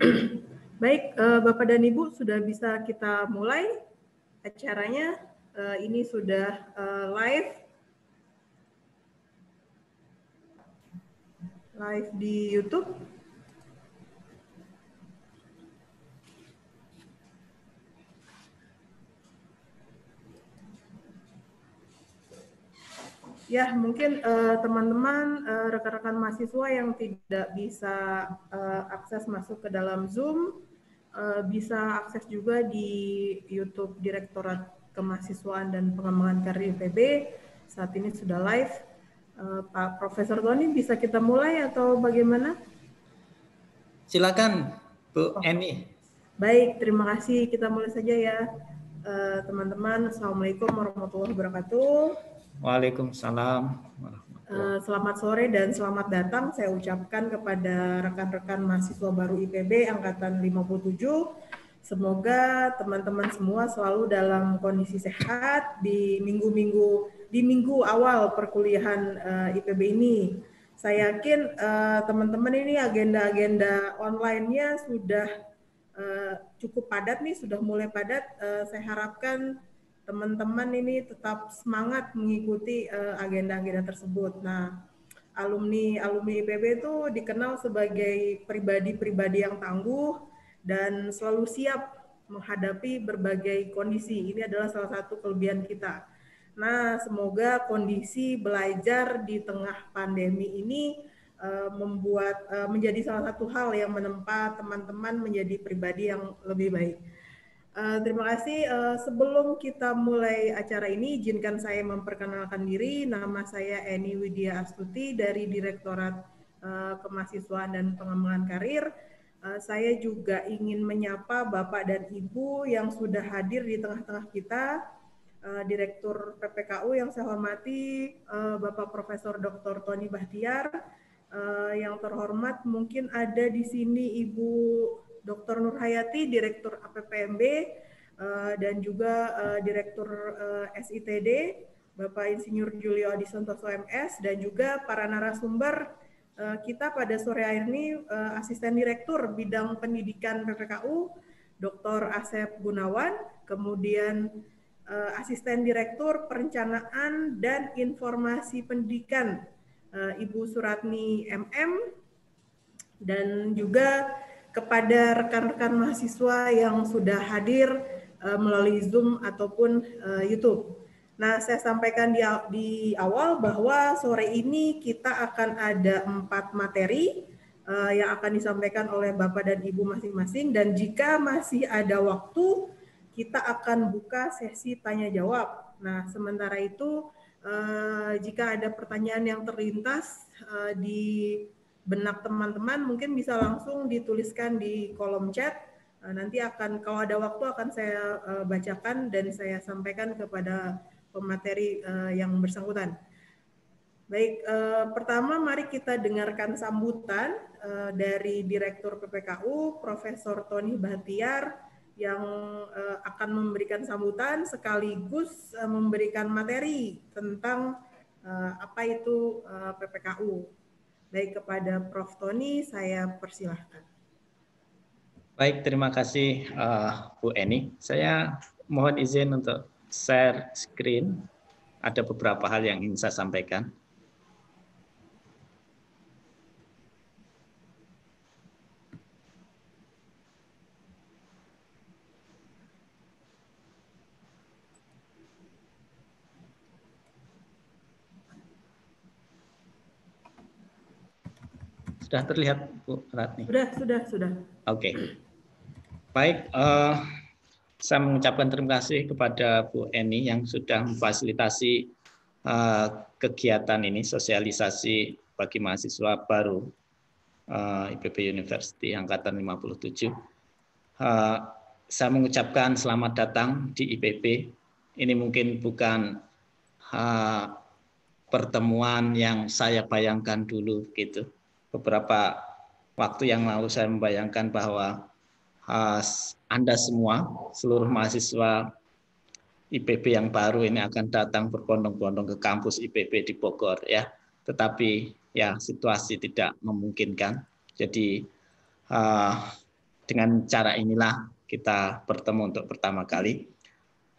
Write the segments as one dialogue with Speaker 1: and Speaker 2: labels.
Speaker 1: Baik, uh, Bapak dan Ibu sudah bisa kita mulai acaranya. Uh, ini sudah uh, live. Live di YouTube. Ya, mungkin teman-teman, uh, rekan-rekan mahasiswa yang tidak bisa uh, akses masuk ke dalam Zoom, uh, bisa akses juga di YouTube Direktorat Kemahasiswaan dan Pengembangan Karir IPB. Saat ini sudah live. Uh, Pak Profesor Tony, bisa kita mulai atau bagaimana?
Speaker 2: Silakan, Bu oh. Eni.
Speaker 1: Baik, terima kasih. Kita mulai saja ya, teman-teman. Uh, Assalamualaikum warahmatullahi wabarakatuh.
Speaker 2: Waalaikumsalam.
Speaker 1: Uh, selamat sore dan selamat datang saya ucapkan kepada rekan-rekan mahasiswa baru IPB angkatan 57. Semoga teman-teman semua selalu dalam kondisi sehat di minggu-minggu di minggu awal perkuliahan uh, eh, IPB ini. Saya yakin uh, teman-teman ini agenda-agenda online-nya sudah uh, cukup padat nih, sudah mulai padat. Uh, saya harapkan teman-teman ini tetap semangat mengikuti uh, agenda-agenda tersebut. Nah, alumni alumni IPB itu dikenal sebagai pribadi-pribadi yang tangguh dan selalu siap menghadapi berbagai kondisi. Ini adalah salah satu kelebihan kita. Nah, semoga kondisi belajar di tengah pandemi ini uh, membuat uh, menjadi salah satu hal yang menempa teman-teman menjadi pribadi yang lebih baik. Uh, terima kasih. Uh, sebelum kita mulai acara ini, izinkan saya memperkenalkan diri. Nama saya Eni Widya Astuti dari Direktorat uh, Kemahasiswaan dan Pengembangan Karir. Uh, saya juga ingin menyapa Bapak dan Ibu yang sudah hadir di tengah-tengah kita. Uh, Direktur PPKU yang saya hormati, uh, Bapak Profesor Dr. Tony Bahtiar. Uh, yang terhormat, mungkin ada di sini Ibu Dr. Nur Hayati, Direktur APPMB, eh, dan juga uh, Direktur eh, SITD, Bapak Insinyur Julio Adi Santoso MS, dan juga para narasumber kita pada sore hari ini, Asisten Direktur Bidang Pendidikan PPKU, Dr. Asep Gunawan, kemudian Asisten Direktur Perencanaan dan Informasi Pendidikan, Ibu Suratni MM, dan juga kepada rekan-rekan mahasiswa yang sudah hadir uh, melalui Zoom ataupun uh, YouTube. Nah, saya sampaikan di, di awal bahwa sore ini kita akan ada empat materi uh, yang akan disampaikan oleh Bapak dan Ibu masing-masing. Dan jika masih ada waktu, kita akan buka sesi tanya jawab. Nah, sementara itu, uh, jika ada pertanyaan yang terlintas uh, di benak teman-teman mungkin bisa langsung dituliskan di kolom chat. Eh, nanti akan kalau ada waktu akan saya eh, bacakan dan saya sampaikan kepada pemateri eh, yang bersangkutan. Baik, pertama mari kita dengarkan sambutan dari Direktur PPKU Profesor Tony Bahtiar yang akan memberikan sambutan sekaligus memberikan materi tentang apa itu PPKU. Baik kepada Prof. Tony, saya persilahkan.
Speaker 2: Baik, terima kasih uh, Bu Eni. Saya mohon izin untuk share screen. Ada beberapa hal yang ingin saya sampaikan. Sudah terlihat Bu Ratni?
Speaker 1: Sudah, sudah, sudah.
Speaker 2: Oke. Okay. Baik, uh, saya mengucapkan terima kasih kepada Bu Eni yang sudah memfasilitasi uh, kegiatan ini, sosialisasi bagi mahasiswa baru uh, eh, IPB University Angkatan 57. Uh, saya mengucapkan selamat datang di IPB. Ini mungkin bukan uh, pertemuan yang saya bayangkan dulu gitu beberapa waktu yang lalu saya membayangkan bahwa uh, Anda semua, seluruh mahasiswa IPB yang baru ini akan datang berbondong-bondong ke kampus IPB di Bogor ya. Tetapi ya situasi tidak memungkinkan. Jadi uh, dengan cara inilah kita bertemu untuk pertama kali.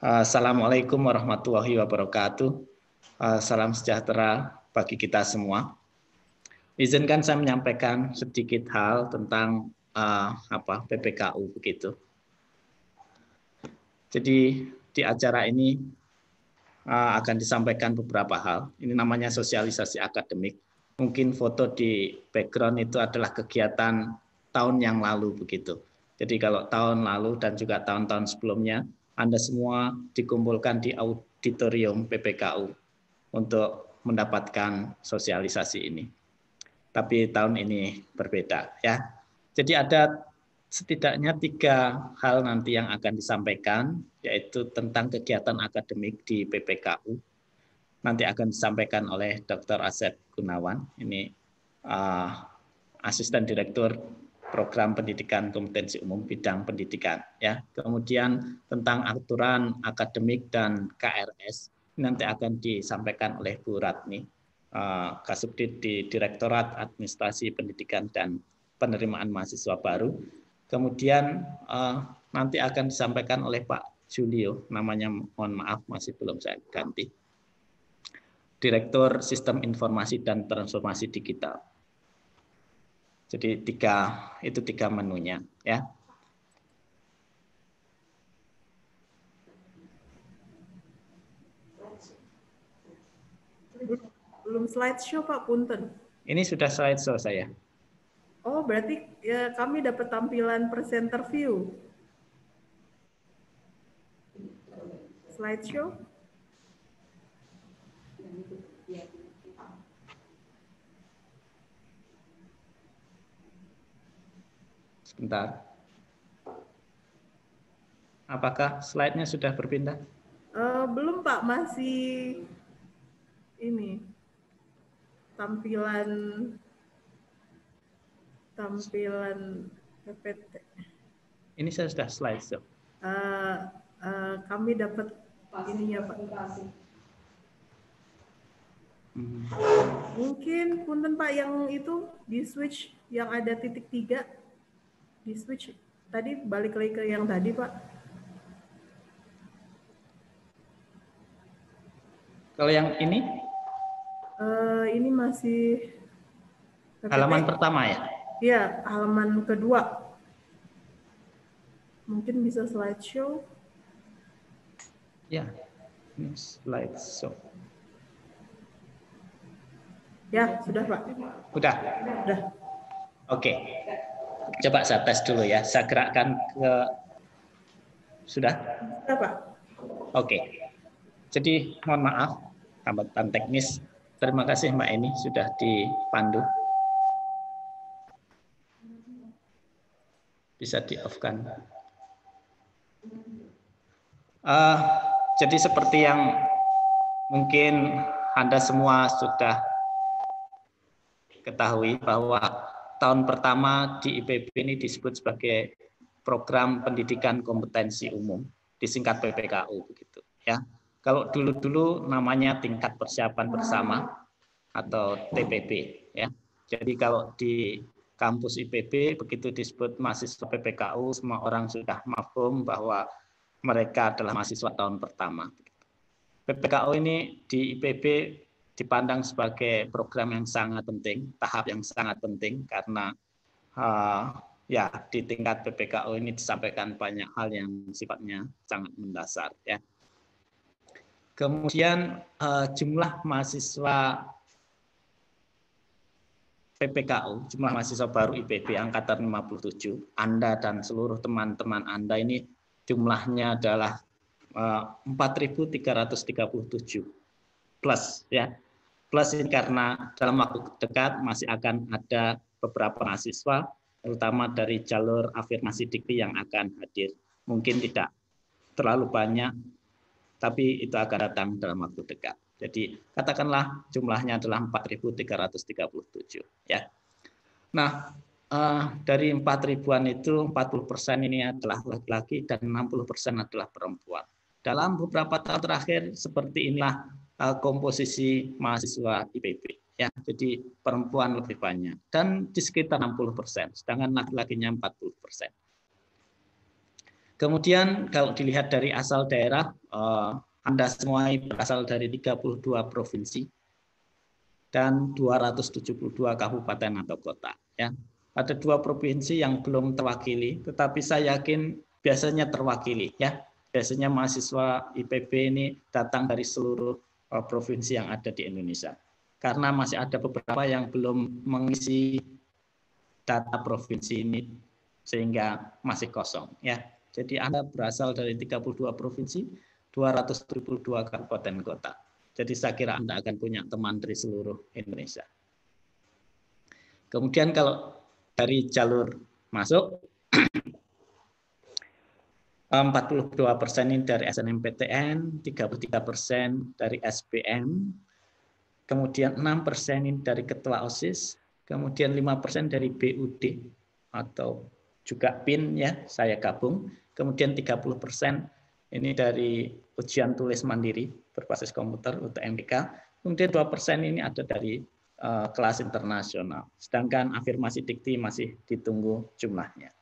Speaker 2: Assalamualaikum warahmatullahi wabarakatuh. Salam sejahtera bagi kita semua. Izinkan saya menyampaikan sedikit hal tentang uh, apa PPKU begitu. Jadi di acara ini uh, akan disampaikan beberapa hal. Ini namanya sosialisasi akademik. Mungkin foto di background itu adalah kegiatan tahun yang lalu begitu. Jadi kalau tahun lalu dan juga tahun-tahun sebelumnya, Anda semua dikumpulkan di auditorium PPKU untuk mendapatkan sosialisasi ini tapi tahun ini berbeda ya. Jadi ada setidaknya tiga hal nanti yang akan disampaikan, yaitu tentang kegiatan akademik di PPKU. Nanti akan disampaikan oleh Dr. Asep Gunawan, ini uh, asisten direktur program pendidikan kompetensi umum bidang pendidikan ya. Kemudian tentang aturan akademik dan KRS nanti akan disampaikan oleh Bu Ratni Eh, Kasubdit di Direktorat Administrasi Pendidikan dan Penerimaan Mahasiswa Baru. Kemudian eh, nanti akan disampaikan oleh Pak Julio, namanya mohon maaf masih belum saya ganti. Direktur Sistem Informasi dan Transformasi Digital. Jadi tiga itu tiga menunya ya.
Speaker 1: Belum slideshow Pak Punten.
Speaker 2: Ini sudah slideshow saya.
Speaker 1: Oh, berarti ya, kami dapat tampilan presenter view. Slideshow.
Speaker 2: Sebentar. Apakah slide-nya sudah berpindah?
Speaker 1: Uh, belum Pak, masih ini tampilan tampilan PPT.
Speaker 2: Ini saya sudah slide so.
Speaker 1: Uh, uh, kami dapat ininya Pak. Hmm. Mungkin punten Pak yang itu di switch yang ada titik tiga di switch tadi balik lagi ke yang tadi Pak.
Speaker 2: Kalau yang ini
Speaker 1: Uh, ini masih
Speaker 2: PPT. halaman pertama ya?
Speaker 1: Iya, halaman kedua. Mungkin bisa slideshow.
Speaker 2: Ya, ini slideshow.
Speaker 1: Ya, sudah Pak.
Speaker 2: Sudah?
Speaker 1: Sudah.
Speaker 2: Oke. Coba saya tes dulu ya. Saya gerakkan ke... Sudah?
Speaker 1: Sudah Pak.
Speaker 2: Oke. Jadi mohon maaf, hambatan teknis Terima kasih Mbak Eni sudah dipandu. Bisa di-off-kan. Uh, jadi seperti yang mungkin Anda semua sudah ketahui bahwa tahun pertama di IPB ini disebut sebagai program pendidikan kompetensi umum, disingkat PPKU begitu ya. Kalau dulu-dulu namanya tingkat persiapan bersama atau TPP ya. Jadi kalau di kampus IPB begitu disebut mahasiswa PPKU semua orang sudah mafhum bahwa mereka adalah mahasiswa tahun pertama. PPKU ini di IPB dipandang sebagai program yang sangat penting, tahap yang sangat penting karena uh, ya di tingkat PPKU ini disampaikan banyak hal yang sifatnya sangat mendasar ya. Kemudian uh, jumlah mahasiswa PPKU, jumlah mahasiswa baru IPB angkatan 57, Anda dan seluruh teman-teman Anda ini jumlahnya adalah uh, eh, 4.337 plus ya. Plus ini karena dalam waktu dekat masih akan ada beberapa mahasiswa terutama dari jalur afirmasi dikti yang akan hadir. Mungkin tidak terlalu banyak tapi itu akan datang dalam waktu dekat. Jadi katakanlah jumlahnya adalah 4.337 ya. Nah, uh, dari 4 ribuan itu 40 persen ini adalah laki-laki dan 60 persen adalah perempuan. Dalam beberapa tahun terakhir seperti inilah uh, komposisi mahasiswa IPB. Ya, jadi perempuan lebih banyak dan di sekitar 60 persen, sedangkan laki-lakinya 40 persen. Kemudian kalau dilihat dari asal daerah, eh, Anda semua berasal dari 32 provinsi dan 272 kabupaten atau kota. Ya, ada dua provinsi yang belum terwakili, tetapi saya yakin biasanya terwakili. Ya, biasanya mahasiswa IPB ini datang dari seluruh eh, provinsi yang ada di Indonesia. Karena masih ada beberapa yang belum mengisi data provinsi ini sehingga masih kosong. Ya, jadi Anda berasal dari 32 provinsi, 272 kabupaten kota. Jadi saya kira Anda akan punya teman dari seluruh Indonesia. Kemudian kalau dari jalur masuk, 42 persen ini dari SNMPTN, 33 persen dari SPM, kemudian 6 persen ini dari ketua OSIS, kemudian 5 persen dari BUD atau juga PIN ya, saya gabung, kemudian 30 persen ini dari ujian tulis mandiri berbasis komputer untuk MDK. Kemudian 2 persen ini ada dari uh, kelas internasional. Sedangkan afirmasi dikti masih ditunggu jumlahnya.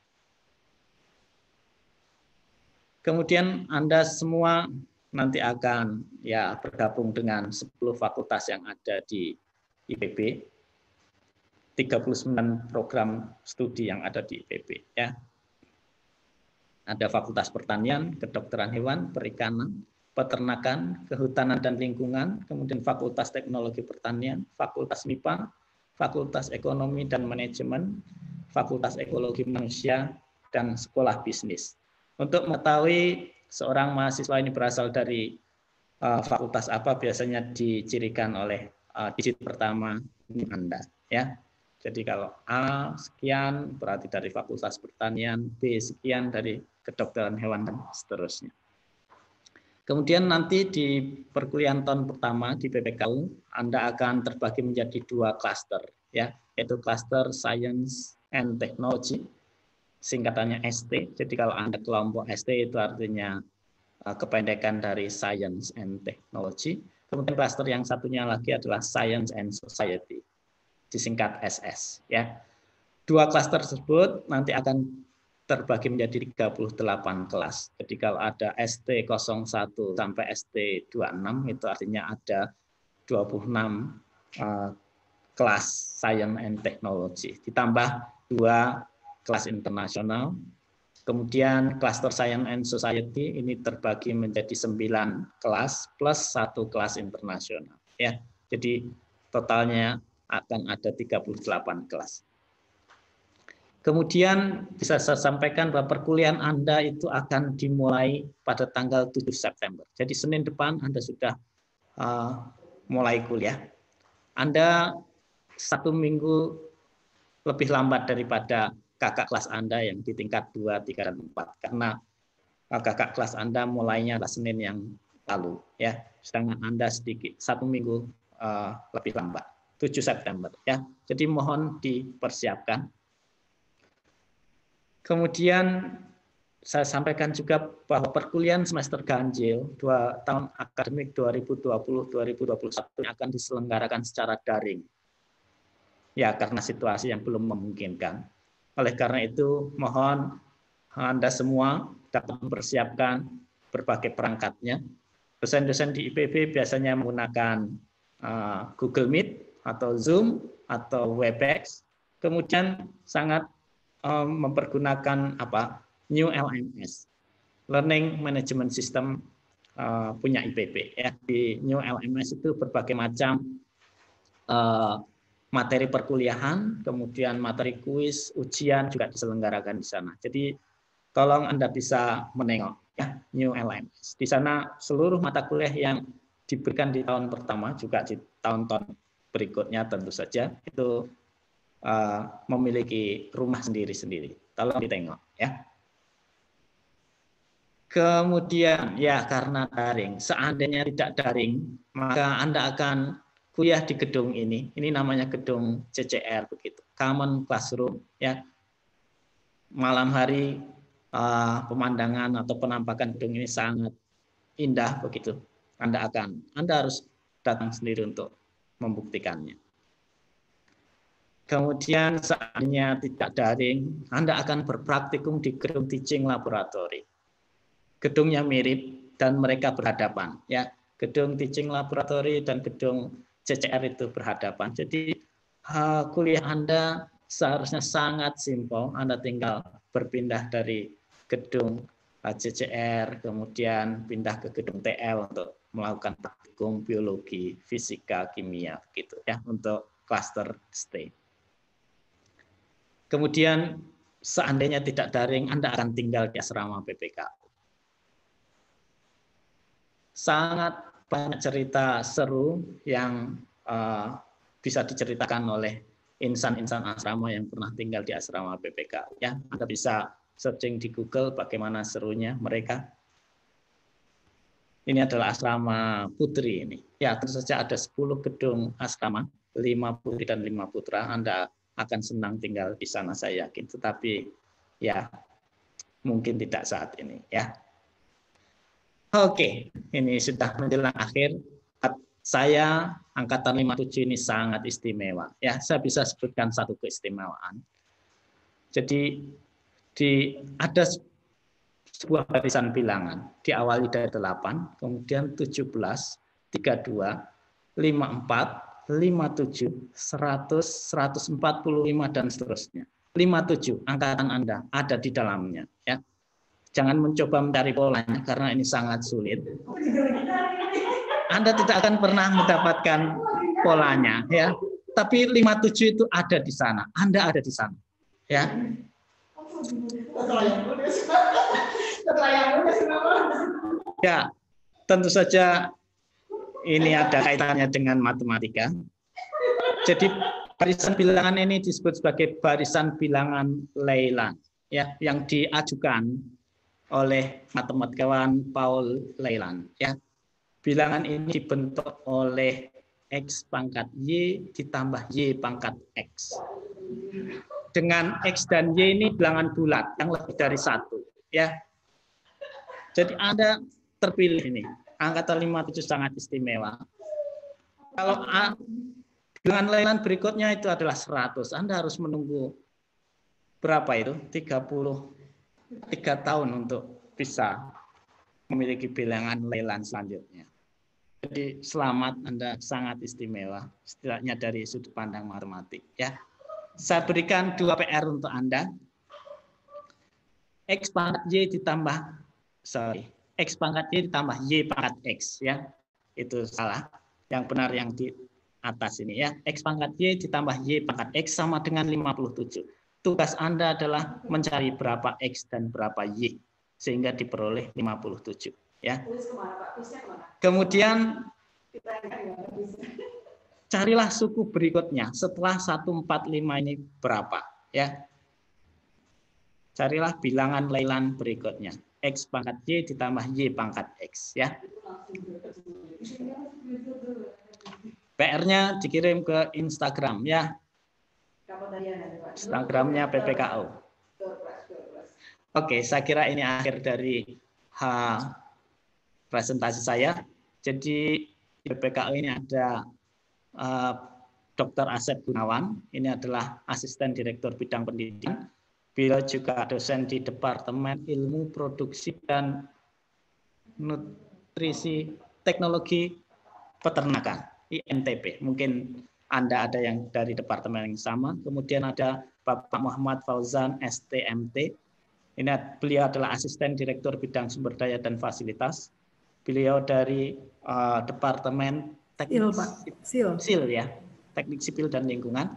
Speaker 2: Kemudian Anda semua nanti akan ya bergabung dengan 10 fakultas yang ada di IPB. 39 program studi yang ada di IPB ya ada Fakultas Pertanian, Kedokteran Hewan, Perikanan, Peternakan, Kehutanan dan Lingkungan, kemudian Fakultas Teknologi Pertanian, Fakultas MIPA, Fakultas Ekonomi dan Manajemen, Fakultas Ekologi Manusia, dan Sekolah Bisnis. Untuk mengetahui seorang mahasiswa ini berasal dari uh, fakultas apa biasanya dicirikan oleh uh, digit pertama Anda ya. Jadi kalau A sekian berarti dari Fakultas Pertanian, B sekian dari kedokteran hewan dan seterusnya. Kemudian nanti di perkuliahan tahun pertama di PPKU Anda akan terbagi menjadi dua klaster ya, yaitu klaster Science and Technology singkatannya ST. Jadi kalau Anda kelompok ST itu artinya uh, kependekan dari Science and Technology. Kemudian klaster yang satunya lagi adalah Science and Society disingkat SS ya. Dua klaster tersebut nanti akan terbagi menjadi 38 kelas. Jadi kalau ada ST01 sampai ST26 itu artinya ada 26 uh, kelas Science and Technology. Ditambah dua kelas internasional. Kemudian cluster Science and Society ini terbagi menjadi 9 kelas plus satu kelas internasional. Ya, jadi totalnya akan ada 38 kelas. Kemudian bisa saya sampaikan bahwa perkuliahan Anda itu akan dimulai pada tanggal 7 September. Jadi Senin depan Anda sudah uh, mulai kuliah. Anda satu minggu lebih lambat daripada kakak kelas Anda yang di tingkat 2, 3, dan 4. Karena uh, kakak kelas Anda mulainya pada Senin yang lalu. ya. Sedangkan Anda sedikit satu minggu uh, lebih lambat, 7 September. ya. Jadi mohon dipersiapkan Kemudian saya sampaikan juga bahwa perkuliahan semester ganjil dua tahun akademik 2020-2021 akan diselenggarakan secara daring. Ya, karena situasi yang belum memungkinkan. Oleh karena itu, mohon Anda semua dapat mempersiapkan berbagai perangkatnya. Dosen-dosen di IPB biasanya menggunakan uh, Google Meet atau Zoom atau Webex. Kemudian sangat um, mempergunakan apa New LMS, Learning Management System uh, punya IPB. Ya di New LMS itu berbagai macam uh, materi perkuliahan, kemudian materi kuis, ujian juga diselenggarakan di sana. Jadi tolong anda bisa menengok ya New LMS. Di sana seluruh mata kuliah yang diberikan di tahun pertama juga di tahun-tahun berikutnya tentu saja itu uh, memiliki rumah sendiri-sendiri. Tolong ditengok ya. Kemudian ya karena daring, seandainya tidak daring, maka Anda akan kuliah di gedung ini. Ini namanya gedung CCR begitu. Common Classroom ya. Malam hari uh, pemandangan atau penampakan gedung ini sangat indah begitu. Anda akan Anda harus datang sendiri untuk membuktikannya. Kemudian saatnya tidak daring, Anda akan berpraktikum di gedung teaching laboratory. gedungnya mirip dan mereka berhadapan ya gedung teaching laboratory dan gedung CCR itu berhadapan jadi uh, kuliah Anda seharusnya sangat simpel Anda tinggal berpindah dari gedung CCR kemudian pindah ke gedung TL untuk melakukan praktikum biologi, fisika, kimia gitu ya untuk cluster stay. Kemudian seandainya tidak daring Anda akan tinggal di asrama PPK sangat banyak cerita seru yang uh, bisa diceritakan oleh insan-insan asrama yang pernah tinggal di asrama PPK. Ya, Anda bisa searching di Google bagaimana serunya mereka. Ini adalah asrama putri ini. Ya, tentu saja ada 10 gedung asrama, 5 putri dan 5 putra. Anda akan senang tinggal di sana saya yakin. Tetapi ya mungkin tidak saat ini ya. Oke, ini sudah menjelang akhir. Saya angkatan 57 ini sangat istimewa. Ya, saya bisa sebutkan satu keistimewaan. Jadi di ada sebuah barisan bilangan diawali dari 8, kemudian 17, 32, 54, 57, 100, 145 dan seterusnya. 57 angkatan Anda ada di dalamnya, ya. Jangan mencoba mencari polanya karena ini sangat sulit. Anda tidak akan pernah mendapatkan polanya ya. Tapi 57 itu ada di sana. Anda ada di sana. Ya. Ya, tentu saja ini ada kaitannya dengan matematika. Jadi barisan bilangan ini disebut sebagai barisan bilangan Leyland ya yang diajukan oleh matematikawan Paul Leyland ya. Bilangan ini dibentuk oleh X pangkat Y ditambah Y pangkat X. Dengan X dan Y ini bilangan bulat yang lebih dari satu. ya. Jadi Anda terpilih ini. Angkatan 57 sangat istimewa. Kalau A, bilangan Leyland berikutnya itu adalah 100. Anda harus menunggu berapa itu? 30 tiga tahun untuk bisa memiliki bilangan lelan selanjutnya. Jadi selamat Anda sangat istimewa, setidaknya dari sudut pandang matematik. Ya, saya berikan dua PR untuk Anda. X pangkat Y ditambah, sorry, X pangkat Y ditambah Y pangkat X. ya Itu salah. Yang benar yang di atas ini ya. X pangkat Y ditambah Y pangkat X sama dengan 57 tugas Anda adalah mencari berapa X dan berapa Y sehingga diperoleh 57 ya. Kemudian carilah suku berikutnya setelah 145 ini berapa ya. Carilah bilangan Leyland berikutnya. X pangkat Y ditambah Y pangkat X ya. PR-nya dikirim ke Instagram ya. Instagramnya PPKO. Oke, saya kira ini akhir dari ha, presentasi saya. Jadi di PPKO ini ada uh, Dr. Asep Gunawan. Ini adalah asisten direktur bidang pendidikan. Beliau juga dosen di Departemen Ilmu Produksi dan Nutrisi Teknologi Peternakan INTP. Mungkin anda ada yang dari departemen yang sama. Kemudian ada Bapak Muhammad Fauzan STMT. Ini beliau adalah asisten direktur bidang sumber daya dan fasilitas. Beliau dari uh, departemen teknik Sil, Sil ya, teknik sipil dan lingkungan.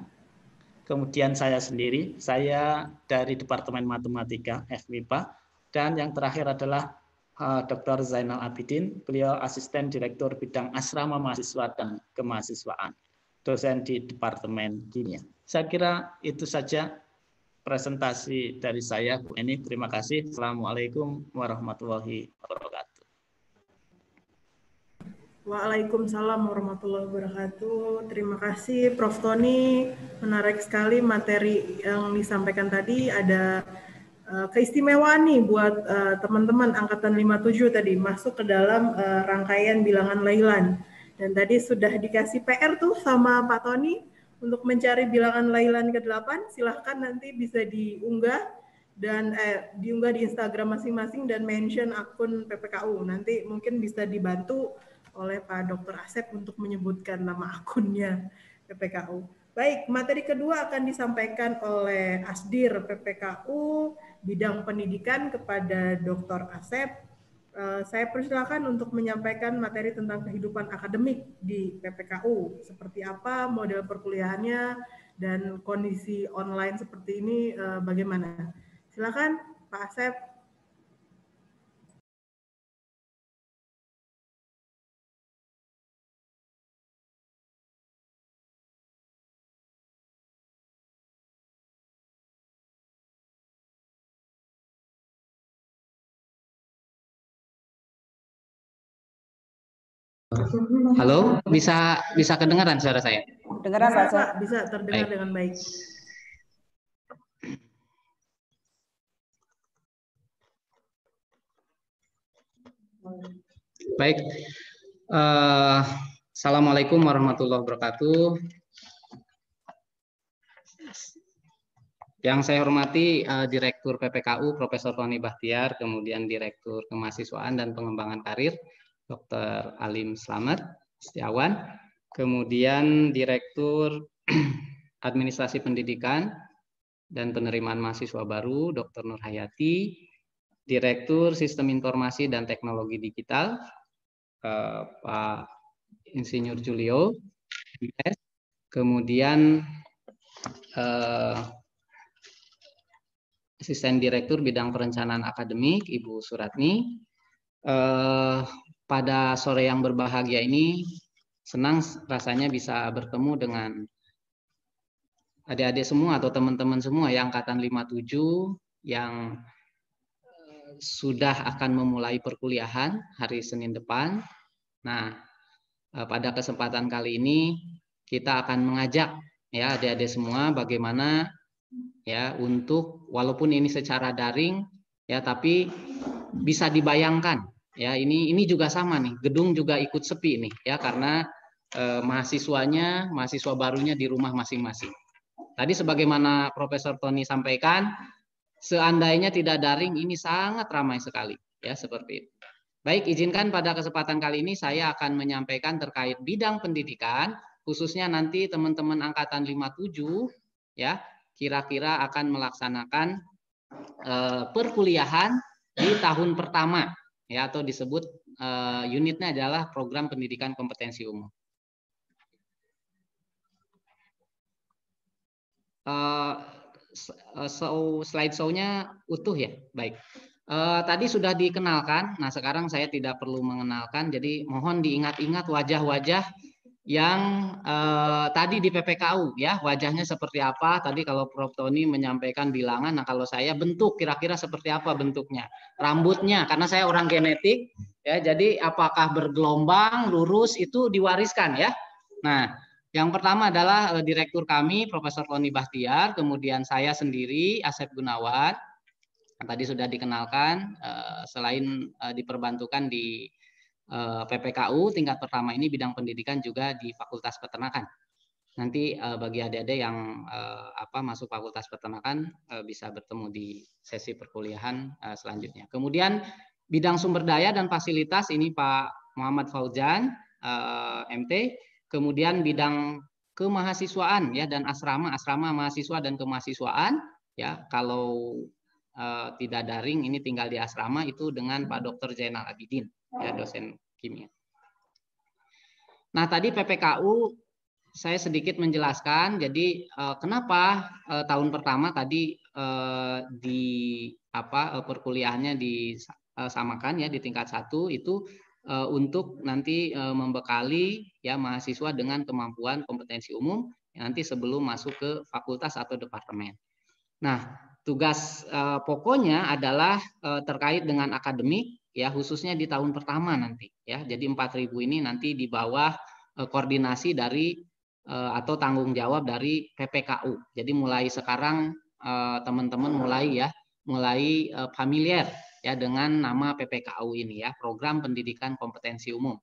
Speaker 2: Kemudian saya sendiri, saya dari departemen matematika FMIPA dan yang terakhir adalah uh, Dr. Zainal Abidin, beliau asisten direktur bidang asrama mahasiswa dan kemahasiswaan dosen di Departemen Kimia. Saya kira itu saja presentasi dari saya, Bu Eni. Terima kasih. Assalamualaikum warahmatullahi wabarakatuh.
Speaker 1: Waalaikumsalam warahmatullahi wabarakatuh. Terima kasih Prof. Tony. Menarik sekali materi yang disampaikan tadi. Ada uh, keistimewaan nih buat uh, teman-teman angkatan 57 tadi masuk ke dalam uh, rangkaian bilangan Lailan. Dan tadi sudah dikasih PR tuh sama Pak Tony untuk mencari bilangan Lailan ke-8. Silahkan nanti bisa diunggah dan eh, diunggah di Instagram masing-masing dan mention akun PPKU. Nanti mungkin bisa dibantu oleh Pak Dr. Asep untuk menyebutkan nama akunnya PPKU. Baik, materi kedua akan disampaikan oleh Asdir PPKU bidang pendidikan kepada Dr. Asep. Eh, saya persilakan untuk menyampaikan materi tentang kehidupan akademik di PPKU. Seperti apa model perkuliahannya dan kondisi online seperti ini eh, bagaimana. Silakan Pak Asep.
Speaker 3: Halo, bisa bisa kedengaran suara saya?
Speaker 1: Dengaran Pak, bisa terdengar baik. dengan baik.
Speaker 3: Baik. Uh, Assalamualaikum warahmatullahi wabarakatuh. Yang saya hormati uh, Direktur PPKU Profesor Tony Bahtiar, kemudian Direktur Kemahasiswaan dan Pengembangan Karir Dr. Alim Slamet Setiawan, kemudian Direktur Administrasi Pendidikan dan Penerimaan Mahasiswa Baru Dr. Nur Hayati, Direktur Sistem Informasi dan Teknologi Digital eh, Pak Insinyur Julio, kemudian eh, Asisten Direktur Bidang Perencanaan Akademik Ibu Suratni, eh, pada sore yang berbahagia ini senang rasanya bisa bertemu dengan adik-adik semua atau teman-teman semua yang angkatan 57 yang sudah akan memulai perkuliahan hari Senin depan. Nah, eh, pada kesempatan kali ini kita akan mengajak ya adik-adik semua bagaimana ya untuk walaupun ini secara daring ya tapi bisa dibayangkan Ya, ini ini juga sama nih. Gedung juga ikut sepi nih ya karena eh, mahasiswanya, mahasiswa barunya di rumah masing-masing. Tadi sebagaimana Profesor Tony sampaikan, seandainya tidak daring ini sangat ramai sekali ya seperti itu. Baik, izinkan pada kesempatan kali ini saya akan menyampaikan terkait bidang pendidikan, khususnya nanti teman-teman angkatan 57 ya, kira-kira akan melaksanakan eh, perkuliahan di tahun pertama ya atau disebut uh, unitnya adalah program pendidikan kompetensi umum. Uh, so, slide show-nya utuh ya, baik. Uh, tadi sudah dikenalkan, nah sekarang saya tidak perlu mengenalkan, jadi mohon diingat-ingat wajah-wajah yang eh, tadi di PPKU ya wajahnya seperti apa. Tadi kalau Prof. Tony menyampaikan bilangan nah kalau saya bentuk kira-kira seperti apa bentuknya? Rambutnya karena saya orang genetik ya jadi apakah bergelombang lurus itu diwariskan ya. Nah yang pertama adalah eh, direktur kami Profesor Tony Bahtiar kemudian saya sendiri Asep Gunawan. Tadi sudah dikenalkan eh, selain eh, diperbantukan di PPKU tingkat pertama ini bidang pendidikan juga di Fakultas Peternakan. Nanti eh, bagi adik-adik yang eh, apa masuk Fakultas Peternakan bisa bertemu di sesi perkuliahan selanjutnya. Kemudian bidang sumber daya dan fasilitas ini Pak Muhammad Fauzan MT. Kemudian bidang kemahasiswaan ya dan asrama asrama mahasiswa dan kemahasiswaan ya kalau tidak daring ini tinggal di asrama itu dengan Pak Dr. Zainal Abidin ya dosen kimia. Nah tadi PPKU saya sedikit menjelaskan. Jadi eh, kenapa eh, tahun pertama tadi eh, di apa perkuliahannya disamakan ya di tingkat satu itu untuk nanti membekali ya mahasiswa dengan kemampuan kompetensi umum nanti sebelum masuk ke fakultas atau departemen. Nah tugas pokoknya adalah terkait dengan akademik ya khususnya di tahun pertama nanti ya. Jadi 4000 ini nanti di bawah eh, koordinasi dari eh, atau tanggung jawab dari PPKU. Jadi mulai sekarang eh, teman-teman mulai ya mulai familiar ya dengan nama PPKU ini ya, Program Pendidikan Kompetensi Umum.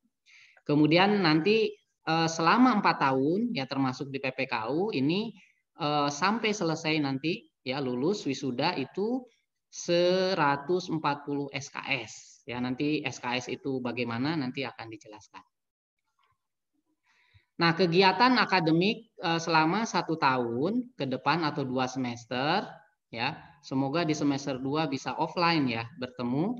Speaker 3: Kemudian nanti selama empat tahun ya termasuk di PPKU ini sampai selesai nanti ya lulus wisuda itu 140 SKS. Ya, nanti SKS itu bagaimana nanti akan dijelaskan. Nah, kegiatan akademik eh, selama satu tahun ke depan atau dua semester, ya, semoga di semester dua bisa offline ya bertemu.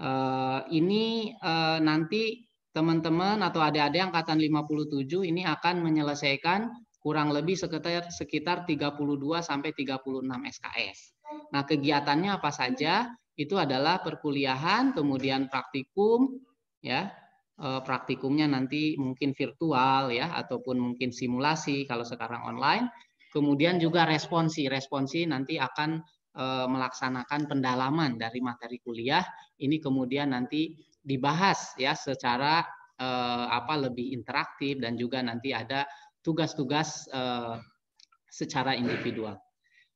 Speaker 3: Eh, ini eh, nanti teman-teman atau adik-adik angkatan 57 ini akan menyelesaikan kurang lebih sekitar sekitar 32 sampai 36 SKS. Nah, kegiatannya apa saja? Itu adalah perkuliahan, kemudian praktikum, ya, Eh, praktikumnya nanti mungkin virtual ya ataupun mungkin simulasi kalau sekarang online. Kemudian juga responsi. Responsi nanti akan eh, melaksanakan pendalaman dari materi kuliah. Ini kemudian nanti dibahas ya secara eh, apa lebih interaktif dan juga nanti ada tugas-tugas secara individual.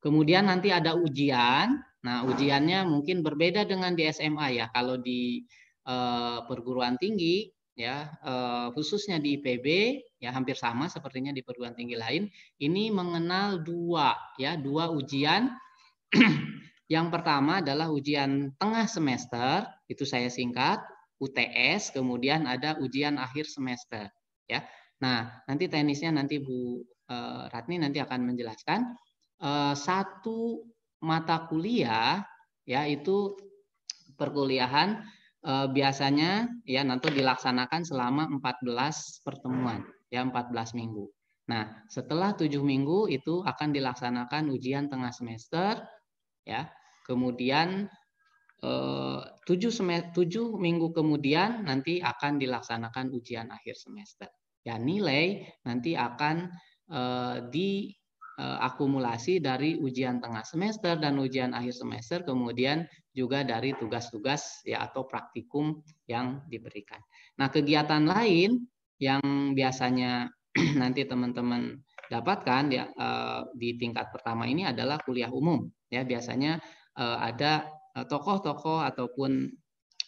Speaker 3: Kemudian nanti ada ujian. Nah, ujiannya mungkin berbeda dengan di SMA ya. Kalau di Eh, perguruan tinggi ya eh, khususnya di IPB ya hampir sama sepertinya di perguruan tinggi lain ini mengenal dua ya dua ujian yang pertama adalah ujian tengah semester itu saya singkat UTS kemudian ada ujian akhir semester ya nah nanti teknisnya nanti Bu eh, Ratni nanti akan menjelaskan satu mata kuliah ya itu perkuliahan eh, biasanya ya nanti dilaksanakan selama 14 pertemuan ya 14 minggu. Nah, setelah tujuh minggu itu akan dilaksanakan ujian tengah semester ya. Kemudian eh, tujuh, tujuh minggu kemudian nanti akan dilaksanakan ujian akhir semester. Ya nilai nanti akan eh, di Eh, akumulasi dari ujian tengah semester dan ujian akhir semester, kemudian juga dari tugas-tugas ya atau praktikum yang diberikan. Nah, kegiatan lain yang biasanya nanti teman-teman dapatkan ya, eh, di tingkat pertama ini adalah kuliah umum. Ya, biasanya eh, ada tokoh-tokoh ataupun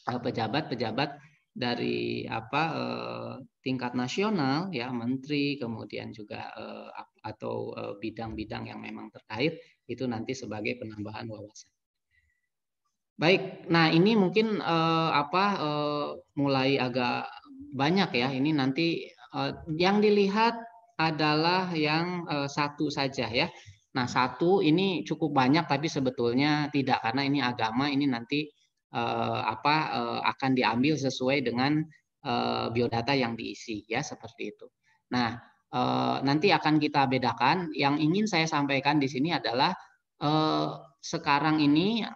Speaker 3: pejabat-pejabat dari apa eh, tingkat nasional ya menteri kemudian juga eh, atau eh, bidang-bidang yang memang terkait itu nanti sebagai penambahan wawasan. Baik, nah ini mungkin apa mulai agak banyak ya. Ini nanti yang dilihat adalah yang satu saja ya. Nah satu ini cukup banyak tapi sebetulnya tidak karena ini agama ini nanti eh, apa eh, akan diambil sesuai dengan eh, biodata yang diisi ya seperti itu. Nah, eh, nanti akan kita bedakan yang ingin saya sampaikan di sini adalah eh, sekarang ini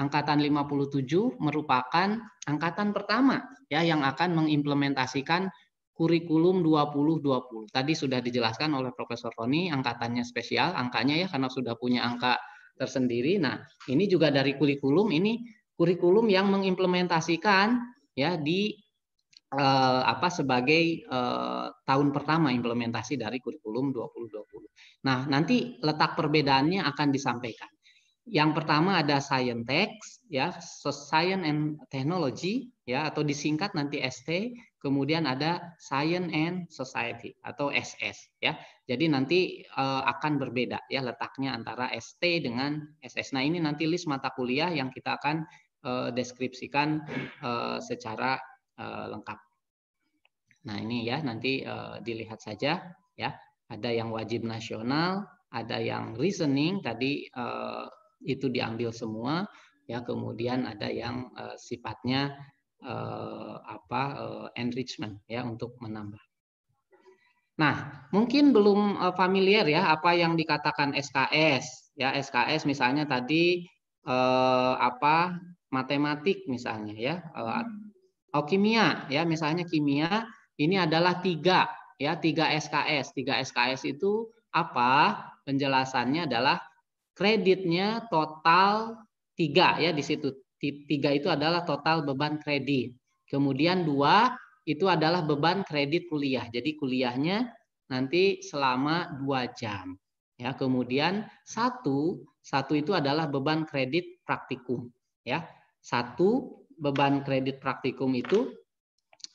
Speaker 3: angkatan 57 merupakan angkatan pertama ya yang akan mengimplementasikan kurikulum 2020. Tadi sudah dijelaskan oleh Profesor Tony angkatannya spesial, angkanya ya karena sudah punya angka tersendiri. Nah, ini juga dari kurikulum ini kurikulum yang mengimplementasikan ya di eh, apa sebagai eh, tahun pertama implementasi dari kurikulum 2020. Nah, nanti letak perbedaannya akan disampaikan. Yang pertama ada science text ya, science and technology ya atau disingkat nanti ST, kemudian ada science and society atau SS ya. Jadi nanti uh, akan berbeda ya letaknya antara ST dengan SS. Nah, ini nanti list mata kuliah yang kita akan deskripsikan uh, secara uh, lengkap. Nah ini ya nanti dilihat saja ya ada yang wajib nasional, ada yang reasoning tadi itu diambil semua ya kemudian ada yang sifatnya apa enrichment ya untuk menambah. Nah, mungkin belum familiar ya apa yang dikatakan SKS. Ya, SKS misalnya tadi eh, apa matematik misalnya ya. Uh, oh kimia ya. Misalnya kimia ini adalah tiga ya. Tiga SKS tiga SKS itu apa? Penjelasannya adalah kreditnya total tiga ya. Di situ tiga itu adalah total beban kredit. Kemudian dua itu adalah beban kredit kuliah. Jadi kuliahnya nanti selama dua jam ya. Kemudian satu satu itu adalah beban kredit praktikum ya satu beban kredit praktikum itu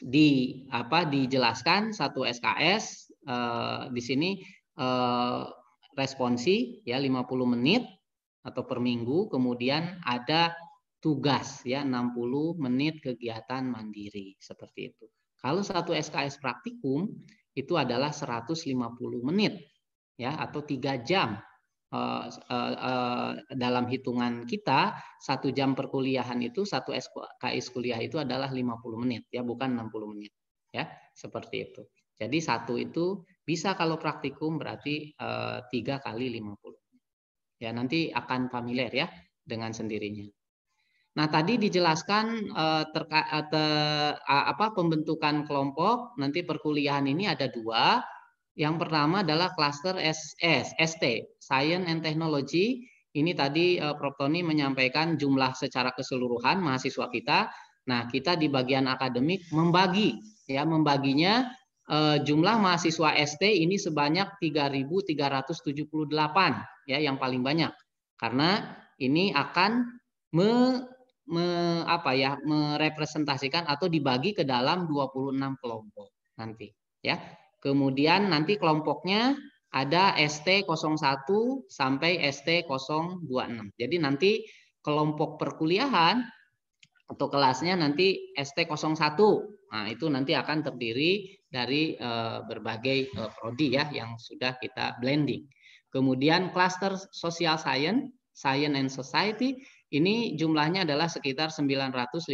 Speaker 3: di apa dijelaskan satu SKS eh, di sini eh, responsi ya 50 menit atau per minggu, kemudian ada tugas ya 60 menit kegiatan mandiri seperti itu. Kalau satu SKS praktikum itu adalah 150 menit ya atau tiga jam uh, uh, dalam hitungan kita satu jam perkuliahan itu satu SKS kuliah itu adalah 50 menit ya bukan 60 menit ya seperti itu. Jadi satu itu bisa kalau praktikum berarti tiga kali 50. Ya nanti akan familiar ya dengan sendirinya. Nah, tadi dijelaskan terka, te, uh, apa pembentukan kelompok. Nanti perkuliahan ini ada dua. Yang pertama adalah cluster SS, ST, Science and Technology. Ini tadi uh, Prof Tony menyampaikan jumlah secara keseluruhan mahasiswa kita. Nah, kita di bagian akademik membagi ya, membaginya uh, jumlah mahasiswa ST ini sebanyak 3.378 ya yang paling banyak. Karena ini akan me me, apa ya merepresentasikan atau dibagi ke dalam 26 kelompok nanti ya. Kemudian nanti kelompoknya ada ST01 sampai ST026. Jadi nanti kelompok perkuliahan atau kelasnya nanti ST01. Nah, itu nanti akan terdiri dari uh, berbagai uh, prodi ya yang sudah kita blending. Kemudian cluster social science, science and society ini jumlahnya adalah sekitar 959.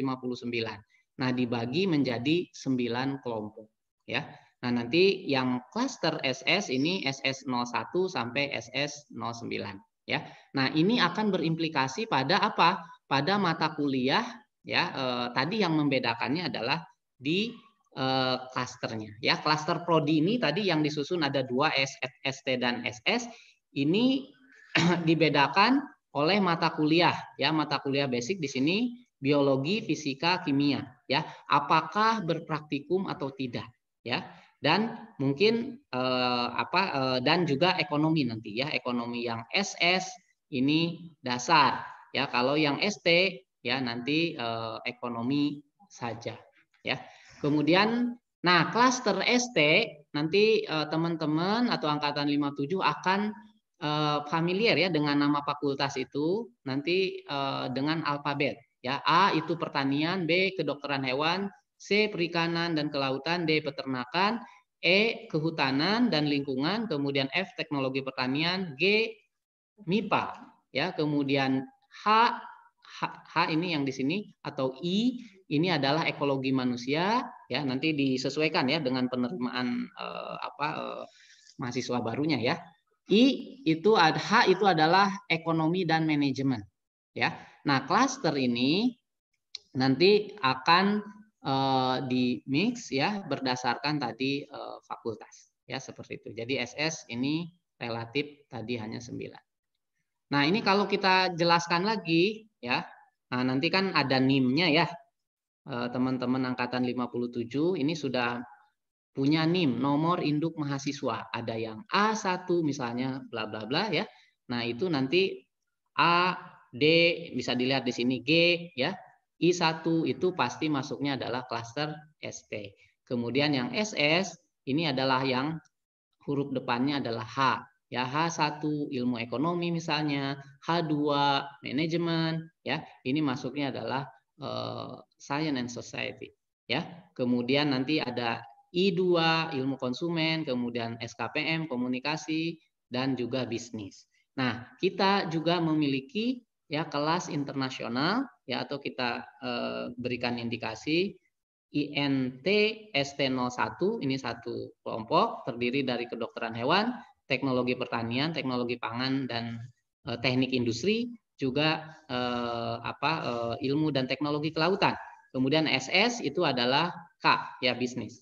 Speaker 3: Nah, dibagi menjadi 9 kelompok, ya. Nah, nanti yang klaster SS ini SS01 sampai SS09, ya. Nah, ini akan berimplikasi pada apa? Pada mata kuliah ya. Eh, tadi yang membedakannya adalah di eh, ya. Klaster prodi ini tadi yang disusun ada dua ST dan SS. Ini dibedakan oleh mata kuliah ya mata kuliah basic di sini biologi, fisika, kimia ya. Apakah berpraktikum atau tidak ya. Dan mungkin eh, apa eh, dan juga ekonomi nanti ya. Ekonomi yang SS ini dasar ya. Kalau yang ST ya nanti eh, ekonomi saja ya. Kemudian nah klaster ST nanti eh, teman-teman atau angkatan 57 akan uh, familiar ya dengan nama fakultas itu nanti uh, dengan alfabet ya A itu pertanian, B kedokteran hewan, C perikanan dan kelautan, D peternakan, E kehutanan dan lingkungan, kemudian F teknologi pertanian, G MIPA ya, kemudian H H, H ini yang di sini atau I ini adalah ekologi manusia ya nanti disesuaikan ya dengan penerimaan eh, apa eh, mahasiswa barunya ya I itu H itu adalah ekonomi dan manajemen. Ya. Nah, klaster ini nanti akan uh, di mix ya berdasarkan tadi uh, fakultas ya seperti itu. Jadi SS ini relatif tadi hanya 9. Nah, ini kalau kita jelaskan lagi ya. Nah, nanti kan ada NIM-nya ya. Eh, teman-teman angkatan 57 ini sudah punya NIM, nomor induk mahasiswa. Ada yang A1 misalnya bla bla bla ya. Nah, itu nanti A, D bisa dilihat di sini G ya. I1 itu pasti masuknya adalah klaster ST. Kemudian yang SS ini adalah yang huruf depannya adalah H. Ya, H1 ilmu ekonomi misalnya, H2 manajemen ya. Ini masuknya adalah uh, science and society ya. Kemudian nanti ada I2 ilmu konsumen, kemudian SKPM komunikasi dan juga bisnis. Nah, kita juga memiliki ya kelas internasional ya atau kita eh, berikan indikasi INT ST01 ini satu kelompok terdiri dari kedokteran hewan, teknologi pertanian, teknologi pangan dan eh, teknik industri, juga eh, apa eh, ilmu dan teknologi kelautan. Kemudian SS itu adalah K ya bisnis.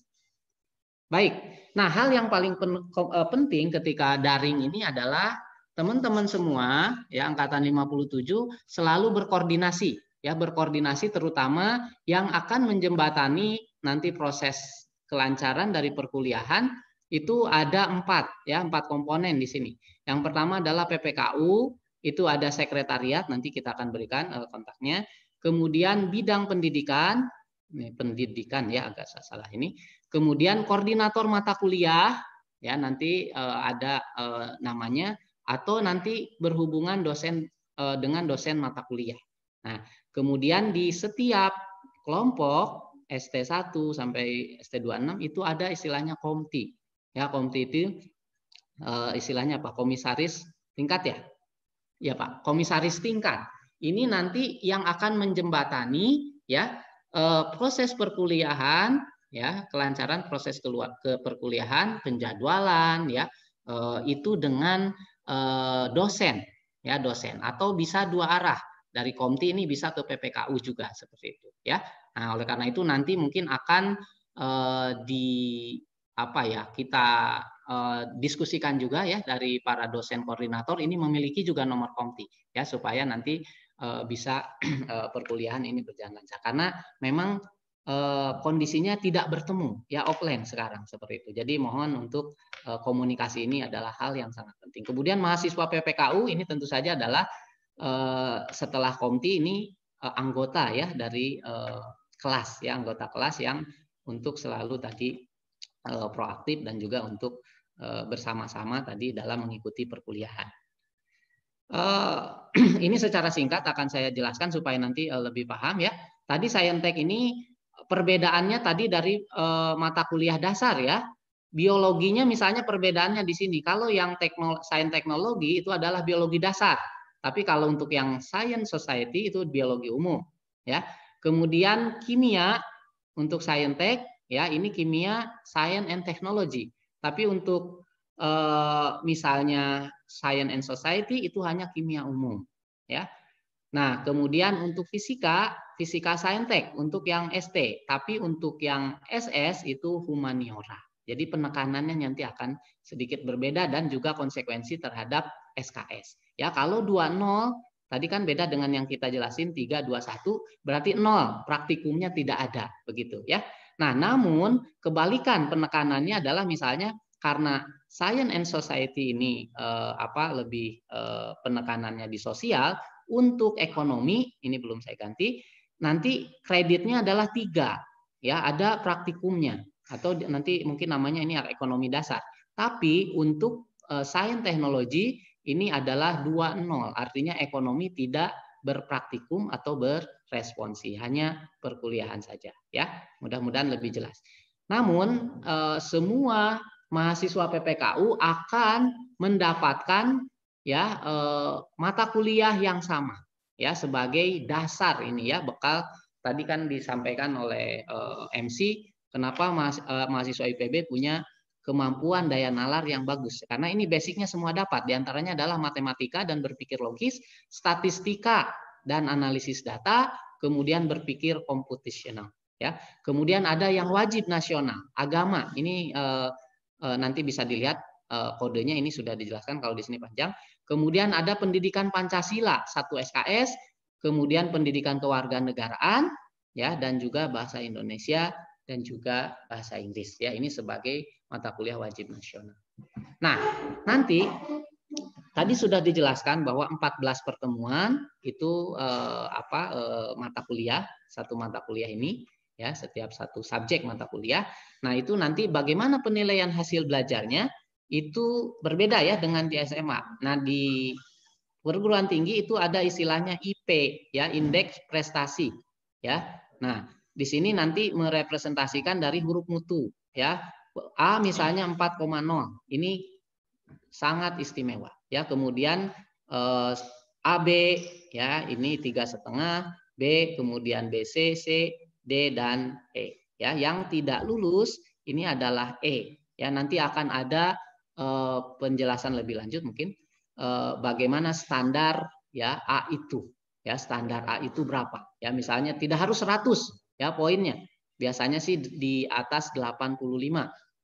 Speaker 3: Baik. Nah, hal yang paling eh, penting ketika daring ini adalah teman-teman semua ya angkatan 57 selalu berkoordinasi ya berkoordinasi terutama yang akan menjembatani nanti proses kelancaran dari perkuliahan itu ada empat ya empat komponen di sini. Yang pertama adalah PPKU itu ada sekretariat nanti kita akan berikan eh, kontaknya. Kemudian bidang pendidikan pendidikan ya agak salah ini Kemudian koordinator mata kuliah ya nanti uh, ada uh, namanya atau nanti berhubungan dosen uh, dengan dosen mata kuliah. Nah, kemudian di setiap kelompok ST1 sampai ST26 itu ada istilahnya komti. Ya, komti itu uh, istilahnya apa? Komisaris tingkat ya? Ya, Pak. Komisaris tingkat. Ini nanti yang akan menjembatani ya uh, proses perkuliahan ya, kelancaran proses keluar ke perkuliahan, penjadwalan ya, itu dengan dosen ya, dosen atau bisa dua arah. Dari komti ini bisa ke PPKU juga seperti itu ya. Nah, oleh karena itu nanti mungkin akan uh, di apa ya kita uh, diskusikan juga ya dari para dosen koordinator ini memiliki juga nomor komti ya supaya nanti uh, bisa uh, perkuliahan ini berjalan lancar karena memang kondisinya tidak bertemu ya offline sekarang seperti itu jadi mohon untuk uh, komunikasi ini adalah hal yang sangat penting kemudian mahasiswa PPKU ini tentu saja adalah uh, setelah komti ini anggota ya dari kelas ya anggota kelas yang untuk selalu tadi proaktif dan juga untuk bersama-sama tadi dalam mengikuti perkuliahan. Ini secara singkat akan saya jelaskan supaya nanti lebih paham ya. Tadi saintek ini perbedaannya tadi dari uh, mata kuliah dasar ya. Biologinya misalnya perbedaannya di sini. Kalau yang teknolo sains teknologi itu adalah biologi dasar. Tapi kalau untuk yang science society itu biologi umum ya. Kemudian kimia untuk saintek ya ini kimia, science and technology. Tapi untuk eh, misalnya science and society itu hanya kimia umum ya. Nah, kemudian untuk fisika, fisika saintek untuk yang ST, tapi untuk yang SS itu humaniora. Jadi penekanannya nanti akan sedikit berbeda dan juga konsekuensi terhadap SKS. Ya, kalau 20 Tadi kan beda dengan yang kita jelasin 3, 2, 1, berarti 0, praktikumnya tidak ada, begitu ya. Nah, namun kebalikan penekanannya adalah misalnya karena science and society ini eh, apa lebih eh, penekanannya di sosial, untuk ekonomi ini belum saya ganti, nanti kreditnya adalah tiga, ya ada praktikumnya atau nanti mungkin namanya ini ekonomi dasar. Tapi untuk eh, science teknologi ini adalah 2-0, artinya ekonomi tidak berpraktikum atau berresponsi, hanya perkuliahan saja. Ya, mudah-mudahan lebih jelas. Namun eh, semua mahasiswa PPKU akan mendapatkan ya eh, mata kuliah yang sama ya sebagai dasar ini ya bekal tadi kan disampaikan oleh eh, MC kenapa mahasiswa IPB punya kemampuan daya nalar yang bagus. Karena ini basicnya semua dapat. Di antaranya adalah matematika dan berpikir logis, statistika dan analisis data, kemudian berpikir komputasional. Ya, kemudian ada yang wajib nasional, agama. Ini eh, nanti bisa dilihat kodenya ini sudah dijelaskan kalau di sini panjang. Kemudian ada pendidikan Pancasila, satu SKS, kemudian pendidikan kewarganegaraan, ya, dan juga bahasa Indonesia dan juga bahasa Inggris. Ya, ini sebagai mata kuliah wajib nasional. Nah, nanti tadi sudah dijelaskan bahwa 14 pertemuan itu eh, apa eh, mata kuliah, satu mata kuliah ini ya, setiap satu subjek mata kuliah. Nah, itu nanti bagaimana penilaian hasil belajarnya itu berbeda ya dengan di SMA. Nah, di perguruan tinggi itu ada istilahnya IP ya, indeks prestasi ya. Nah, di sini nanti merepresentasikan dari huruf mutu ya A misalnya 4,0. Ini sangat istimewa. Ya, kemudian eh, AB ya ini tiga setengah, B kemudian BC, C, D dan E. Ya, yang tidak lulus ini adalah E. Ya, nanti akan ada penjelasan lebih lanjut mungkin eh, bagaimana standar ya A itu. Ya, standar A itu berapa? Ya, misalnya tidak harus 100 ya poinnya. Biasanya sih di atas 85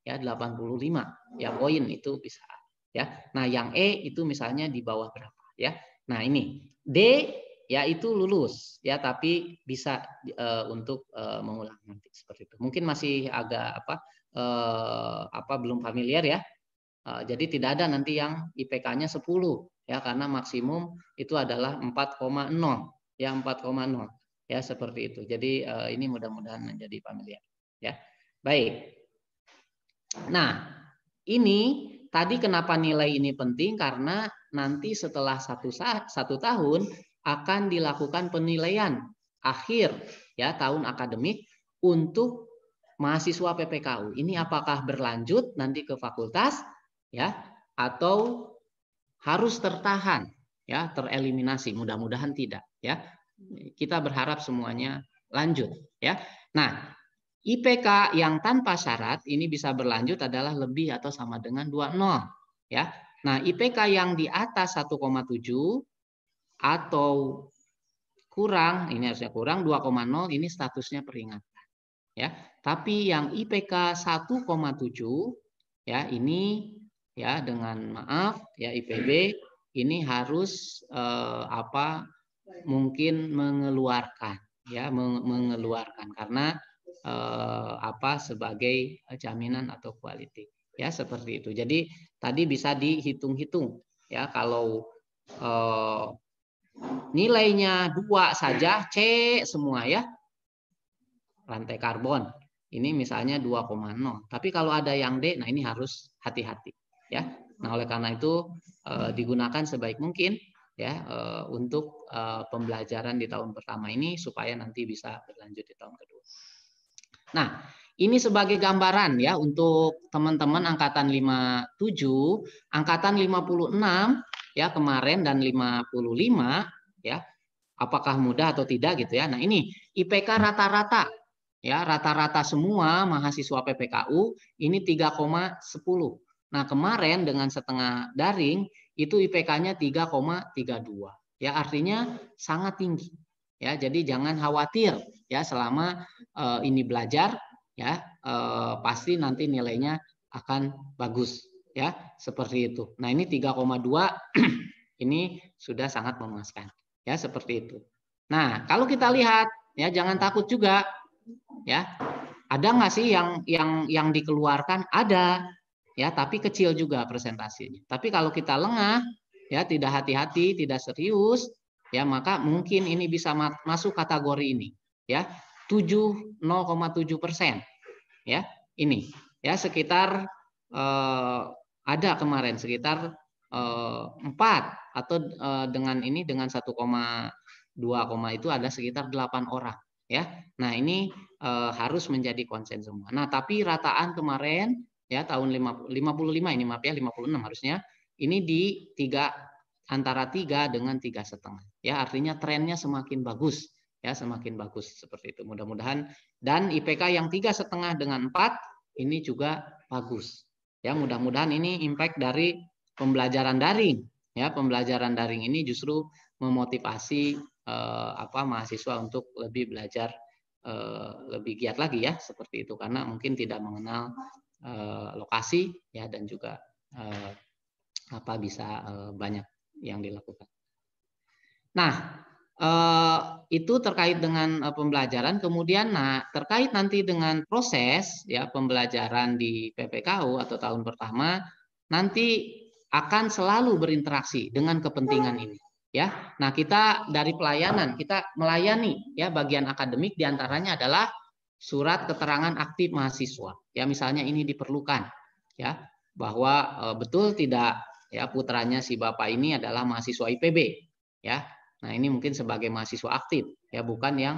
Speaker 3: ya 85 ya poin itu bisa ya. Nah, yang E itu misalnya di bawah berapa ya. Nah, ini D ya itu lulus ya tapi bisa uh, untuk uh, mengulang nanti seperti itu. Mungkin masih agak apa uh, apa belum familiar ya. Uh, jadi tidak ada nanti yang IPK-nya 10 ya karena maksimum itu adalah 4,0 ya 4,0 ya seperti itu. Jadi uh, ini mudah-mudahan menjadi familiar ya. Baik. Nah, ini tadi kenapa nilai ini penting karena nanti setelah satu satu tahun akan dilakukan penilaian akhir ya tahun akademik untuk mahasiswa PPKU. Ini apakah berlanjut nanti ke fakultas ya atau harus tertahan ya tereliminasi. Mudah-mudahan tidak ya. Kita berharap semuanya lanjut ya. Nah, IPK yang tanpa syarat ini bisa berlanjut adalah lebih atau sama dengan 20 ya. Nah, IPK yang di atas 1,7 atau kurang, ini harusnya kurang 2,0 ini statusnya peringatan. Ya. Tapi yang IPK 1,7 ya ini ya dengan maaf ya IPB ini harus eh, apa mungkin mengeluarkan ya mengeluarkan karena eh, apa sebagai jaminan atau quality ya seperti itu. Jadi tadi bisa dihitung-hitung ya kalau eh, nilainya dua saja C semua ya rantai karbon ini misalnya 2,0 tapi kalau ada yang D nah ini harus hati-hati ya nah oleh karena itu eh, digunakan sebaik mungkin ya eh, untuk eh, pembelajaran di tahun pertama ini supaya nanti bisa berlanjut di tahun kedua. Nah, ini sebagai gambaran ya untuk teman-teman angkatan 57, angkatan 56 ya kemarin dan 55 ya. Apakah mudah atau tidak gitu ya. Nah, ini IPK rata-rata ya, rata-rata semua mahasiswa PPKU ini 3,10. Nah, kemarin dengan setengah daring itu IPK-nya 3,32. Ya, artinya sangat tinggi. Ya, jadi jangan khawatir ya selama uh, ini belajar ya uh, pasti nanti nilainya akan bagus ya seperti itu. Nah, ini 3,2 ini sudah sangat memuaskan ya seperti itu. Nah, kalau kita lihat ya jangan takut juga ya. Ada nggak sih yang yang yang dikeluarkan? Ada ya tapi kecil juga presentasinya. Tapi kalau kita lengah ya tidak hati-hati, tidak serius ya maka mungkin ini bisa masuk kategori ini ya 7 0,7 persen ya ini ya sekitar eh, ada kemarin sekitar eh, 4 atau eh, dengan ini dengan 1,2 itu ada sekitar 8 orang ya nah ini eh, harus menjadi konsen semua nah tapi rataan kemarin ya tahun 55 ini maaf ya 56 harusnya. Ini di tiga antara tiga dengan tiga setengah ya. Artinya trennya semakin bagus ya semakin bagus seperti itu. Mudah-mudahan dan IPK yang tiga setengah dengan empat ini juga bagus ya. Mudah-mudahan ini impact dari pembelajaran daring ya. Pembelajaran daring ini justru memotivasi eh, apa mahasiswa untuk lebih belajar eh, lebih giat lagi ya seperti itu. Karena mungkin tidak mengenal Eh, lokasi ya dan juga eh, apa bisa eh, banyak yang dilakukan. Nah, itu terkait dengan pembelajaran. Kemudian, nah terkait nanti dengan proses ya pembelajaran di PPKU atau tahun pertama, nanti akan selalu berinteraksi dengan kepentingan ini. Ya, nah kita dari pelayanan kita melayani ya bagian akademik di antaranya adalah surat keterangan aktif mahasiswa. Ya misalnya ini diperlukan ya bahwa e, betul tidak ya putranya si bapak ini adalah mahasiswa IPB ya. Nah, ini mungkin sebagai mahasiswa aktif ya bukan yang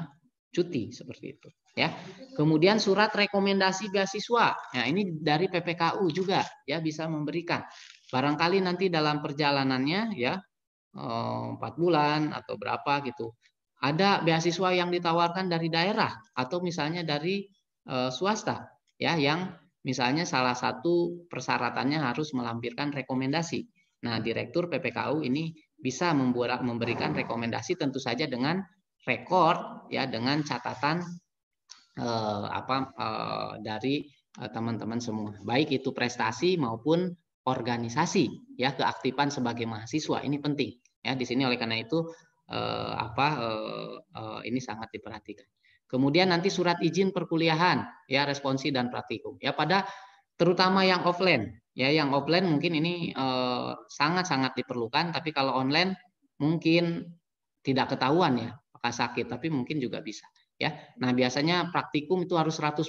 Speaker 3: cuti seperti itu ya. Kemudian surat rekomendasi beasiswa. Nah, ini dari PPKU juga ya bisa memberikan. Barangkali nanti dalam perjalanannya ya eh, empat bulan atau berapa gitu ada beasiswa yang ditawarkan dari daerah atau misalnya dari e, swasta ya yang misalnya salah satu persyaratannya harus melampirkan rekomendasi. Nah, direktur PPKU ini bisa membuat memberikan rekomendasi tentu saja dengan rekor ya dengan catatan e, apa e, dari teman-teman semua, baik itu prestasi maupun organisasi ya keaktifan sebagai mahasiswa ini penting ya di sini oleh karena itu eh, apa eh, eh, ini sangat diperhatikan. Kemudian nanti surat izin perkuliahan ya responsi dan praktikum. Ya pada terutama yang offline ya yang offline mungkin ini eh, sangat-sangat diperlukan tapi kalau online mungkin tidak ketahuan ya apakah sakit tapi mungkin juga bisa ya. Nah, biasanya praktikum itu harus 100%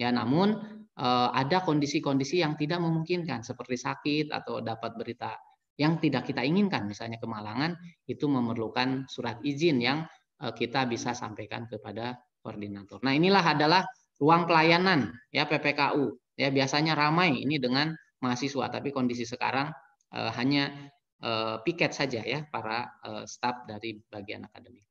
Speaker 3: ya namun eh, ada kondisi-kondisi yang tidak memungkinkan seperti sakit atau dapat berita yang tidak kita inginkan misalnya kemalangan itu memerlukan surat izin yang eh, kita bisa sampaikan kepada koordinator. Nah, inilah adalah ruang pelayanan ya PPKU. Ya biasanya ramai ini dengan mahasiswa, tapi kondisi sekarang eh, hanya eh, piket saja ya para eh, staf dari bagian akademik.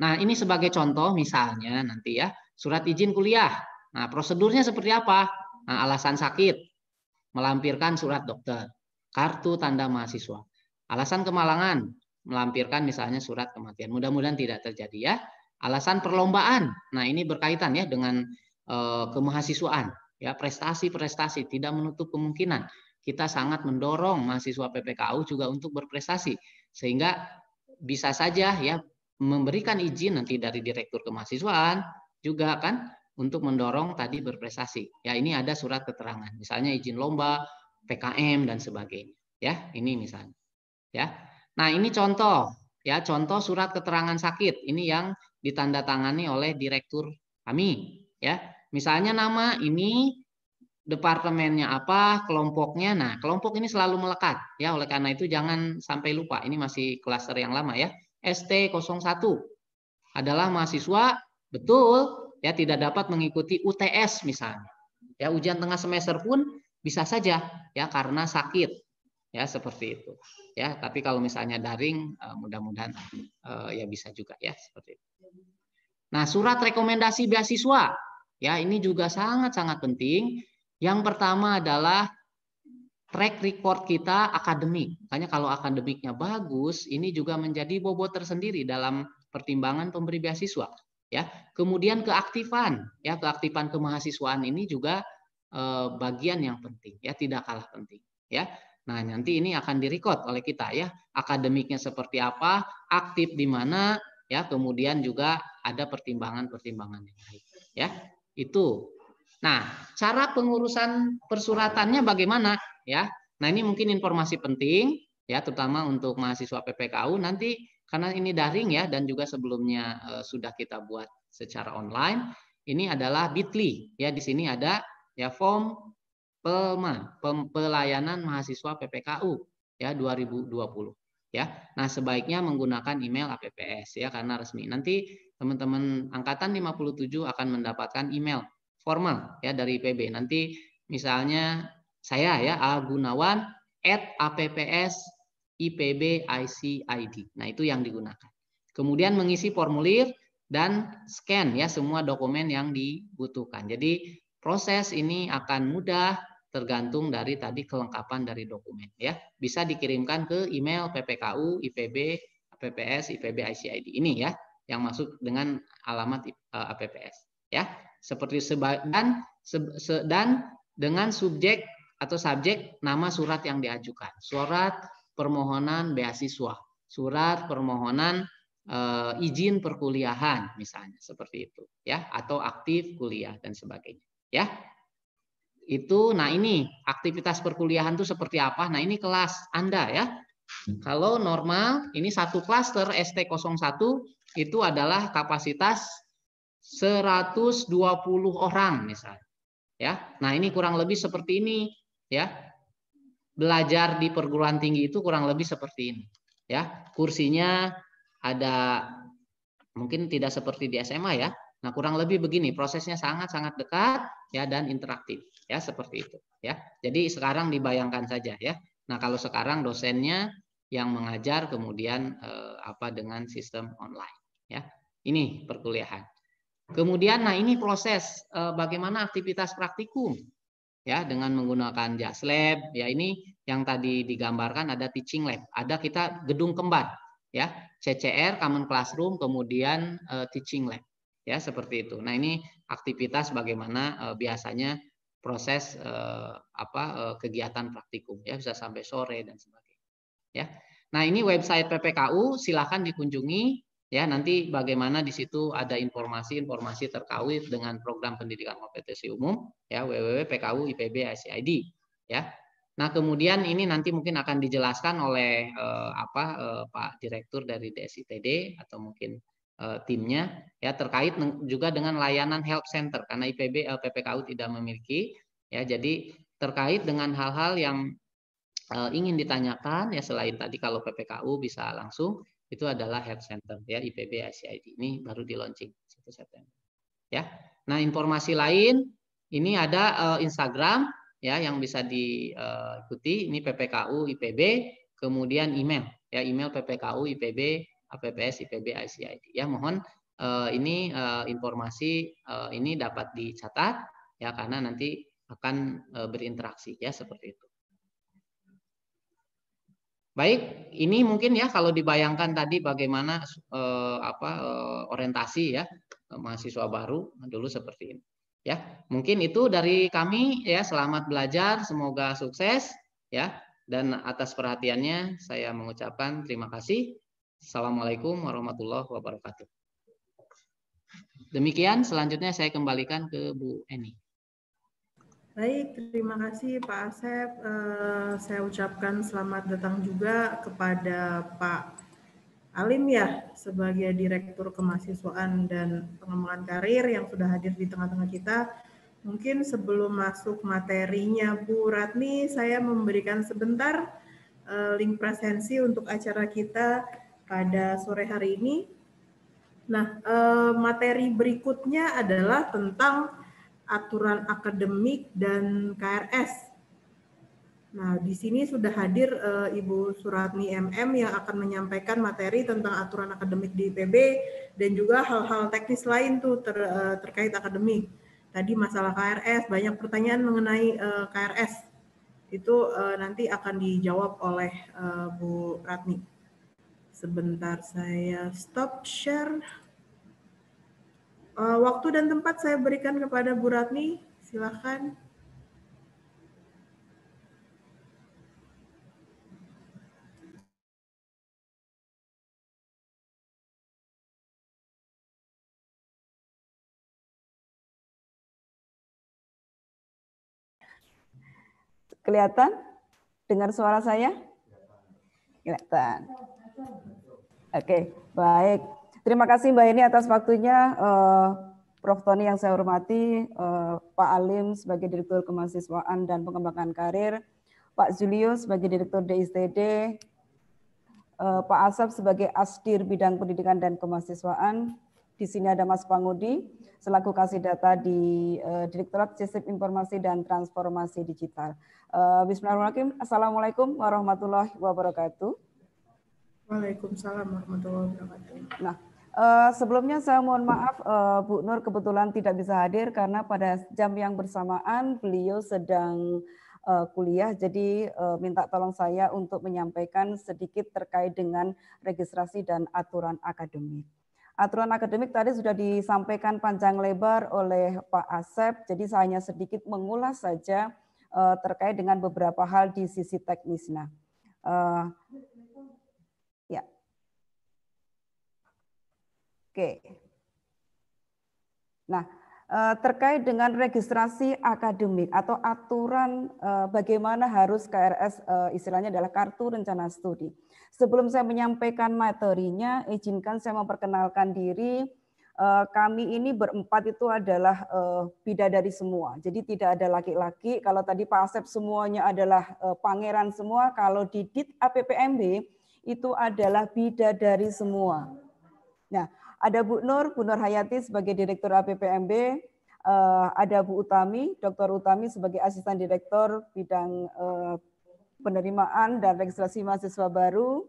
Speaker 3: Nah, ini sebagai contoh misalnya nanti ya, surat izin kuliah. Nah, prosedurnya seperti apa? Nah, alasan sakit, melampirkan surat dokter kartu tanda mahasiswa. Alasan kemalangan, melampirkan misalnya surat kematian. Mudah-mudahan tidak terjadi ya. Alasan perlombaan. Nah, ini berkaitan ya dengan e, kemahasiswaan, ya prestasi-prestasi tidak menutup kemungkinan kita sangat mendorong mahasiswa PPKU juga untuk berprestasi sehingga bisa saja ya memberikan izin nanti dari direktur kemahasiswaan juga kan untuk mendorong tadi berprestasi. Ya, ini ada surat keterangan. Misalnya izin lomba, PKM dan sebagainya. Ya, ini misalnya. Ya. Nah, ini contoh ya, contoh surat keterangan sakit. Ini yang ditandatangani oleh direktur kami, ya. Misalnya nama ini departemennya apa, kelompoknya. Nah, kelompok ini selalu melekat ya. Oleh karena itu jangan sampai lupa. Ini masih klaster yang lama ya. ST01 adalah mahasiswa betul ya tidak dapat mengikuti UTS misalnya. Ya, ujian tengah semester pun bisa saja ya karena sakit. Ya seperti itu. Ya tapi kalau misalnya daring eh, mudah-mudahan uh, ya bisa juga ya seperti itu. Nah surat rekomendasi beasiswa. Ya ini juga sangat-sangat penting. Yang pertama adalah track record kita akademik. Makanya kalau akademiknya bagus ini juga menjadi bobot tersendiri dalam pertimbangan pemberi beasiswa ya. Kemudian keaktifan ya keaktifan kemahasiswaan ini juga Eh, bagian yang penting ya tidak kalah penting ya. Nah nanti ini akan direcord oleh kita ya akademiknya seperti apa aktif di mana ya kemudian juga ada pertimbangan-pertimbangan yang lain ya. Itu. Nah cara pengurusan persuratannya bagaimana ya? Nah ini mungkin informasi penting ya terutama untuk mahasiswa PPKU nanti karena ini daring ya dan juga sebelumnya eh, sudah kita buat secara online ini adalah Bitly ya di sini ada ya form PEMA, pelayanan mahasiswa PPKU ya 2020 ya. Nah, sebaiknya menggunakan email APPS ya karena resmi. Nanti teman-teman angkatan 57 akan mendapatkan email formal ya dari IPB. Nanti misalnya saya ya A Gunawan at APPS IPB ICID. Nah, itu yang digunakan. Kemudian mengisi formulir dan scan ya semua dokumen yang dibutuhkan. Jadi Proses ini akan mudah tergantung dari tadi kelengkapan dari dokumen ya. Bisa dikirimkan ke email PPKU, IPB, APPS, IPB, ICID ini ya yang masuk dengan alamat APPS ya. Seperti dan dan dengan subjek atau subjek nama surat yang diajukan. Surat permohonan beasiswa, surat permohonan e, izin perkuliahan misalnya seperti itu ya atau aktif kuliah dan sebagainya ya. Itu nah ini aktivitas perkuliahan itu seperti apa? Nah ini kelas anda ya. Kalau normal ini satu klaster ST01 itu adalah kapasitas 120 orang misalnya ya. Nah ini kurang lebih seperti ini ya. Belajar di perguruan tinggi itu kurang lebih seperti ini ya. Kursinya ada mungkin tidak seperti di SMA ya Nah, kurang lebih begini, prosesnya sangat-sangat dekat ya dan interaktif ya seperti itu ya. Jadi sekarang dibayangkan saja ya. Nah, kalau sekarang dosennya yang mengajar kemudian eh, apa dengan sistem online ya. Ini perkuliahan. Kemudian nah ini proses eh, bagaimana aktivitas praktikum ya dengan menggunakan lab ya ini yang tadi digambarkan ada teaching lab, ada kita gedung kembar ya, CCR Common Classroom kemudian eh, teaching lab ya seperti itu. Nah ini aktivitas bagaimana uh, biasanya proses uh, apa uh, kegiatan praktikum ya bisa sampai sore dan sebagainya. Ya. Nah ini website PPKU silahkan dikunjungi ya nanti bagaimana di situ ada informasi-informasi terkait dengan program pendidikan kompetensi umum ya www.pku ipb ICID ya. Nah kemudian ini nanti mungkin akan dijelaskan oleh eh, apa eh, Pak Direktur dari DSITD atau mungkin timnya ya terkait juga dengan layanan help center karena IPB LPPKU tidak memiliki ya jadi terkait dengan hal-hal yang ingin ditanyakan ya selain tadi kalau PPKU bisa langsung itu adalah help center ya IPB ICID ini baru di launching 1 September ya. Nah informasi lain ini ada Instagram ya yang bisa diikuti ini PPKU IPB kemudian email ya email PPKU IPB APPS IPB ICID ya mohon uh, ini uh, informasi uh, ini dapat dicatat ya karena nanti akan uh, berinteraksi ya seperti itu. Baik, ini mungkin ya kalau dibayangkan tadi bagaimana uh, apa uh, orientasi ya mahasiswa baru dulu seperti ini. Ya, mungkin itu dari kami ya. Selamat belajar, semoga sukses ya. Dan atas perhatiannya saya mengucapkan terima kasih. Assalamualaikum warahmatullahi wabarakatuh. Demikian selanjutnya saya kembalikan ke Bu Eni.
Speaker 1: Baik, terima kasih Pak Asep. Uh, saya ucapkan selamat datang juga kepada Pak Alim ya sebagai Direktur Kemahasiswaan dan Pengembangan Karir yang sudah hadir di tengah-tengah kita. Mungkin sebelum masuk materinya Bu Ratni, saya memberikan sebentar uh, link presensi untuk acara kita pada sore hari ini. Nah, uh, materi berikutnya adalah tentang aturan akademik dan KRS Nah, di sini sudah hadir uh, Ibu Suratni MM yang akan menyampaikan materi tentang aturan akademik di IPB dan juga hal-hal teknis lain tuh ter, uh, terkait akademik. Tadi masalah KRS, banyak pertanyaan mengenai KRS. Itu nanti akan dijawab oleh Bu Ratni. Sebentar saya stop share. Uh, waktu dan tempat saya berikan kepada Bu Ratni. Silakan.
Speaker 4: Kelihatan? Dengar suara saya? Kelihatan. Oke, baik. Terima kasih Mbak ini atas waktunya. Uh, Prof. Tony yang saya hormati, uh, Pak Alim sebagai Direktur Kemahasiswaan dan Pengembangan Karir, Pak Julius sebagai Direktur DISTD, uh, eh, Pak Asap sebagai Asdir Bidang Pendidikan dan Kemahasiswaan, di sini ada Mas Pangudi selaku kasih data di uh, Direktorat Sistem Informasi dan Transformasi Digital. Uh, Bismillahirrahmanirrahim. Assalamualaikum warahmatullahi wabarakatuh.
Speaker 1: Waalaikumsalam warahmatullahi wabarakatuh.
Speaker 4: Nah, uh, sebelumnya saya mohon maaf uh, Bu Nur kebetulan tidak bisa hadir karena pada jam yang bersamaan beliau sedang uh, kuliah, jadi uh, minta tolong saya untuk menyampaikan sedikit terkait dengan registrasi dan aturan akademik. Aturan akademik tadi sudah disampaikan panjang lebar oleh Pak Asep, jadi saya hanya sedikit mengulas saja terkait dengan beberapa hal di sisi teknisnya. Uh, ya, oke. Nah, uh, terkait dengan registrasi akademik atau aturan uh, bagaimana harus KRS uh, istilahnya adalah kartu rencana studi. Sebelum saya menyampaikan materinya, izinkan saya memperkenalkan diri. Eh, kami ini berempat itu adalah eh, bidadari semua. Jadi tidak ada laki-laki. Kalau tadi Pak Asep semuanya adalah eh, pangeran semua. Kalau di DIT APPMB itu adalah bidadari semua. Nah, ada Bu Nur, Bu Nur Hayati sebagai Direktur APPMB, ada Bu Utami, Dr. Utami sebagai Asisten Direktur bidang penerimaan dan registrasi mahasiswa baru.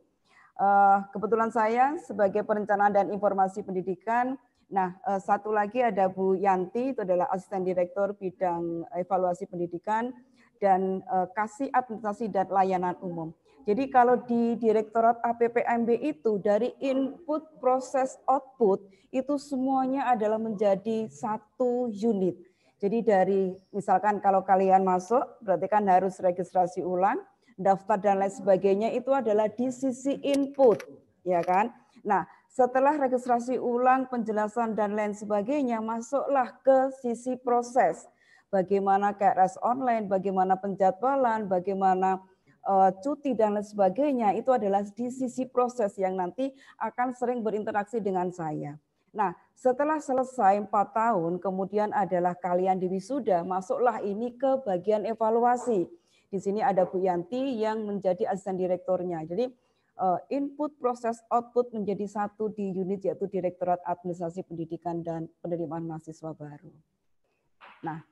Speaker 4: Eh, kebetulan saya sebagai perencanaan dan informasi pendidikan. Nah, eh, satu lagi ada Bu Yanti, itu adalah asisten direktur bidang evaluasi pendidikan dan eh, kasih administrasi dan layanan umum. Jadi kalau di Direktorat APPMB itu dari input, proses, output itu semuanya adalah menjadi satu unit. Jadi dari misalkan kalau kalian masuk berarti kan harus registrasi ulang, daftar dan lain sebagainya itu adalah di sisi input, ya kan? Nah, setelah registrasi ulang, penjelasan dan lain sebagainya, masuklah ke sisi proses. Bagaimana KRS online, bagaimana penjadwalan, bagaimana cuti dan lain sebagainya itu adalah di sisi proses yang nanti akan sering berinteraksi dengan saya. Nah, setelah selesai empat tahun, kemudian adalah kalian di wisuda, masuklah ini ke bagian evaluasi. Di sini ada Bu Yanti yang menjadi asisten direkturnya. Jadi uh, input, proses, output menjadi satu di unit yaitu Direktorat Administrasi Pendidikan dan Penerimaan Mahasiswa Baru. Nah,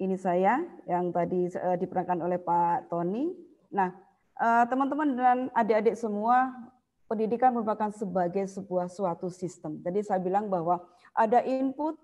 Speaker 4: ini saya yang tadi uh, diperankan oleh Pak Tony. Nah, uh, teman-teman dan adik-adik semua, pendidikan merupakan sebagai sebuah suatu sistem. Jadi saya bilang bahwa ada input,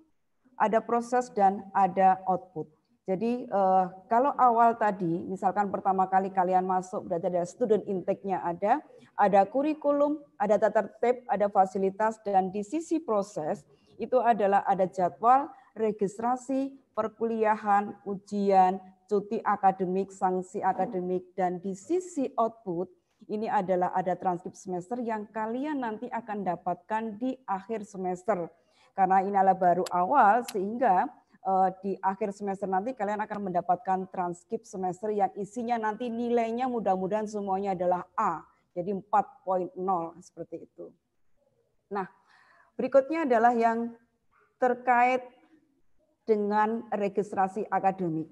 Speaker 4: ada proses dan ada output. Jadi uh, kalau awal tadi, misalkan pertama kali kalian masuk berarti ada student intake-nya ada, ada kurikulum, ada tata tertib, ada fasilitas, dan di sisi proses itu adalah ada jadwal, registrasi, perkuliahan, ujian, cuti akademik, sanksi akademik, dan di sisi output ini adalah ada transkrip semester yang kalian nanti akan dapatkan di akhir semester. Karena ini adalah baru awal sehingga eh, di akhir semester nanti kalian akan mendapatkan transkrip semester yang isinya nanti nilainya mudah-mudahan semuanya adalah A. Jadi 4.0 seperti itu. Nah, berikutnya adalah yang terkait dengan registrasi akademik.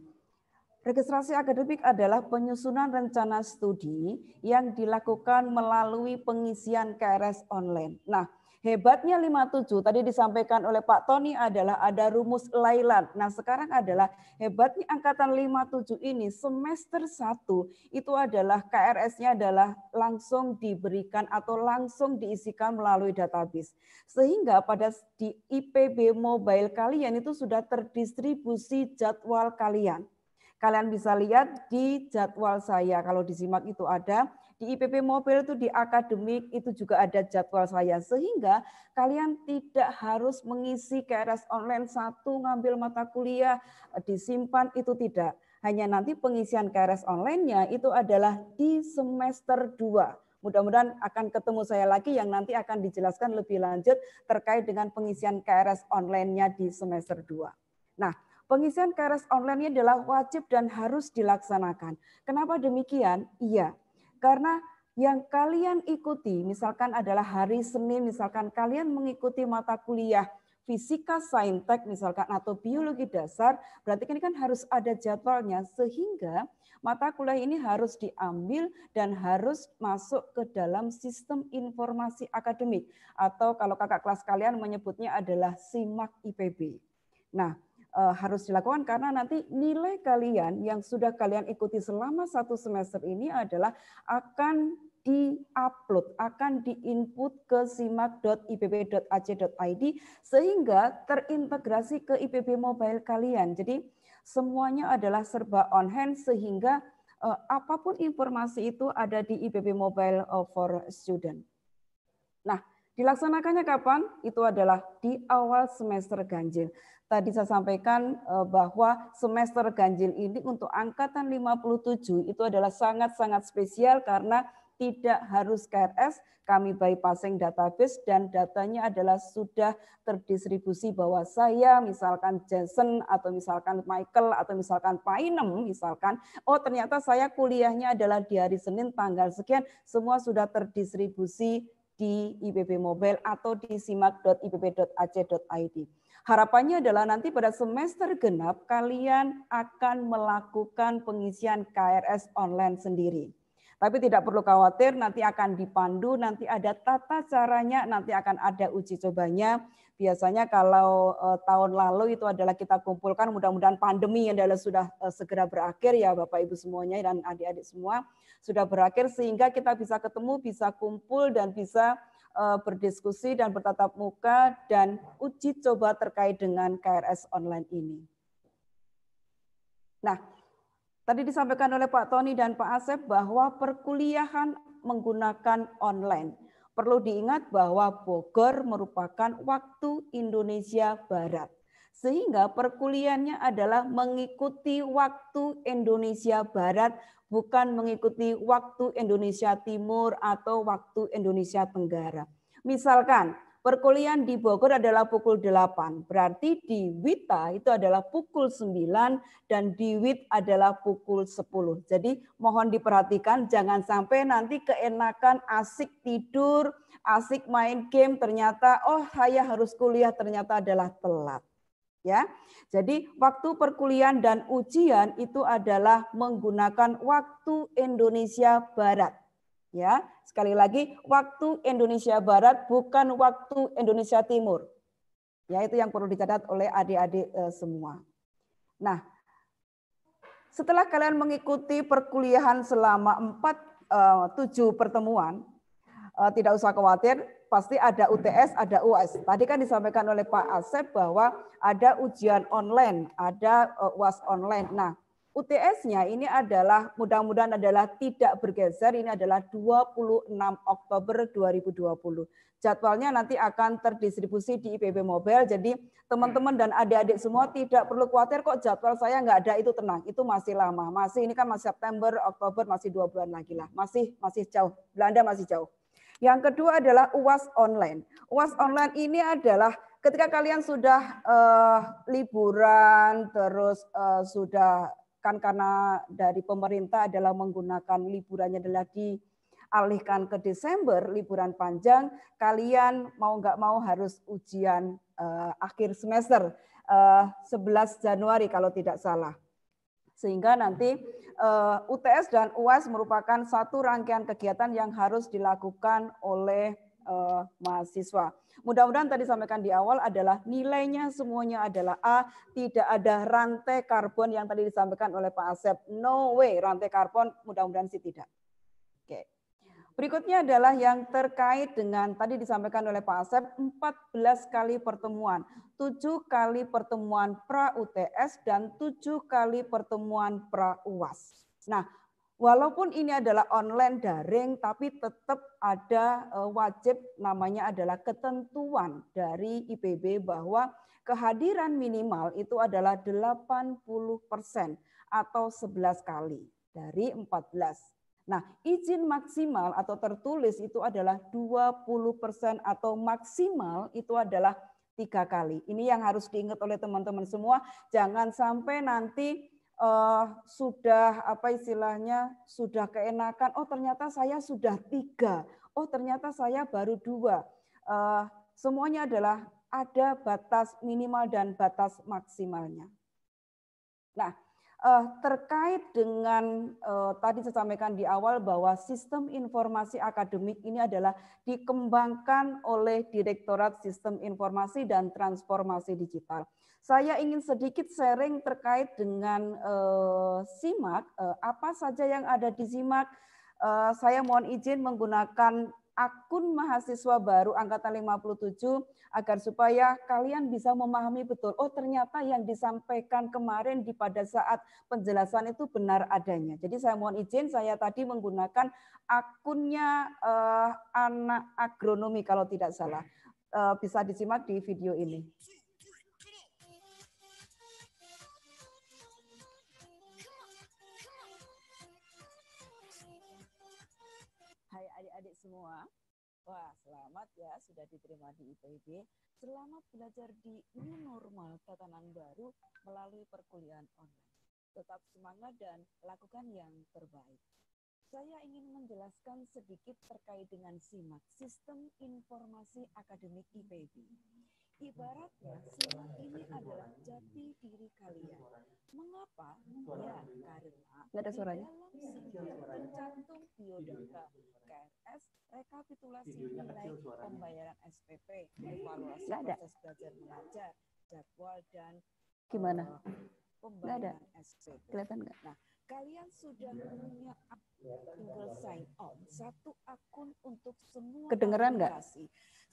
Speaker 4: Registrasi akademik adalah penyusunan rencana studi yang dilakukan melalui pengisian KRS online. Nah, Hebatnya 57 tadi disampaikan oleh Pak Tony adalah ada rumus Lailan. Nah, sekarang adalah hebatnya angkatan 57 ini semester 1 itu adalah KRS-nya adalah langsung diberikan atau langsung diisikan melalui database. Sehingga pada di IPB mobile kalian itu sudah terdistribusi jadwal kalian. Kalian bisa lihat di jadwal saya kalau disimak itu ada di IPP Mobil itu di akademik itu juga ada jadwal saya sehingga kalian tidak harus mengisi KRS online satu ngambil mata kuliah disimpan itu tidak. Hanya nanti pengisian KRS online-nya itu adalah di semester 2. Mudah-mudahan akan ketemu saya lagi yang nanti akan dijelaskan lebih lanjut terkait dengan pengisian KRS online-nya di semester 2. Nah, pengisian KRS online-nya adalah wajib dan harus dilaksanakan. Kenapa demikian? Iya, karena yang kalian ikuti, misalkan adalah hari Senin, misalkan kalian mengikuti mata kuliah fisika saintek misalkan atau biologi dasar, berarti ini kan harus ada jadwalnya sehingga mata kuliah ini harus diambil dan harus masuk ke dalam sistem informasi akademik atau kalau kakak kelas kalian menyebutnya adalah SIMAK IPB. Nah, harus dilakukan karena nanti nilai kalian yang sudah kalian ikuti selama satu semester ini adalah akan di-upload, akan di-input ke simak.ipb.ac.id sehingga terintegrasi ke IPB mobile kalian. Jadi semuanya adalah serba on hand sehingga uh, apa pun informasi itu ada di IPB mobile uh, for student. Nah, dilaksanakannya kapan? Itu adalah di awal semester ganjil tadi saya sampaikan eh, bahwa semester ganjil ini untuk angkatan 57 itu adalah sangat-sangat spesial karena tidak harus KRS, kami bypassing database dan datanya adalah sudah terdistribusi bahwa saya misalkan Jason atau misalkan Michael atau misalkan Painem misalkan, oh ternyata saya kuliahnya adalah di hari Senin tanggal sekian, semua sudah terdistribusi di IPB Mobile atau di simak.ipp.ac.id. Harapannya adalah nanti pada semester genap kalian akan melakukan pengisian KRS online sendiri. Tapi tidak perlu khawatir, nanti akan dipandu, nanti ada tata caranya, nanti akan ada uji cobanya. Biasanya kalau uh, tahun lalu itu adalah kita kumpulkan, mudah-mudahan pandemi adalah sudah uh, segera berakhir ya Bapak Ibu semuanya dan adik-adik semua sudah berakhir sehingga kita bisa ketemu, bisa kumpul dan bisa Eh, berdiskusi dan bertatap muka dan uji coba terkait dengan KRS online ini. Nah, tadi disampaikan oleh Pak Tony dan Pak Asep bahwa perkuliahan menggunakan online. Perlu diingat bahwa Bogor merupakan waktu Indonesia Barat. Sehingga perkuliahannya adalah mengikuti waktu Indonesia Barat bukan mengikuti waktu Indonesia Timur atau waktu Indonesia Tenggara. Misalkan Perkuliahan di Bogor adalah pukul 8. Berarti di Wita itu adalah pukul 9 dan di Wit adalah pukul 10. Jadi mohon diperhatikan jangan sampai nanti keenakan asik tidur, asik main game ternyata oh saya harus kuliah ternyata adalah telat. Ya. Jadi waktu perkuliahan dan ujian itu adalah menggunakan waktu Indonesia Barat. Ya, sekali lagi waktu Indonesia Barat bukan waktu Indonesia Timur. Ya, itu yang perlu dicatat oleh adik-adik eh, semua. Nah, setelah kalian mengikuti perkuliahan selama empat eh, tujuh pertemuan, eh, tidak usah khawatir, pasti ada UTS, ada UAS. Tadi kan disampaikan oleh Pak Asep bahwa ada ujian online, ada eh, UAS online. Nah, UTS-nya ini adalah mudah-mudahan adalah tidak bergeser. Ini adalah 26 Oktober 2020. Jadwalnya nanti akan terdistribusi di IPB Mobile. Jadi teman-teman dan adik-adik semua tidak perlu khawatir kok jadwal saya nggak ada itu tenang. Itu masih lama. Masih ini kan masih September, Oktober masih dua bulan lagi lah. Masih masih jauh. Belanda masih jauh. Yang kedua adalah UAS online. UAS online ini adalah ketika kalian sudah uh, liburan terus uh, sudah kan karena dari pemerintah adalah menggunakan liburannya adalah dialihkan ke Desember, liburan panjang, kalian mau nggak mau harus ujian uh, akhir semester uh, eh, 11 Januari kalau tidak salah. Sehingga nanti eh, UTS dan UAS merupakan satu rangkaian kegiatan yang harus dilakukan oleh uh, mahasiswa. Mudah-mudahan tadi sampaikan di awal adalah nilainya semuanya adalah A, tidak ada rantai karbon yang tadi disampaikan oleh Pak Asep. No way rantai karbon, mudah-mudahan sih tidak. Berikutnya adalah yang terkait dengan tadi disampaikan oleh Pak Asep 14 kali pertemuan, 7 kali pertemuan pra UTS dan 7 kali pertemuan pra UAS. Nah, Walaupun ini adalah online daring, tapi tetap ada e, wajib namanya adalah ketentuan dari IPB bahwa kehadiran minimal itu adalah 80% atau 11 kali dari 14. Nah, izin maksimal atau tertulis itu adalah 20% atau maksimal itu adalah tiga kali. Ini yang harus diingat oleh teman-teman semua. Jangan sampai nanti uh, sudah apa istilahnya sudah keenakan oh ternyata saya sudah tiga oh ternyata saya baru dua uh, semuanya adalah ada batas minimal dan batas maksimalnya nah uh, terkait dengan uh, tadi saya sampaikan di awal bahwa sistem informasi akademik ini adalah dikembangkan oleh Direktorat Sistem Informasi dan Transformasi Digital. Saya ingin sedikit sharing terkait dengan uh, SIMAK, uh, apa saja yang ada di SIMAK. Uh, saya mohon izin menggunakan akun mahasiswa baru angkatan 57 agar supaya kalian bisa memahami betul oh ternyata yang disampaikan kemarin di pada saat penjelasan itu benar adanya. Jadi saya mohon izin saya tadi menggunakan akunnya uh, anak agronomi kalau tidak salah. Uh, bisa disimak di video ini. Wah, selamat ya sudah diterima di IPB. Selamat belajar di new normal tatanan baru melalui perkuliahan online. Tetap semangat dan lakukan yang terbaik. Saya ingin menjelaskan sedikit terkait dengan SIMAK, Sistem Informasi Akademik IPB. Ibaratnya simak ini adalah jati diri kalian. Mengapa? Ya, karena ada suaranya. dalam simak tercantum biodata KRS, rekapitulasi nilai pembayaran SPP, evaluasi proses belajar mengajar, jadwal dan gimana? Uh, pembayaran ada. SPP. Kelihatan nggak? Nah, kalian sudah punya tinggal sign on satu akun untuk semua kedengeran nggak?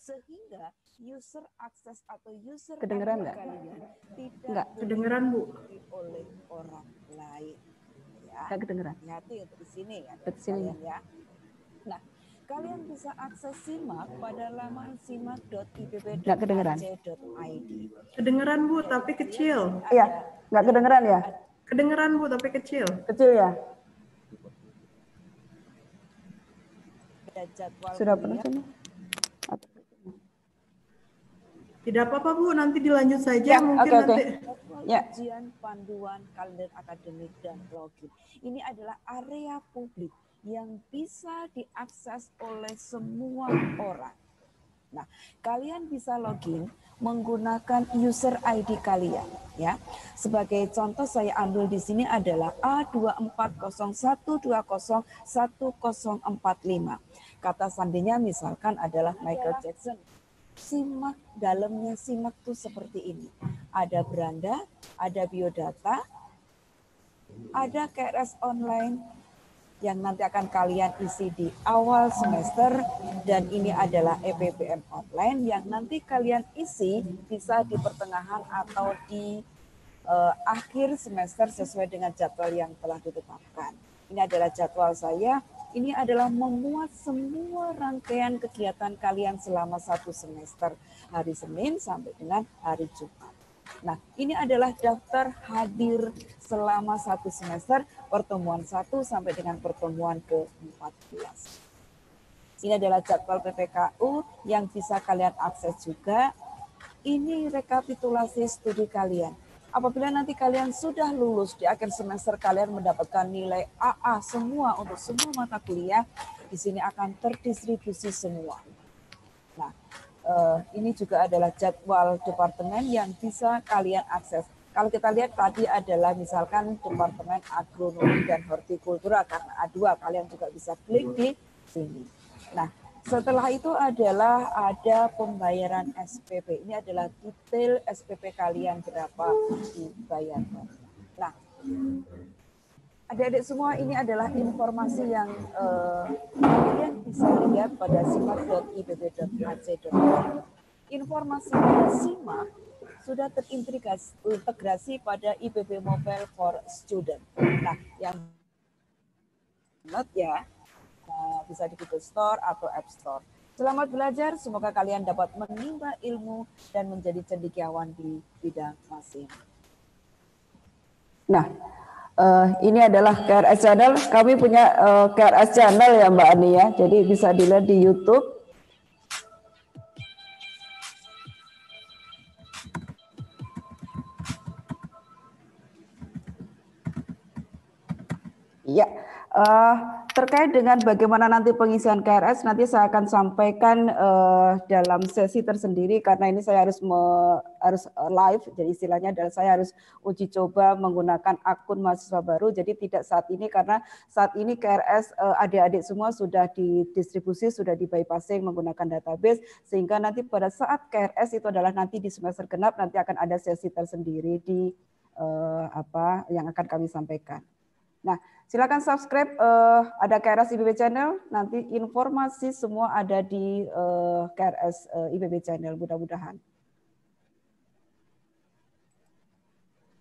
Speaker 4: Sehingga user akses atau user kedengeran nggak? tidak nggak. kedengeran bu. oleh orang lain ya. Nggak kedengeran. Hati untuk di sini ya di sini. ya. Nah kalian bisa akses simak pada laman simak.ipp.ac.id
Speaker 1: kedengeran. Bu tapi kecil.
Speaker 4: Iya nggak kedengeran ya?
Speaker 1: kedengeran bu tapi kecil.
Speaker 4: Kecil ya? Sudah pernah
Speaker 1: Tidak apa-apa Bu, nanti dilanjut saja. Ya, Mungkin okay, nanti.
Speaker 4: Okay. Ya. Ujian panduan kalender akademik dan login. Ini adalah area publik yang bisa diakses oleh semua orang. Nah, kalian bisa login menggunakan user ID kalian ya. Sebagai contoh saya ambil di sini adalah A2401201045. Kata sandinya misalkan adalah Michael Jackson simak dalamnya simak tuh seperti ini. Ada beranda, ada biodata, ada KRS online yang nanti akan kalian isi di awal semester dan ini adalah EPBM online yang nanti kalian isi bisa di pertengahan atau di uh, akhir semester sesuai dengan jadwal yang telah ditetapkan. Ini adalah jadwal saya ini adalah memuat semua rangkaian kegiatan kalian selama satu semester hari Senin sampai dengan hari Jumat. Nah, ini adalah daftar hadir selama satu semester pertemuan satu sampai dengan pertemuan ke-14. Ini adalah jadwal PPKU yang bisa kalian akses juga. Ini rekapitulasi studi kalian apabila nanti kalian sudah lulus di akhir semester kalian mendapatkan nilai AA semua untuk semua mata kuliah, di sini akan terdistribusi semua. Nah, eh, ini juga adalah jadwal departemen yang bisa kalian akses. Kalau kita lihat tadi adalah misalkan departemen agronomi dan hortikultura karena A2 kalian juga bisa klik di sini. Nah, setelah itu adalah ada pembayaran SPP. Ini adalah detail SPP kalian berapa dibayarkan. Nah, adik-adik semua ini adalah informasi yang uh, kalian bisa lihat pada simak.ibb.ac.id. Informasi pada simak sudah terintegrasi pada IPB Mobile for Student. Nah, yang not ya, bisa di Google Store atau App Store. Selamat belajar, semoga kalian dapat menimba ilmu dan menjadi cendekiawan di bidang masing. Nah, uh, ini adalah KRS Channel. Kami punya uh, eh, KRS Channel ya Mbak Ani ya, jadi bisa dilihat di YouTube. Iya, uh, terkait dengan bagaimana nanti pengisian KRS nanti saya akan sampaikan uh, dalam sesi tersendiri karena ini saya harus me, harus eh, live. Jadi istilahnya adalah saya harus uji coba menggunakan akun mahasiswa baru. Jadi tidak saat ini karena saat ini KRS uh, adik-adik semua sudah didistribusi sudah di bypassing menggunakan database. Sehingga nanti pada saat KRS itu adalah nanti di semester genap nanti akan ada sesi tersendiri di uh, apa yang akan kami sampaikan. Nah, silakan subscribe uh, ada KRS IBB Channel. Nanti informasi semua ada di uh, eh, KRS uh, eh, IBB Channel mudah-mudahan.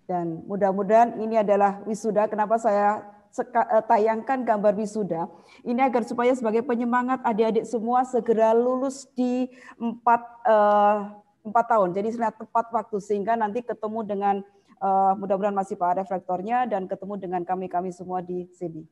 Speaker 4: Dan mudah-mudahan ini adalah wisuda. Kenapa saya tayangkan gambar wisuda? Ini agar supaya sebagai penyemangat adik-adik semua segera lulus di empat, uh, empat tahun. Jadi tepat waktu sehingga nanti ketemu dengan Uh, mudah-mudahan masih Pak reflektornya dan ketemu dengan kami-kami semua di sini.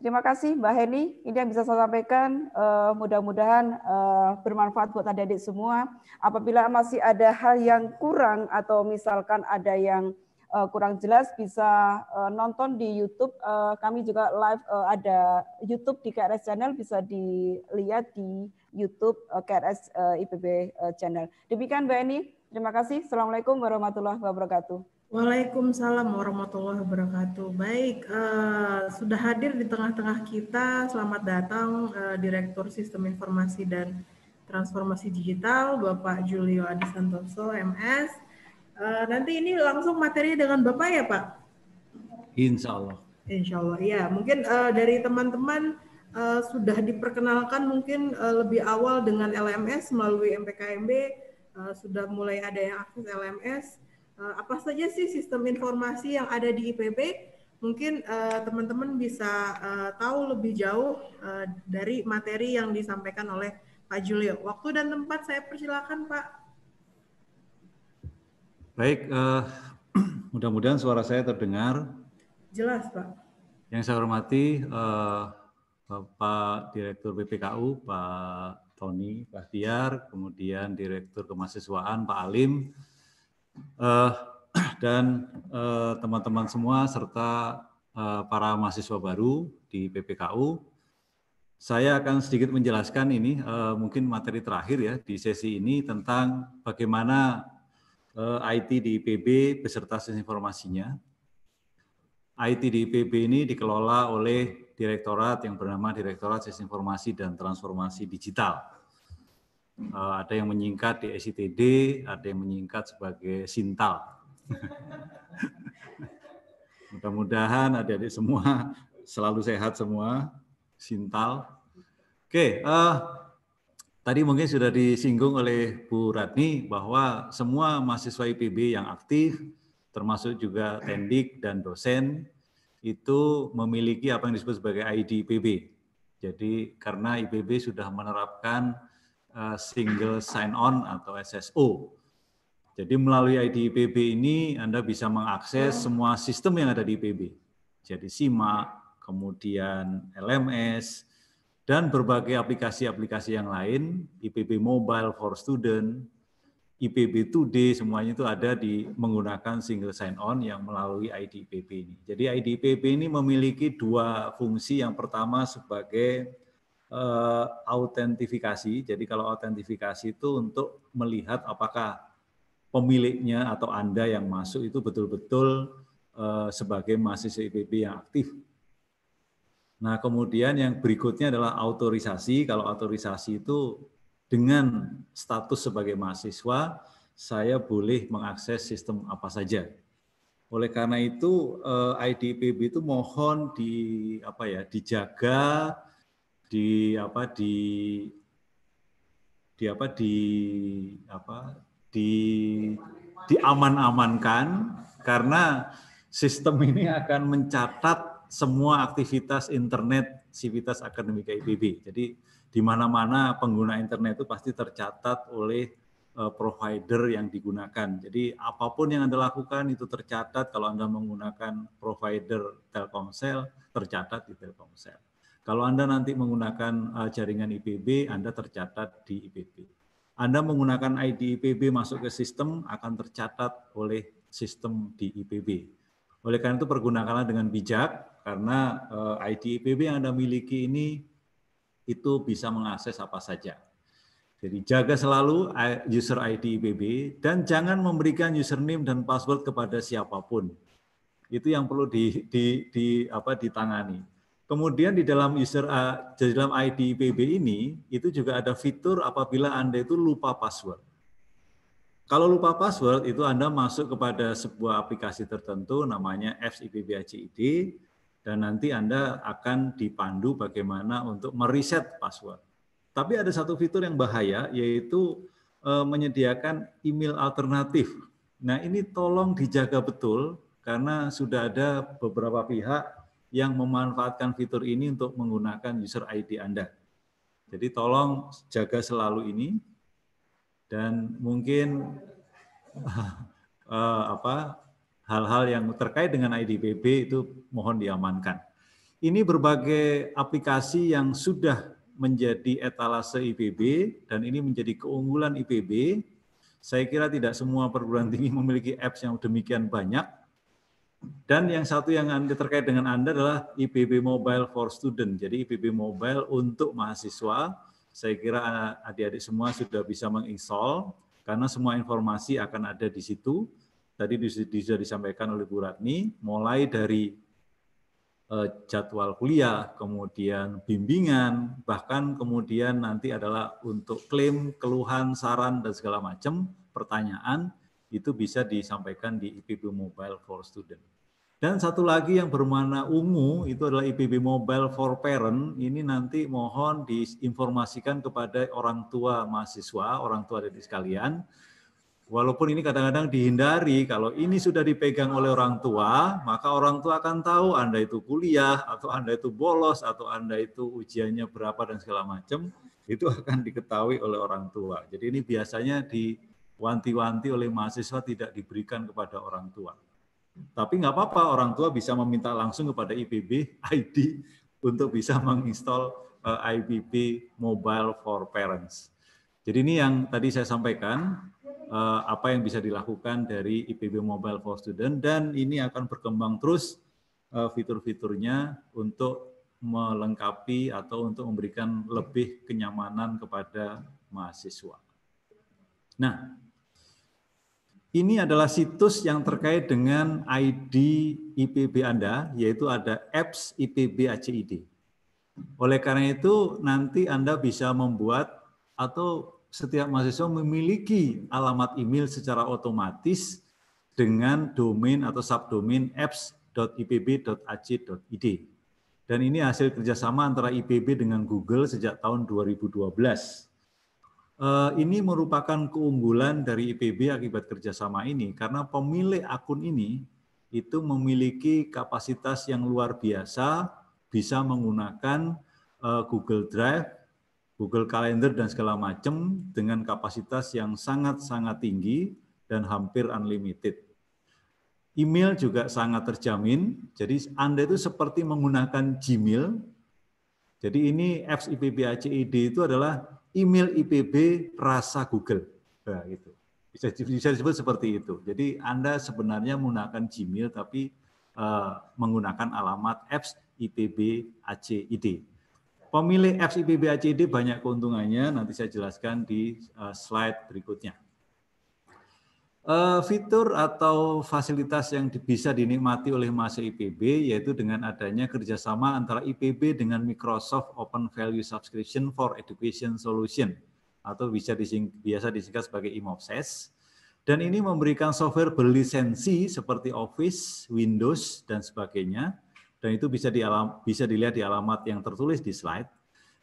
Speaker 4: Terima kasih Mbak Heni. Ini yang bisa saya sampaikan. Uh, mudah-mudahan uh, bermanfaat buat adik-adik semua. Apabila masih ada hal yang kurang atau misalkan ada yang uh, kurang jelas bisa uh, nonton di YouTube. Uh, kami juga live uh, ada YouTube di KRS Channel bisa dilihat di YouTube uh, KRS uh, IPB uh, Channel. Demikian Mbak Eni. Terima kasih. Assalamualaikum warahmatullahi wabarakatuh.
Speaker 1: Waalaikumsalam warahmatullahi wabarakatuh. Baik, uh, sudah hadir di tengah-tengah kita. Selamat datang uh, Direktur Sistem Informasi dan Transformasi Digital, Bapak Julio Adi Santoso, MS. Uh, nanti ini langsung materi dengan Bapak ya, Pak?
Speaker 5: Insya Allah.
Speaker 1: Insya Allah, ya. Mungkin uh, dari teman-teman uh, sudah diperkenalkan mungkin uh, lebih awal dengan LMS melalui MPKMB uh, sudah mulai ada yang akses LMS. Uh, eh, apa saja sih sistem informasi yang ada di IPB? Mungkin eh, teman-teman uh, bisa uh, tahu lebih jauh uh, dari materi yang disampaikan oleh Pak Julio. Waktu dan tempat saya persilakan, Pak.
Speaker 5: Baik, uh, mudah-mudahan suara saya terdengar.
Speaker 1: Jelas, Pak.
Speaker 5: Yang saya hormati uh, Bapak Direktur BPKU, Pak Tony Bahtiar, kemudian Direktur Kemahasiswaan Pak Alim, uh, dan teman-teman uh, semua serta uh, para mahasiswa baru di PPKU. Saya akan sedikit menjelaskan ini uh, mungkin materi terakhir ya di sesi ini tentang bagaimana uh, IT di IPB beserta sistem informasinya. IT di IPB ini dikelola oleh direktorat yang bernama Direktorat Sistem Informasi dan Transformasi Digital. Uh, ada yang menyingkat di SITD, ada yang menyingkat sebagai Sintal. Mudah-mudahan adik-adik semua selalu sehat semua, Sintal. Oke, uh, tadi mungkin sudah disinggung oleh Bu Ratni bahwa semua mahasiswa IPB yang aktif, termasuk juga tendik dan dosen, itu memiliki apa yang disebut sebagai ID IPB. Jadi karena IPB sudah menerapkan single sign on atau SSO. Jadi melalui ID IPB ini Anda bisa mengakses semua sistem yang ada di IPB. Jadi SIMA, kemudian LMS, dan berbagai aplikasi-aplikasi yang lain, IPB Mobile for Student, IPB 2D semuanya itu ada di menggunakan single sign on yang melalui ID IPB ini. Jadi ID IPB ini memiliki dua fungsi. Yang pertama sebagai uh, autentifikasi. Jadi kalau autentifikasi itu untuk melihat apakah pemiliknya atau Anda yang masuk itu betul-betul uh, sebagai mahasiswa IPB yang aktif. Nah, kemudian yang berikutnya adalah autorisasi. Kalau autorisasi itu dengan status sebagai mahasiswa, saya boleh mengakses sistem apa saja. Oleh karena itu eh, IDPB itu mohon di apa ya dijaga di apa di di apa di apa di diaman-amankan karena sistem ini akan mencatat semua aktivitas internet sivitas akademika IPB. Jadi di mana-mana pengguna internet itu pasti tercatat oleh uh, provider yang digunakan. Jadi apa pun yang Anda lakukan itu tercatat kalau Anda menggunakan provider Telkomsel, tercatat di Telkomsel. Kalau Anda nanti menggunakan uh, jaringan IPB, Anda tercatat di IPB. Anda menggunakan ID IPB masuk ke sistem akan tercatat oleh sistem di IPB. Oleh karena itu pergunakanlah dengan bijak karena eh, ID IPB yang Anda miliki ini itu bisa mengakses apa saja. Jadi jaga selalu user ID IPB dan jangan memberikan username dan password kepada siapa pun. Itu yang perlu di, di, di apa ditangani. Kemudian di dalam user di dalam ID IPB ini itu juga ada fitur apabila Anda itu lupa password. Kalau lupa password itu Anda masuk kepada sebuah aplikasi tertentu namanya Apps IPB ACID dan nanti Anda akan dipandu bagaimana untuk mereset password. Tapi ada satu fitur yang bahaya yaitu eh, menyediakan email alternatif. Nah, ini tolong dijaga betul karena sudah ada beberapa pihak yang memanfaatkan fitur ini untuk menggunakan user ID Anda. Jadi tolong jaga selalu ini dan mungkin uh, apa hal-hal yang terkait dengan IDPB itu mohon diamankan. Ini berbagai aplikasi yang sudah menjadi etalase IPB dan ini menjadi keunggulan IPB. Saya kira tidak semua perguruan tinggi memiliki apps yang demikian banyak. Dan yang satu yang terkait dengan Anda adalah IPB Mobile for Student. Jadi IPB Mobile untuk mahasiswa. Saya kira adik-adik semua sudah bisa menginstall karena semua informasi akan ada di situ tadi sudah disampaikan oleh Bu Ratni, mulai dari eh, jadwal kuliah, kemudian bimbingan, bahkan kemudian nanti adalah untuk klaim, keluhan, saran, dan segala macam pertanyaan, itu bisa disampaikan di IPB Mobile for Student. Dan satu lagi yang bermana ungu itu adalah IPB Mobile for Parent. Ini nanti mohon diinformasikan kepada orang tua mahasiswa, orang tua dari sekalian, Walaupun ini kadang-kadang dihindari, kalau ini sudah dipegang oleh orang tua, maka orang tua akan tahu Anda itu kuliah, atau Anda itu bolos, atau Anda itu ujiannya berapa, dan segala macam, itu akan diketahui oleh orang tua. Jadi ini biasanya diwanti-wanti oleh mahasiswa tidak diberikan kepada orang tua. Tapi nggak apa-apa, orang tua bisa meminta langsung kepada IPB ID untuk bisa menginstal uh, IPB Mobile for Parents. Jadi ini yang tadi saya sampaikan, uh, apa yang bisa dilakukan dari IPB Mobile for Student dan ini akan berkembang terus uh, fitur-fiturnya untuk melengkapi atau untuk memberikan lebih kenyamanan kepada mahasiswa. Nah, ini adalah situs yang terkait dengan ID IPB Anda, yaitu ada apps IPB ACID. Oleh karena itu, nanti Anda bisa membuat atau setiap mahasiswa memiliki alamat email secara otomatis dengan domain atau subdomain apps.ipb.ac.id. Dan ini hasil kerjasama antara IPB dengan Google sejak tahun 2012. Eh, ini merupakan keunggulan dari IPB akibat kerjasama ini karena pemilik akun ini itu memiliki kapasitas yang luar biasa, bisa menggunakan eh, Google Drive, Google Calendar dan segala macam dengan kapasitas yang sangat-sangat tinggi dan hampir unlimited. Email juga sangat terjamin, jadi Anda itu seperti menggunakan Gmail. Jadi ini apps IPB ACID itu adalah email IPB rasa Google. Nah, gitu. Bisa, bisa disebut seperti itu. Jadi Anda sebenarnya menggunakan Gmail tapi uh, menggunakan alamat apps IPB ACID. Pemilik apps IPB ACID banyak keuntungannya, nanti saya jelaskan di uh, slide berikutnya. Uh, fitur atau fasilitas yang bisa dinikmati oleh mahasiswa IPB yaitu dengan adanya kerjasama antara IPB dengan Microsoft Open Value Subscription for Education Solution atau bisa dising, biasa disingkat sebagai IMOPSES. Dan ini memberikan software berlisensi seperti Office, Windows, dan sebagainya. Dan itu bisa, dialam, bisa dilihat di alamat yang tertulis di slide.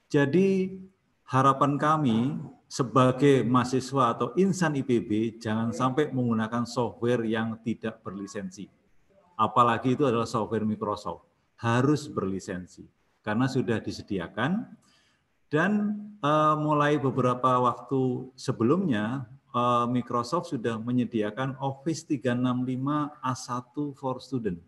Speaker 5: Jadi harapan kami sebagai mahasiswa atau insan IPB jangan sampai menggunakan software yang tidak berlisensi. Apalagi itu adalah software Microsoft. Harus berlisensi karena sudah disediakan dan uh, mulai beberapa waktu sebelumnya uh, Microsoft sudah menyediakan Office 365 A1 for Student.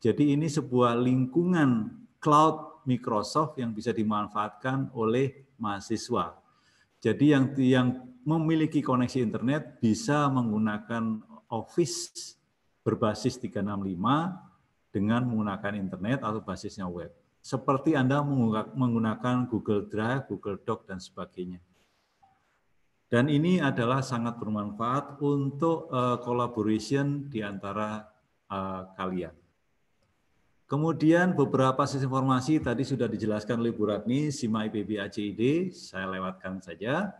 Speaker 5: Jadi ini sebuah lingkungan cloud Microsoft yang bisa dimanfaatkan oleh mahasiswa jadi yang yang memiliki koneksi internet bisa menggunakan Office berbasis 365 dengan menggunakan internet atau basisnya web. Seperti Anda menggunakan Google Drive, Google Doc, dan sebagainya. Dan ini adalah sangat bermanfaat untuk uh, collaboration di antara uh, kalian. Kemudian beberapa sisi informasi tadi sudah dijelaskan oleh Bu Ratni, SIMA IPB ACID, saya lewatkan saja.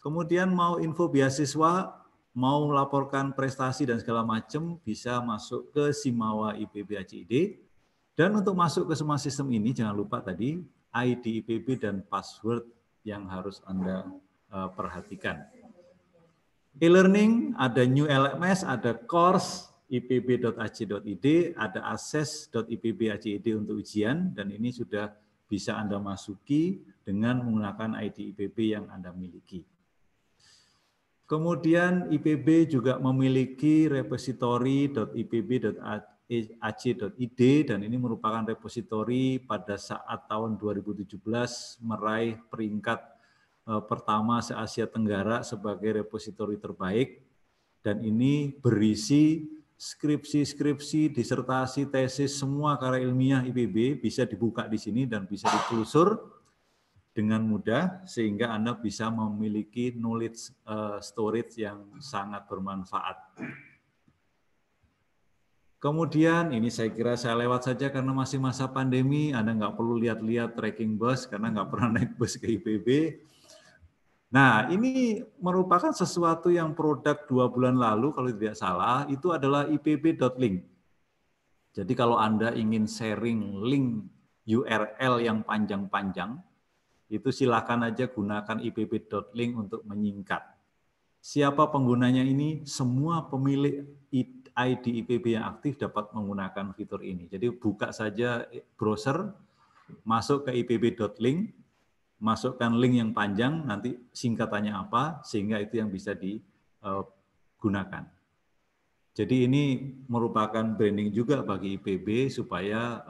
Speaker 5: Kemudian mau info beasiswa, mau melaporkan prestasi dan segala macam bisa masuk ke Simawa IPB ACID. Dan untuk masuk ke semua sistem ini jangan lupa tadi ID IPB dan password yang harus Anda uh, perhatikan. E-learning ada new LMS, ada course, ipb.ac.id, ada akses.ipb.ac.id untuk ujian, dan ini sudah bisa Anda masuki dengan menggunakan ID IPB yang Anda miliki. Kemudian IPB juga memiliki repository.ipb.ac.id dan ini merupakan repositori pada saat tahun 2017 meraih peringkat eh, pertama se-Asia Tenggara sebagai repositori terbaik dan ini berisi skripsi-skripsi, disertasi, tesis, semua karya ilmiah IPB bisa dibuka di sini dan bisa ditelusur dengan mudah sehingga Anda bisa memiliki knowledge uh, storage yang sangat bermanfaat. Kemudian ini saya kira saya lewat saja karena masih masa pandemi, Anda nggak perlu lihat-lihat tracking bus karena nggak pernah naik bus ke IPB. Nah, ini merupakan sesuatu yang produk dua bulan lalu, kalau tidak salah, itu adalah ipb.link. Jadi kalau Anda ingin sharing link URL yang panjang-panjang, itu silakan aja gunakan ipb.link untuk menyingkat. Siapa penggunanya ini? Semua pemilik ID IPB yang aktif dapat menggunakan fitur ini. Jadi buka saja browser, masuk ke ipb.link, masukkan link yang panjang, nanti singkatannya apa, sehingga itu yang bisa digunakan. Jadi ini merupakan branding juga bagi IPB supaya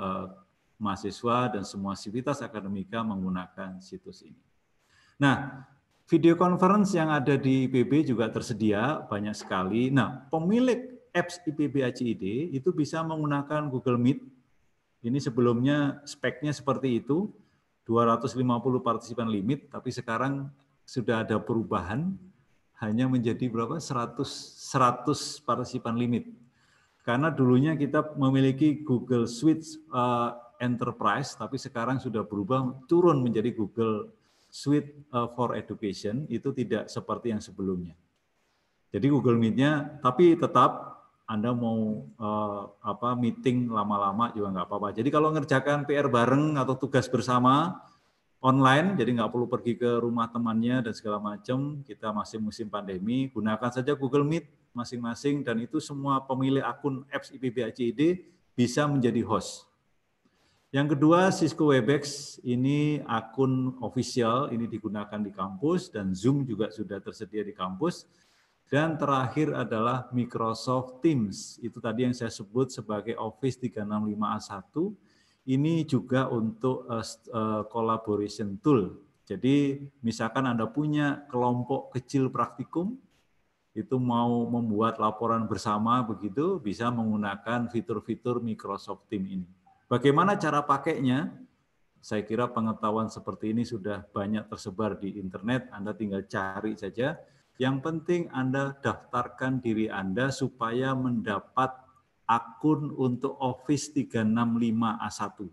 Speaker 5: mahasiswa dan semua sivitas akademika menggunakan situs ini. Nah, video conference yang ada di IPB juga tersedia banyak sekali. Nah, pemilik apps IPB ACID itu bisa menggunakan Google Meet. Ini sebelumnya speknya seperti itu, 250 partisipan limit, tapi sekarang sudah ada perubahan hanya menjadi berapa 100 100 partisipan limit. Karena dulunya kita memiliki Google Suite uh, Enterprise, tapi sekarang sudah berubah turun menjadi Google Suite uh, for Education. Itu tidak seperti yang sebelumnya. Jadi Google Meet-nya, tapi tetap Anda mau uh, apa meeting lama-lama juga nggak apa-apa. Jadi kalau ngerjakan PR bareng atau tugas bersama, online, jadi nggak perlu pergi ke rumah temannya dan segala macam. Kita masih musim pandemi, gunakan saja Google Meet masing-masing dan itu semua pemilik akun apps IPB ACID bisa menjadi host. Yang kedua, Cisco Webex ini akun official, ini digunakan di kampus dan Zoom juga sudah tersedia di kampus. Dan terakhir adalah Microsoft Teams. Itu tadi yang saya sebut sebagai Office 365A1 ini juga untuk uh, collaboration tool. Jadi misalkan Anda punya kelompok kecil praktikum, itu mau membuat laporan bersama begitu, bisa menggunakan fitur-fitur Microsoft Team ini. Bagaimana cara pakainya? Saya kira pengetahuan seperti ini sudah banyak tersebar di internet, Anda tinggal cari saja. Yang penting Anda daftarkan diri Anda supaya mendapat akun untuk Office 365A1.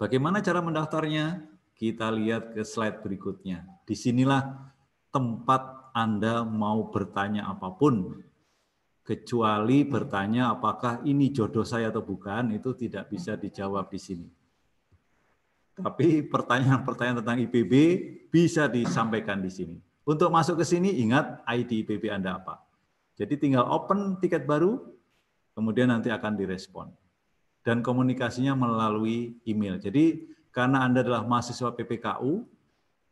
Speaker 5: Bagaimana cara mendaftarnya? Kita lihat ke slide berikutnya. Di sinilah tempat Anda mau bertanya apa pun. Kecuali bertanya apakah ini jodoh saya atau bukan, itu tidak bisa dijawab di sini. Tapi pertanyaan-pertanyaan tentang IPB bisa disampaikan di sini. Untuk masuk ke sini, ingat ID IPB Anda apa. Jadi tinggal open tiket baru, kemudian nanti akan direspon. Dan komunikasinya melalui email. Jadi karena Anda adalah mahasiswa PPKU,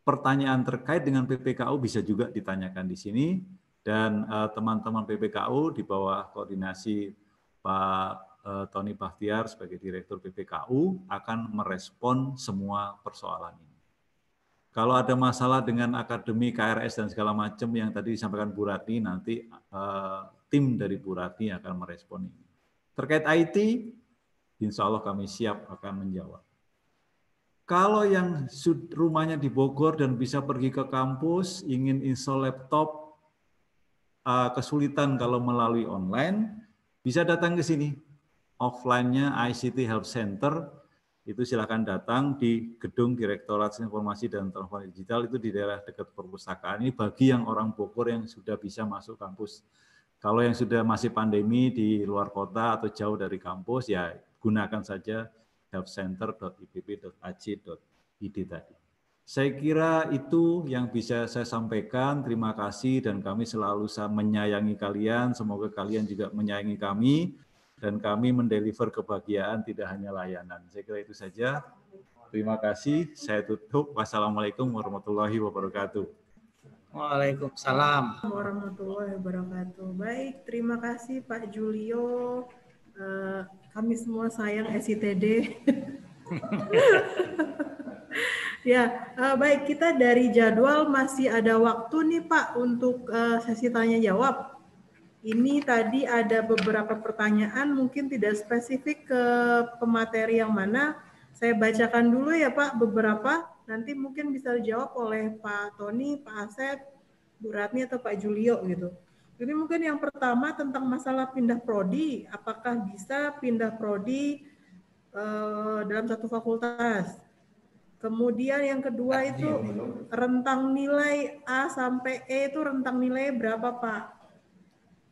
Speaker 5: pertanyaan terkait dengan PPKU bisa juga ditanyakan di sini dan eh, teman-teman PPKU di bawah koordinasi Pak eh, Tony Bahtiar sebagai Direktur PPKU akan merespon semua persoalan ini. Kalau ada masalah dengan akademi KRS dan segala macam yang tadi disampaikan Bu Ratni, nanti eh, tim dari Bu Ratni akan merespon ini. Terkait IT, insya Allah kami siap akan menjawab. Kalau yang rumahnya di Bogor dan bisa pergi ke kampus, ingin install laptop, uh, kesulitan kalau melalui online, bisa datang ke sini. Offline-nya ICT Help Center, itu silakan datang di Gedung Direktorat Informasi dan Transformasi Digital, itu di daerah dekat perpustakaan. Ini bagi yang orang Bogor yang sudah bisa masuk kampus kalau yang sudah masih pandemi di luar kota atau jauh dari kampus, ya gunakan saja healthcenter.ipp.ac.id tadi. Saya kira itu yang bisa saya sampaikan. Terima kasih dan kami selalu menyayangi kalian. Semoga kalian juga menyayangi kami dan kami mendeliver kebahagiaan tidak hanya layanan. Saya kira itu saja. Terima kasih. Saya tutup. Wassalamualaikum warahmatullahi wabarakatuh.
Speaker 2: Waalaikumsalam
Speaker 1: warahmatullahi wabarakatuh. Baik, terima kasih Pak Julio. Uh, kami semua sayang SITD. ya, uh, baik kita dari jadwal masih ada waktu nih Pak untuk uh, sesi tanya jawab. Ini tadi ada beberapa pertanyaan, mungkin tidak spesifik ke pemateri yang mana. Saya bacakan dulu ya Pak beberapa nanti mungkin bisa dijawab oleh Pak Tony, Pak Asep, Bu Ratni atau Pak Julio gitu. Jadi mungkin yang pertama tentang masalah pindah prodi, apakah bisa pindah prodi uh, dalam satu fakultas? Kemudian yang kedua itu rentang nilai A sampai E itu rentang nilai berapa Pak?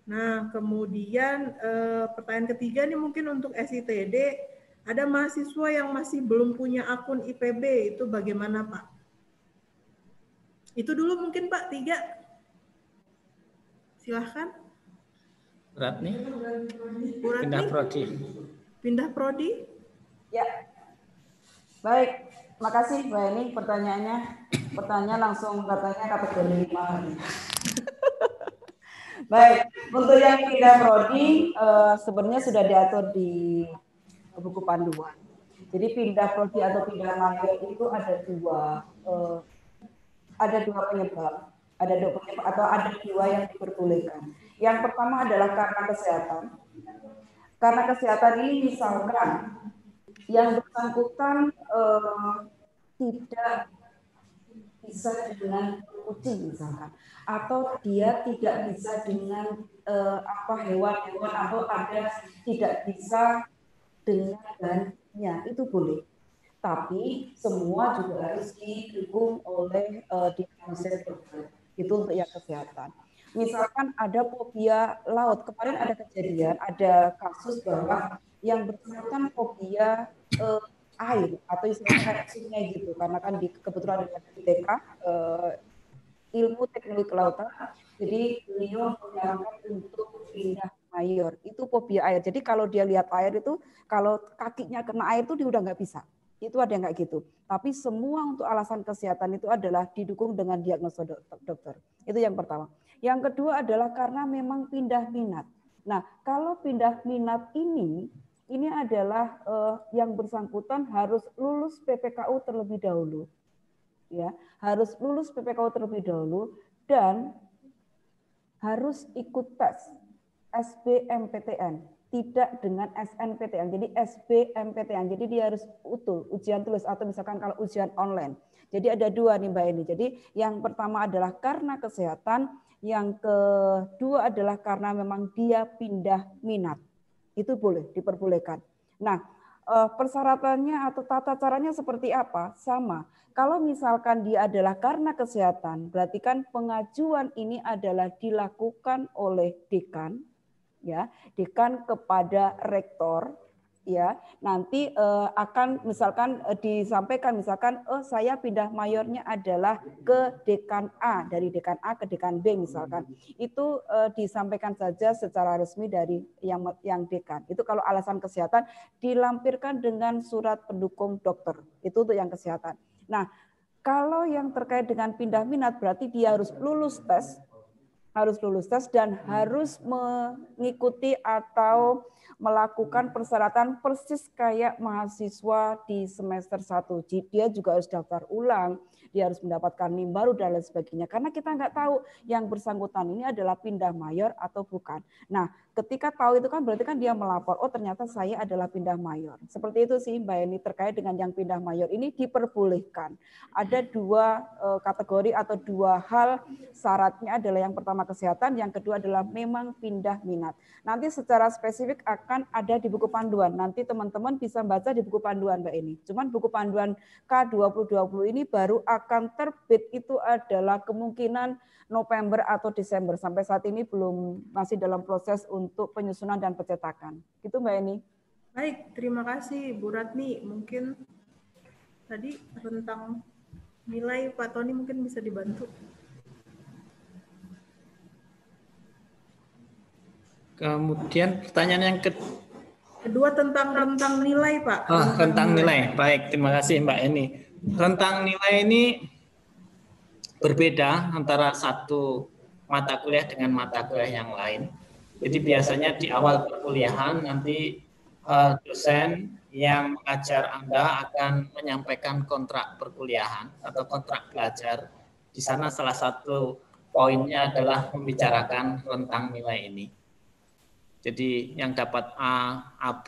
Speaker 1: Nah kemudian uh, pertanyaan ketiga ini mungkin untuk SITD, ada mahasiswa yang masih belum punya akun IPB, itu bagaimana Pak? Itu dulu mungkin Pak, tiga. Silahkan.
Speaker 2: Ratni?
Speaker 1: Ratni? Pindah prodi. Pindah prodi?
Speaker 4: Ya. Baik, makasih Mbak Eni pertanyaannya. Pertanyaan langsung katanya kategori lima. Baik, untuk yang pindah prodi uh, sebenarnya sudah diatur di buku panduan. Jadi pindah prodi atau pindah mayor itu ada dua uh, ada dua penyebab, ada dua penyebab atau ada dua yang diperbolehkan. Yang pertama adalah karena kesehatan. Karena kesehatan ini misalkan yang bersangkutan uh, tidak bisa dengan kucing misalkan. Atau dia tidak bisa dengan uh, apa hewan-hewan atau ada tidak bisa dengan bahannya itu boleh. Tapi semua juga harus didukung oleh uh, dokter itu untuk yang kesehatan. Misalkan ada fobia laut. Kemarin ada kejadian ada kasus bahwa yang bersangkutan fobia uh, air atau istilahnya sungai gitu. Karena kan di kebetulan di TK uh, ilmu teknologi kelautan jadi beliau menyarankan untuk pindah mayor itu fobia air. Jadi kalau dia lihat air itu kalau kakinya kena air itu dia udah nggak bisa. Itu ada yang kayak gitu. Tapi semua untuk alasan kesehatan itu adalah didukung dengan diagnosa dokter. Itu yang pertama. Yang kedua adalah karena memang pindah minat. Nah kalau pindah minat ini ini adalah uh, yang bersangkutan harus lulus PPKU terlebih dahulu. Ya, harus lulus PPKU terlebih dahulu dan harus ikut tes SBMPTN, tidak dengan SNPTN. Jadi SBMPTN. Jadi dia harus utuh ujian tulis atau misalkan kalau ujian online. Jadi ada dua nih Mbak ini. Jadi yang pertama adalah karena kesehatan, yang kedua adalah karena memang dia pindah minat itu boleh diperbolehkan. Nah, persyaratannya atau tata caranya seperti apa? Sama. Kalau misalkan dia adalah karena kesehatan, berarti kan pengajuan ini adalah dilakukan oleh dekan, ya, dekan kepada rektor ya. Nanti uh, akan misalkan uh, disampaikan misalkan oh saya pindah mayornya adalah ke dekan A dari dekan A ke dekan B misalkan. Itu uh, disampaikan saja secara resmi dari yang yang dekan. Itu kalau alasan kesehatan dilampirkan dengan surat pendukung dokter. Itu untuk yang kesehatan. Nah kalau yang terkait dengan pindah minat berarti dia harus lulus tes harus lulus tes dan harus mengikuti atau melakukan persyaratan persis kayak mahasiswa di semester 1. Dia juga harus daftar ulang, dia harus mendapatkan NIM baru dan lain sebagainya. Karena kita nggak tahu yang bersangkutan ini adalah pindah mayor atau bukan. Nah, ketika tahu itu kan berarti kan dia melapor, oh ternyata saya adalah pindah mayor. Seperti itu sih Mbak Eni terkait dengan yang pindah mayor ini diperbolehkan. Ada dua eh, kategori atau dua hal syaratnya adalah yang pertama kesehatan, yang kedua adalah memang pindah minat. Nanti secara spesifik akan ada di buku panduan. Nanti teman-teman bisa baca di buku panduan Mbak ini. Cuman buku panduan K2020 ini baru akan terbit itu adalah kemungkinan November atau Desember. Sampai saat ini belum masih dalam proses untuk penyusunan dan pencetakan. Gitu Mbak Eni.
Speaker 1: Baik, terima kasih Bu Ratni. Mungkin tadi rentang nilai Pak Tony mungkin bisa dibantu.
Speaker 2: Kemudian pertanyaan yang ke...
Speaker 1: kedua tentang rentang nilai, Pak.
Speaker 2: Oh, rentang nilai. Baik, terima kasih Mbak Eni. Rentang nilai ini berbeda antara satu mata kuliah dengan mata kuliah yang lain. Jadi biasanya di awal perkuliahan nanti uh, dosen yang mengajar Anda akan menyampaikan kontrak perkuliahan atau kontrak belajar. Di sana salah satu poinnya adalah membicarakan rentang nilai ini. Jadi yang dapat A, AB,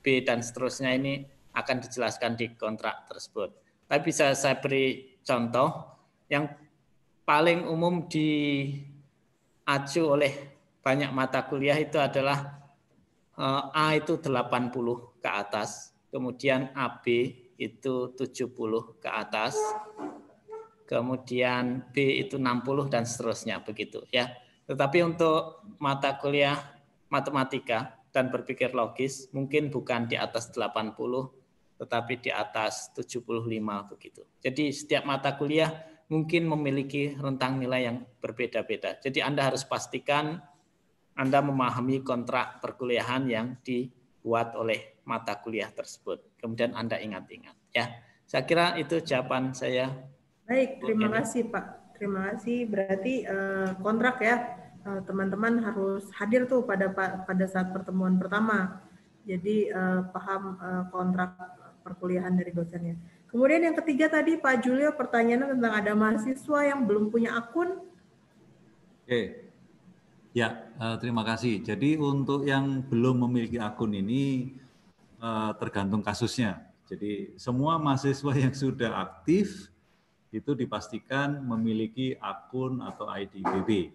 Speaker 2: B dan seterusnya ini akan dijelaskan di kontrak tersebut. Tapi bisa saya beri contoh yang paling umum diacu oleh banyak mata kuliah itu adalah eh, A itu 80 ke atas, kemudian AB itu 70 ke atas, kemudian B itu 60 dan seterusnya begitu ya. Tetapi untuk mata kuliah matematika dan berpikir logis mungkin bukan di atas 80 tetapi di atas 75 begitu. Jadi setiap mata kuliah mungkin memiliki rentang nilai yang berbeda-beda. Jadi Anda harus pastikan Anda memahami kontrak perkuliahan yang dibuat oleh mata kuliah tersebut. Kemudian Anda ingat-ingat ya. Saya kira itu jawaban saya.
Speaker 1: Baik, terima kasih Pak. Terima kasih. Berarti eh, kontrak ya Eh, teman-teman harus hadir tuh pada pada saat pertemuan pertama. Jadi uh, paham uh, kontrak perkuliahan dari dosennya. Kemudian yang ketiga tadi Pak Julio pertanyaannya tentang ada mahasiswa yang belum punya akun.
Speaker 5: Oke, ya uh, terima kasih. Jadi untuk yang belum memiliki akun ini uh, tergantung kasusnya. Jadi semua mahasiswa yang sudah aktif itu dipastikan memiliki akun atau ID BB.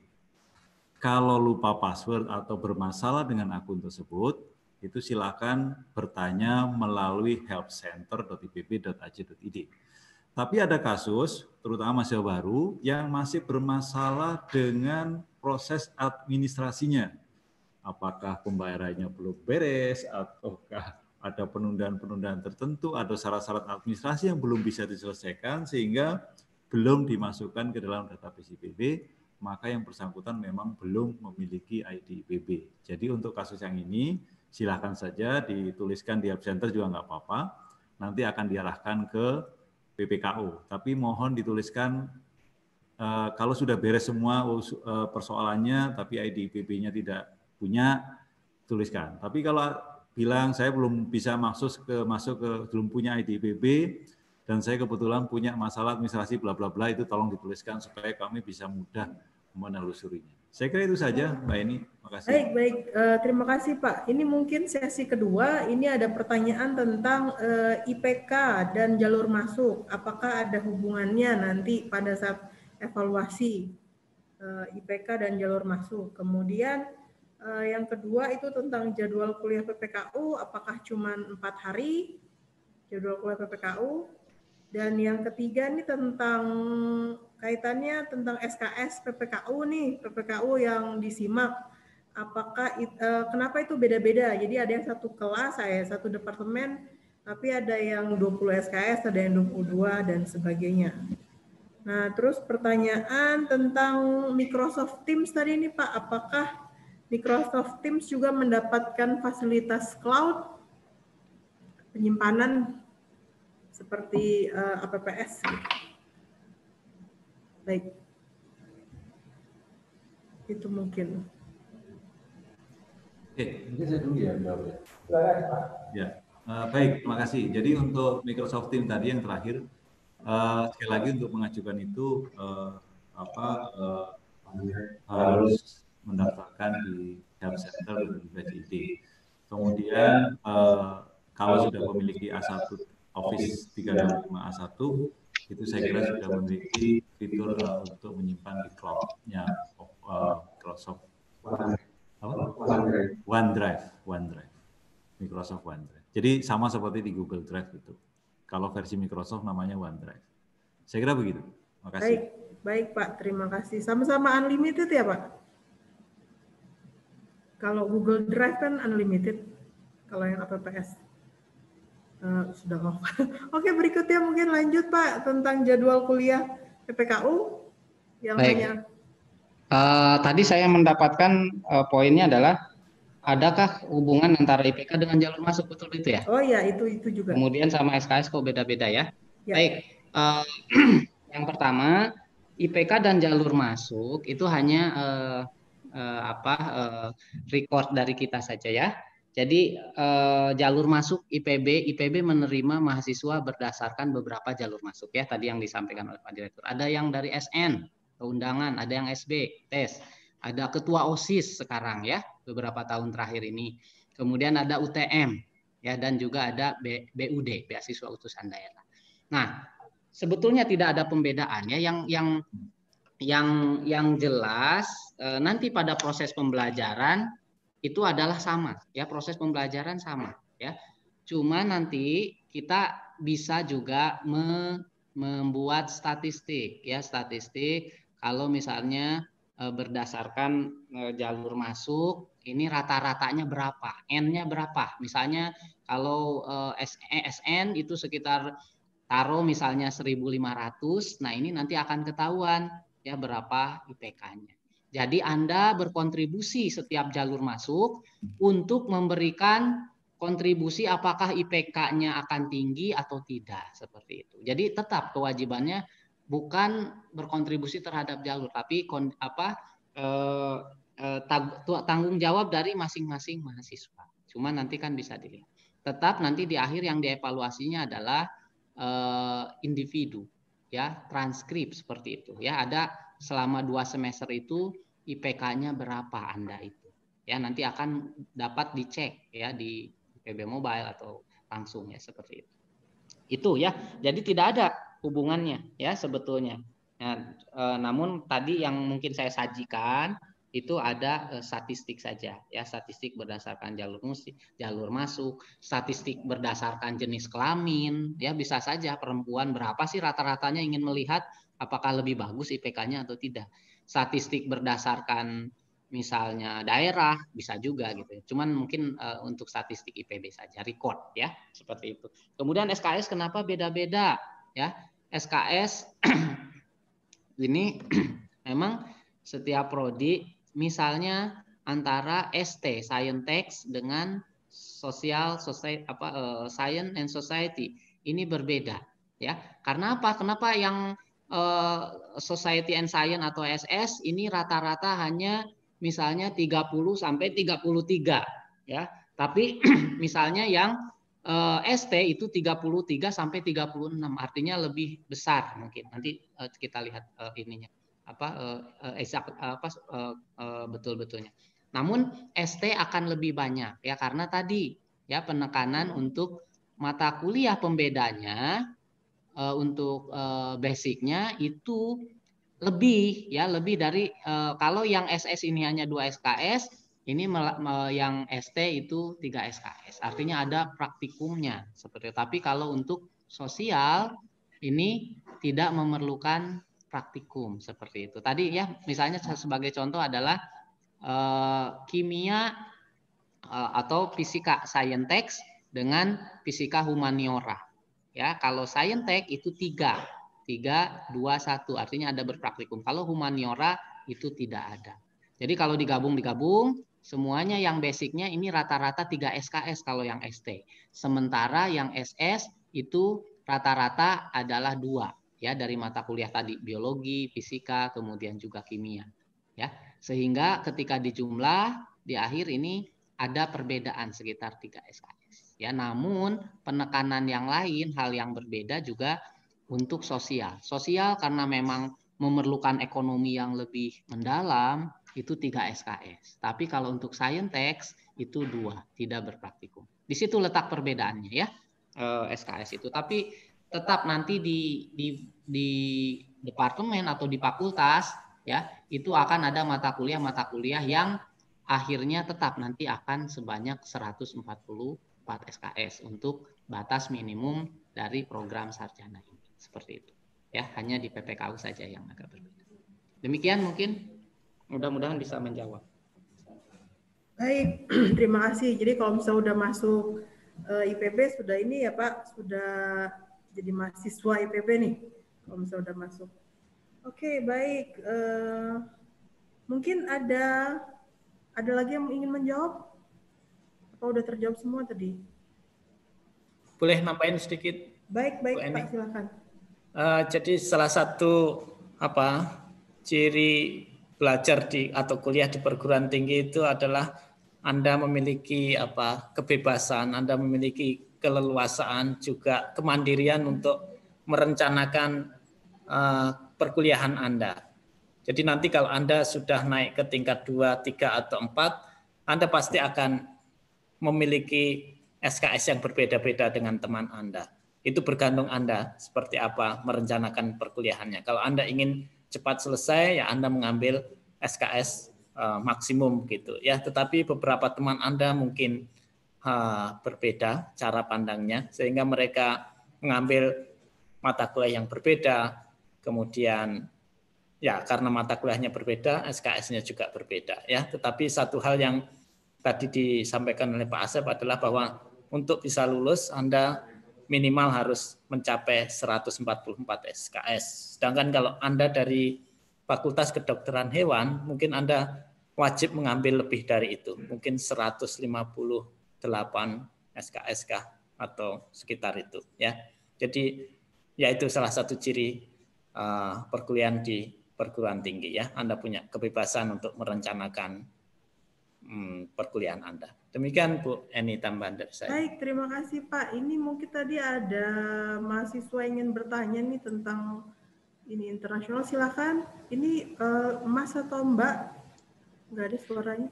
Speaker 5: Kalau lupa password atau bermasalah dengan akun tersebut, itu silakan bertanya melalui helpcenter.ibb.ac.id. Tapi ada kasus, terutama mahasiswa baru, yang masih bermasalah dengan proses administrasinya. Apakah pembayarannya belum beres, ataukah ada penundaan-penundaan tertentu, ada syarat-syarat administrasi yang belum bisa diselesaikan, sehingga belum dimasukkan ke dalam database IPB, maka yang bersangkutan memang belum memiliki ID IPB. Jadi untuk kasus yang ini silakan saja dituliskan di Hub Center juga nggak apa-apa. Nanti akan diarahkan ke BPKU. Tapi mohon dituliskan uh, kalau sudah beres semua uh, persoalannya, tapi ID IPB-nya tidak punya, tuliskan. Tapi kalau bilang saya belum bisa masuk ke masuk ke belum punya ID IPB dan saya kebetulan punya masalah administrasi bla bla bla itu tolong dituliskan supaya kami bisa mudah menelusurinya. Saya kira itu saja, Mbak Eni.
Speaker 1: Makasih. Baik, baik. Uh, terima kasih, Pak. Ini mungkin sesi kedua. Ini ada pertanyaan tentang eh, IPK dan jalur masuk. Apakah ada hubungannya nanti pada saat evaluasi eh, IPK dan jalur masuk? Kemudian uh, yang kedua itu tentang jadwal kuliah PPKU. Apakah cuma empat hari jadwal kuliah PPKU? Dan yang ketiga ini tentang kaitannya tentang SKS PPKU nih, PPKU yang disimak. Apakah uh, kenapa itu beda-beda? Jadi ada yang satu kelas saya, satu departemen, tapi ada yang 20 SKS, ada yang 22 dan sebagainya. Nah, terus pertanyaan tentang Microsoft Teams tadi ini Pak, apakah Microsoft Teams juga mendapatkan fasilitas cloud penyimpanan seperti uh, eh, APPS. Baik. Itu mungkin.
Speaker 5: Oke, mungkin saya dulu ya jawabnya. Ya, uh, baik, terima kasih. Jadi untuk Microsoft Teams tadi yang terakhir, uh, sekali lagi untuk mengajukan itu uh, apa uh, harus mendaftarkan di Help Center BCD. Kemudian uh, kalau sudah memiliki A1 Office 365 A1 itu saya kira sudah memiliki fitur uh, untuk menyimpan di cloud-nya uh, Microsoft apa? OneDrive, OneDrive, Microsoft OneDrive. Jadi sama seperti di Google Drive itu. Kalau versi Microsoft namanya OneDrive. Saya kira begitu.
Speaker 1: Makasih. Baik, baik Pak. Terima kasih. Sama-sama unlimited ya Pak? Kalau Google Drive kan unlimited. Kalau yang APPS. Uh, sudah off. Oke, berikutnya mungkin lanjut Pak tentang jadwal kuliah PPKU yang Baik. hanya
Speaker 3: uh, tadi saya mendapatkan uh, poinnya adalah adakah hubungan antara IPK dengan jalur masuk betul itu ya?
Speaker 1: Oh iya, itu itu juga.
Speaker 3: Kemudian sama SKS kok beda-beda ya? ya. Baik. Uh, yang pertama, IPK dan jalur masuk itu hanya uh, uh, apa uh, record dari kita saja ya. Jadi eh, jalur masuk IPB, IPB menerima mahasiswa berdasarkan beberapa jalur masuk ya tadi yang disampaikan oleh Pak Direktur. Ada yang dari SN, keundangan, ada yang SB, tes, ada ketua OSIS sekarang ya beberapa tahun terakhir ini. Kemudian ada UTM ya dan juga ada BUD, beasiswa utusan daerah. Nah, sebetulnya tidak ada pembedaan ya yang yang yang yang jelas eh, nanti pada proses pembelajaran itu adalah sama ya proses pembelajaran sama ya cuma nanti kita bisa juga me, membuat statistik ya statistik kalau misalnya berdasarkan e, jalur masuk ini rata-ratanya berapa? N-nya berapa? Misalnya kalau e, SN itu sekitar taruh misalnya 1500 nah ini nanti akan ketahuan ya berapa IPK-nya jadi Anda berkontribusi setiap jalur masuk untuk memberikan kontribusi apakah IPK-nya akan tinggi atau tidak seperti itu. Jadi tetap kewajibannya bukan berkontribusi terhadap jalur tapi apa eh, eh, tanggung jawab dari masing-masing mahasiswa. Cuma nanti kan bisa dilihat. tetap nanti di akhir yang dievaluasinya adalah uh, individu ya transkrip seperti itu ya ada selama dua semester itu IPK-nya berapa anda itu ya nanti akan dapat dicek ya di PB Mobile atau langsung ya seperti itu itu ya jadi tidak ada hubungannya ya sebetulnya. Nah, e, namun tadi yang mungkin saya sajikan itu ada e, statistik saja ya statistik berdasarkan jalur musik jalur masuk statistik berdasarkan jenis kelamin ya bisa saja perempuan berapa sih rata-ratanya ingin melihat apakah lebih bagus IPK-nya atau tidak. Statistik berdasarkan misalnya daerah bisa juga gitu. Cuman mungkin e, untuk statistik IPB saja record ya seperti itu. Kemudian SKS kenapa beda-beda ya SKS ini memang setiap prodi misalnya antara ST Science dengan sosial society apa uh, science and society. Ini berbeda ya. Karena apa? Kenapa yang uh, society and science atau SS ini rata-rata hanya misalnya 30 sampai 33 ya. Tapi misalnya yang ST itu 33 sampai 36 artinya lebih besar mungkin nanti uh, kita lihat uh, ininya apa eksak apa betul-betulnya. Namun ST akan lebih banyak ya karena tadi ya penekanan untuk mata kuliah pembedanya untuk basicnya itu lebih ya lebih dari kalau yang SS ini hanya dua SKS ini yang ST itu tiga SKS artinya ada praktikumnya seperti itu. tapi kalau untuk sosial ini tidak memerlukan praktikum seperti itu. Tadi ya misalnya sebagai contoh adalah uh, kimia uh, atau fisika saintek dengan fisika humaniora. Ya, kalau saintek itu tiga, tiga, dua, satu, artinya ada berpraktikum. Kalau humaniora itu tidak ada. Jadi kalau digabung-digabung, semuanya yang basicnya ini rata-rata 3 SKS kalau yang ST. Sementara yang SS itu rata-rata adalah dua ya dari mata kuliah tadi biologi, fisika, kemudian juga kimia. Ya, sehingga ketika dijumlah di akhir ini ada perbedaan sekitar 3 SKS. Ya, namun penekanan yang lain hal yang berbeda juga untuk sosial. Sosial karena memang memerlukan ekonomi yang lebih mendalam itu 3 SKS. Tapi kalau untuk saintek itu dua, tidak berpraktikum. Di situ letak perbedaannya ya eh, SKS itu. Tapi tetap nanti di di di departemen atau di fakultas ya itu akan ada mata kuliah mata kuliah yang akhirnya tetap nanti akan sebanyak 144 SKS untuk batas minimum dari program sarjana ini seperti itu ya hanya di PPKU saja yang agak berbeda demikian mungkin mudah-mudahan bisa menjawab
Speaker 1: baik terima kasih jadi kalau misalnya sudah masuk uh, eh, IPB sudah ini ya Pak sudah jadi mahasiswa IPB nih kalau misalnya udah masuk. Oke okay, baik, uh, mungkin ada ada lagi yang ingin menjawab? Apa udah terjawab semua tadi?
Speaker 2: Boleh nambahin sedikit?
Speaker 1: Baik baik Pak silakan.
Speaker 2: Uh, jadi salah satu apa ciri belajar di atau kuliah di perguruan tinggi itu adalah anda memiliki apa kebebasan, Anda memiliki keleluasaan juga kemandirian untuk merencanakan uh, perkuliahan Anda. Jadi nanti kalau Anda sudah naik ke tingkat 2, 3 atau 4, Anda pasti akan memiliki SKS yang berbeda-beda dengan teman Anda. Itu bergantung Anda seperti apa merencanakan perkuliahannya. Kalau Anda ingin cepat selesai, ya Anda mengambil SKS uh, eh, maksimum gitu ya. Tetapi beberapa teman Anda mungkin berbeda cara pandangnya sehingga mereka mengambil mata kuliah yang berbeda kemudian ya karena mata kuliahnya berbeda SKS-nya juga berbeda ya tetapi satu hal yang tadi disampaikan oleh Pak Asep adalah bahwa untuk bisa lulus Anda minimal harus mencapai 144 SKS sedangkan kalau Anda dari Fakultas Kedokteran Hewan mungkin Anda wajib mengambil lebih dari itu mungkin 150 8 SKSK atau sekitar itu ya. Jadi ya itu salah satu ciri uh, perkuliahan di perguruan tinggi ya. Anda punya kebebasan untuk merencanakan hmm, perkuliahan Anda. Demikian Bu Eni tambahan dari saya.
Speaker 1: Baik, terima kasih Pak. Ini mungkin tadi ada mahasiswa ingin bertanya nih tentang ini internasional. Silakan. Ini uh, Mas atau Mbak? Enggak ada suaranya.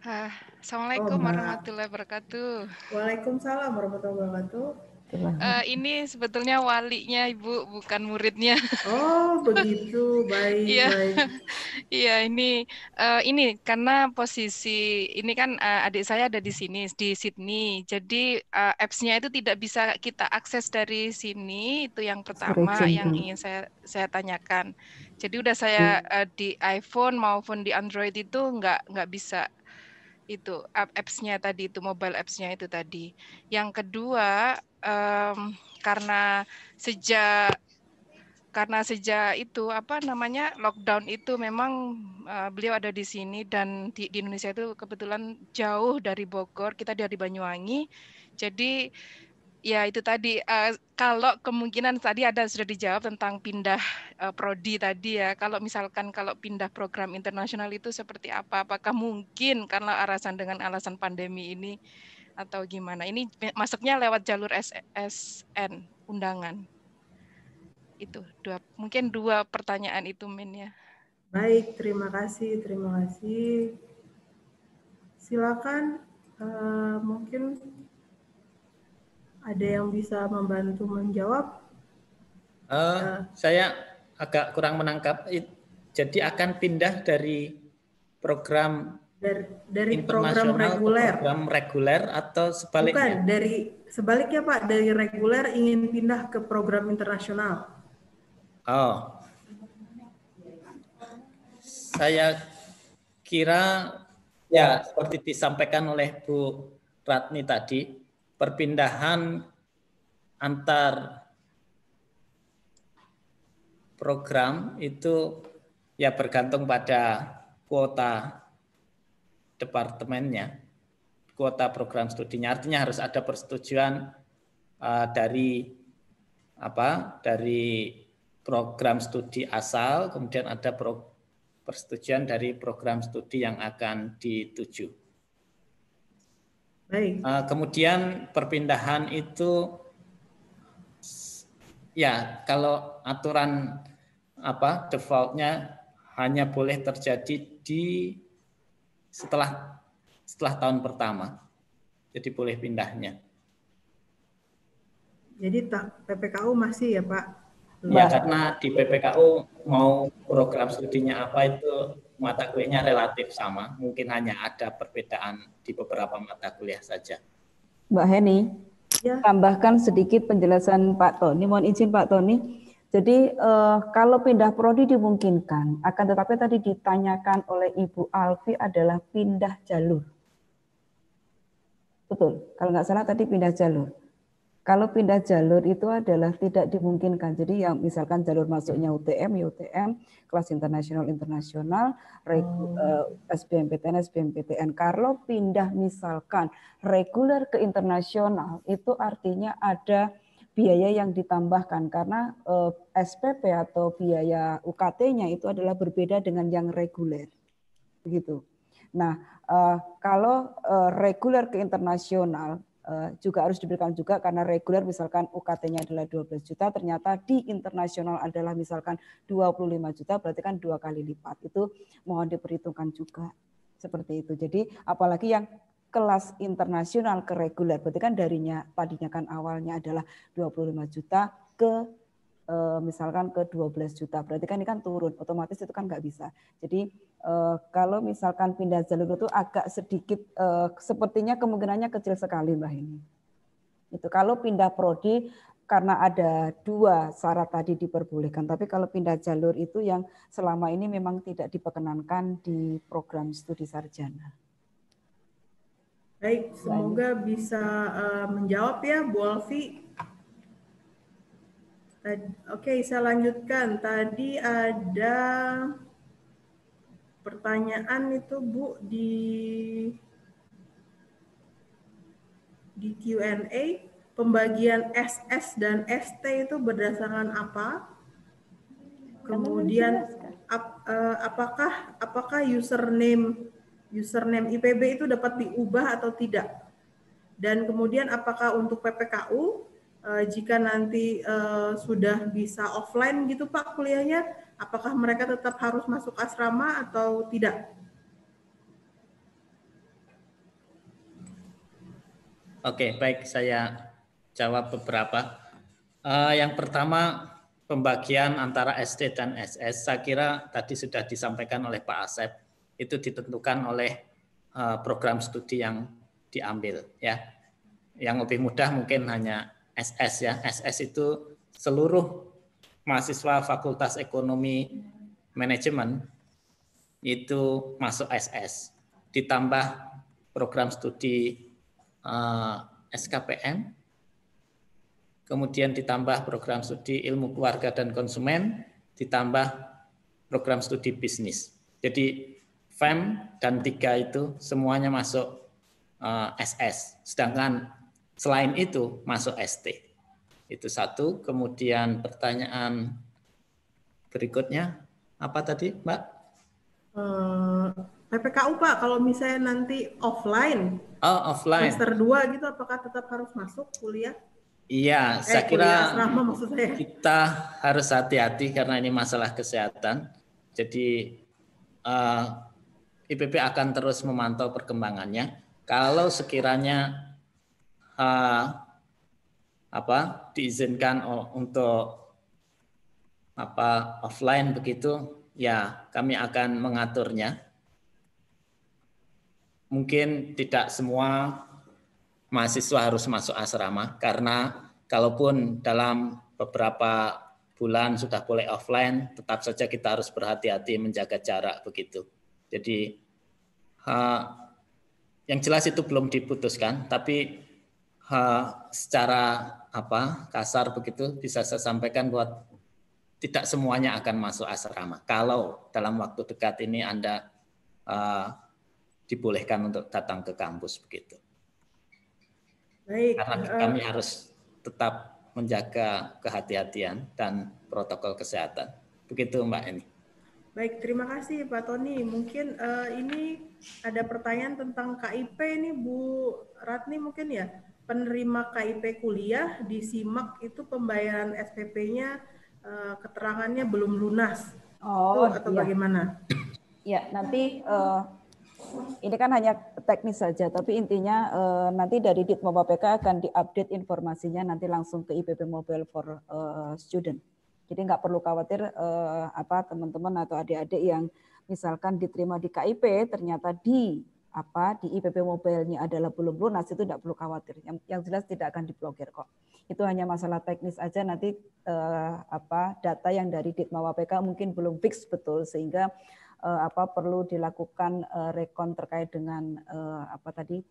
Speaker 6: Uh, Assalamualaikum oh, warahmatullahi wabarakatuh.
Speaker 1: Waalaikumsalam warahmatullahi wabarakatuh.
Speaker 6: Uh, ini sebetulnya walinya ibu, bukan muridnya.
Speaker 1: Oh begitu, baik.
Speaker 6: Iya,
Speaker 1: baik.
Speaker 6: iya ini uh, ini karena posisi ini kan uh, adik saya ada di sini di Sydney, jadi uh, apps-nya itu tidak bisa kita akses dari sini. Itu yang pertama yang ingin saya saya tanyakan. Jadi udah saya uh, di iPhone maupun di Android itu nggak nggak bisa itu apps-nya tadi itu mobile apps-nya itu tadi. Yang kedua um, karena sejak karena sejak itu apa namanya lockdown itu memang uh, beliau ada di sini dan di, di Indonesia itu kebetulan jauh dari Bogor kita dari Banyuwangi jadi ya itu tadi uh, kalau kemungkinan tadi ada sudah dijawab tentang pindah uh, prodi tadi ya kalau misalkan kalau pindah program internasional itu seperti apa apakah mungkin karena alasan dengan alasan pandemi ini atau gimana? Ini masuknya lewat jalur SSN undangan. Itu dua mungkin dua pertanyaan itu Min ya.
Speaker 1: Baik, terima kasih, terima kasih. Silakan uh, mungkin ada yang bisa membantu menjawab.
Speaker 2: Uh, uh, saya agak kurang menangkap. Jadi akan pindah dari program
Speaker 1: dari, dari program reguler.
Speaker 2: Program reguler atau sebaliknya?
Speaker 1: Bukan, dari sebaliknya Pak, dari reguler ingin pindah ke program internasional.
Speaker 2: Oh. Saya kira ya seperti disampaikan oleh Bu Ratni tadi, perpindahan antar program itu ya bergantung pada kuota departemennya, kuota program studinya. Artinya harus ada persetujuan uh, dari apa? Dari program studi asal, kemudian ada pro, persetujuan dari program studi yang akan dituju.
Speaker 1: Baik.
Speaker 2: Uh, kemudian perpindahan itu ya kalau aturan apa defaultnya hanya boleh terjadi di setelah setelah tahun pertama. Jadi boleh pindahnya.
Speaker 1: Jadi PPKU masih ya Pak?
Speaker 2: Ya karena di PPKU mau program studinya apa itu mata kuliahnya relatif sama. Mungkin hanya ada perbedaan di beberapa mata kuliah saja.
Speaker 4: Mbak Heni, ya. tambahkan sedikit penjelasan Pak Tony. Mohon izin Pak Tony jadi eh, kalau pindah prodi dimungkinkan, akan tetapi tadi ditanyakan oleh Ibu Alfi adalah pindah jalur. Betul, kalau nggak salah tadi pindah jalur. Kalau pindah jalur itu adalah tidak dimungkinkan. Jadi yang misalkan jalur masuknya UTM, ya UTM, kelas internasional internasional, oh. uh, SBMPTN, SBMPTN. Kalau pindah misalkan reguler ke internasional, itu artinya ada biaya yang ditambahkan karena eh, SPP atau biaya UKT-nya itu adalah berbeda dengan yang reguler. Begitu. Nah, eh, kalau eh, reguler ke internasional eh, juga harus diberikan juga karena reguler misalkan UKT-nya adalah 12 juta, ternyata di internasional adalah misalkan 25 juta, berarti kan dua kali lipat. Itu mohon diperhitungkan juga seperti itu. Jadi apalagi yang kelas internasional ke reguler. Berarti kan darinya tadinya kan awalnya adalah 25 juta ke eh, misalkan ke 12 juta. Berarti kan ini kan turun, otomatis itu kan nggak bisa. Jadi eh, kalau misalkan pindah jalur itu agak sedikit eh, sepertinya kemungkinannya kecil sekali Mbak ini. Itu kalau pindah prodi karena ada dua syarat tadi diperbolehkan. Tapi kalau pindah jalur itu yang selama ini memang tidak diperkenankan di program studi sarjana.
Speaker 1: Baik, semoga bisa uh, menjawab ya Bu Alfi. Oke, okay, saya lanjutkan. Tadi ada pertanyaan itu Bu di di Q&A pembagian SS dan ST itu berdasarkan apa? Kemudian ap, uh, apakah apakah username username IPB itu dapat diubah atau tidak? Dan kemudian apakah untuk PPKU uh, jika nanti uh, sudah bisa offline gitu Pak kuliahnya, apakah mereka tetap harus masuk asrama atau tidak?
Speaker 2: Oke, baik saya jawab beberapa. Uh, yang pertama pembagian antara SD dan SS, saya kira tadi sudah disampaikan oleh Pak Asep, itu ditentukan oleh uh, program studi yang diambil, ya. Yang lebih mudah mungkin hanya SS ya. SS itu seluruh mahasiswa Fakultas Ekonomi Manajemen itu masuk SS, ditambah program studi uh, eh, SKPM, kemudian ditambah program studi ilmu keluarga dan konsumen, ditambah program studi bisnis. Jadi FEM dan tiga itu semuanya masuk uh, eh, SS, sedangkan selain itu masuk ST. Itu satu. Kemudian pertanyaan berikutnya apa tadi, Mbak?
Speaker 1: Uh, PPKU Pak, kalau misalnya nanti offline,
Speaker 2: oh offline,
Speaker 1: semester 2 gitu, apakah tetap harus masuk kuliah?
Speaker 2: Iya, eh, saya kira asrama, kita harus hati-hati karena ini masalah kesehatan. Jadi uh, eh, IPP akan terus memantau perkembangannya. Kalau sekiranya uh, apa diizinkan untuk apa offline begitu, ya kami akan mengaturnya mungkin tidak semua mahasiswa harus masuk asrama karena kalaupun dalam beberapa bulan sudah boleh offline, tetap saja kita harus berhati-hati menjaga jarak begitu. Jadi yang jelas itu belum diputuskan, tapi secara apa kasar begitu bisa saya sampaikan buat tidak semuanya akan masuk asrama. Kalau dalam waktu dekat ini Anda dibolehkan untuk datang ke kampus begitu.
Speaker 1: Baik.
Speaker 2: Karena uh, kami harus tetap menjaga kehati-hatian dan protokol kesehatan. Begitu Mbak Eni.
Speaker 1: Baik, terima kasih Pak Tony. Mungkin uh, ini ada pertanyaan tentang KIP ini Bu Ratni mungkin ya. Penerima KIP kuliah di SIMAK itu pembayaran SPP-nya uh, keterangannya belum lunas.
Speaker 4: Oh,
Speaker 1: itu, atau iya. bagaimana?
Speaker 4: Ya, nanti uh, ini kan hanya teknis saja, tapi intinya uh, nanti dari Ditmo PK akan diupdate informasinya nanti langsung ke IPP Mobile for uh, Student. Jadi nggak perlu khawatir uh, apa teman-teman atau adik-adik yang misalkan diterima di KIP ternyata di apa di IPP Mobile-nya adalah belum lunas itu tidak perlu khawatir. Yang, yang jelas tidak akan diblokir kok. Itu hanya masalah teknis aja nanti uh, apa data yang dari Ditma PK mungkin belum fix betul sehingga uh, apa perlu dilakukan uh, rekon terkait dengan uh, apa tadi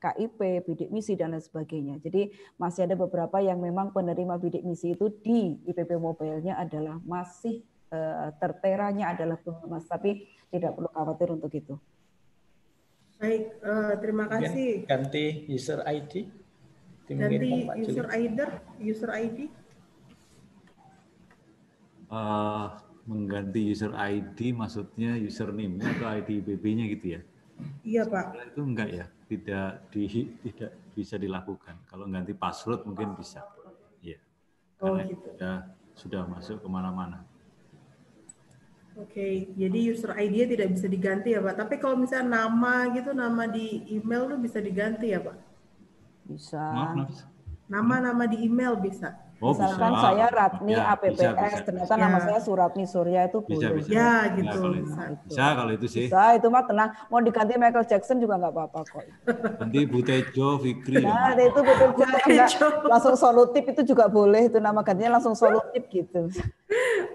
Speaker 4: KIP, bidik misi dan lain sebagainya. Jadi masih ada beberapa yang memang penerima bidik misi itu di IPP Mobile-nya adalah masih uh, terteranya adalah belum mas, tapi tidak perlu khawatir untuk itu.
Speaker 1: Baik, uh, terima kasih.
Speaker 2: Ganti user ID.
Speaker 1: Ganti user ID, user ID.
Speaker 5: Uh, mengganti user ID maksudnya username-nya atau ID IPB-nya gitu ya?
Speaker 1: Iya Pak.
Speaker 5: Itu enggak ya, tidak di, tidak bisa dilakukan. Kalau ganti password mungkin bisa. Iya.
Speaker 1: Oh gitu.
Speaker 5: Sudah sudah masuk ke mana-mana.
Speaker 1: Oke, jadi user ID-nya tidak bisa diganti ya Pak. Tapi kalau misalnya nama gitu, nama di email tuh bisa diganti ya Pak?
Speaker 4: Bisa.
Speaker 1: Nama-nama di email bisa.
Speaker 4: Oh, Misalkan bisa. saya Ratni ya, APPS, bisa, bisa. ternyata ya. nama saya Suratni Surya itu
Speaker 1: bisa,
Speaker 4: boleh.
Speaker 1: Bisa. Ya, gitu.
Speaker 5: Bisa, bisa. bisa kalau itu sih.
Speaker 4: Bisa, itu mah tenang. Mau diganti Michael Jackson juga nggak apa-apa kok.
Speaker 5: Nanti Butejo, Fikri.
Speaker 4: Nah, ya. itu Butejo enggak, langsung solutif itu juga boleh. Itu nama gantinya langsung solutif gitu.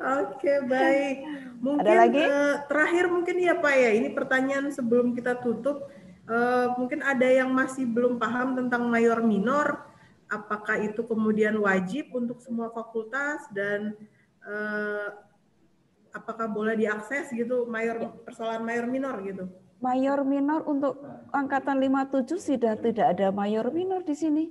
Speaker 1: Oke, baik. Mungkin Ada lagi? Uh, terakhir mungkin ya Pak ya, ini pertanyaan sebelum kita tutup. Uh, mungkin ada yang masih belum paham tentang mayor minor apakah itu kemudian wajib untuk semua fakultas dan eh, apakah boleh diakses gitu mayor persoalan mayor minor gitu?
Speaker 4: Mayor minor untuk angkatan 57 sudah tidak ada mayor minor di sini.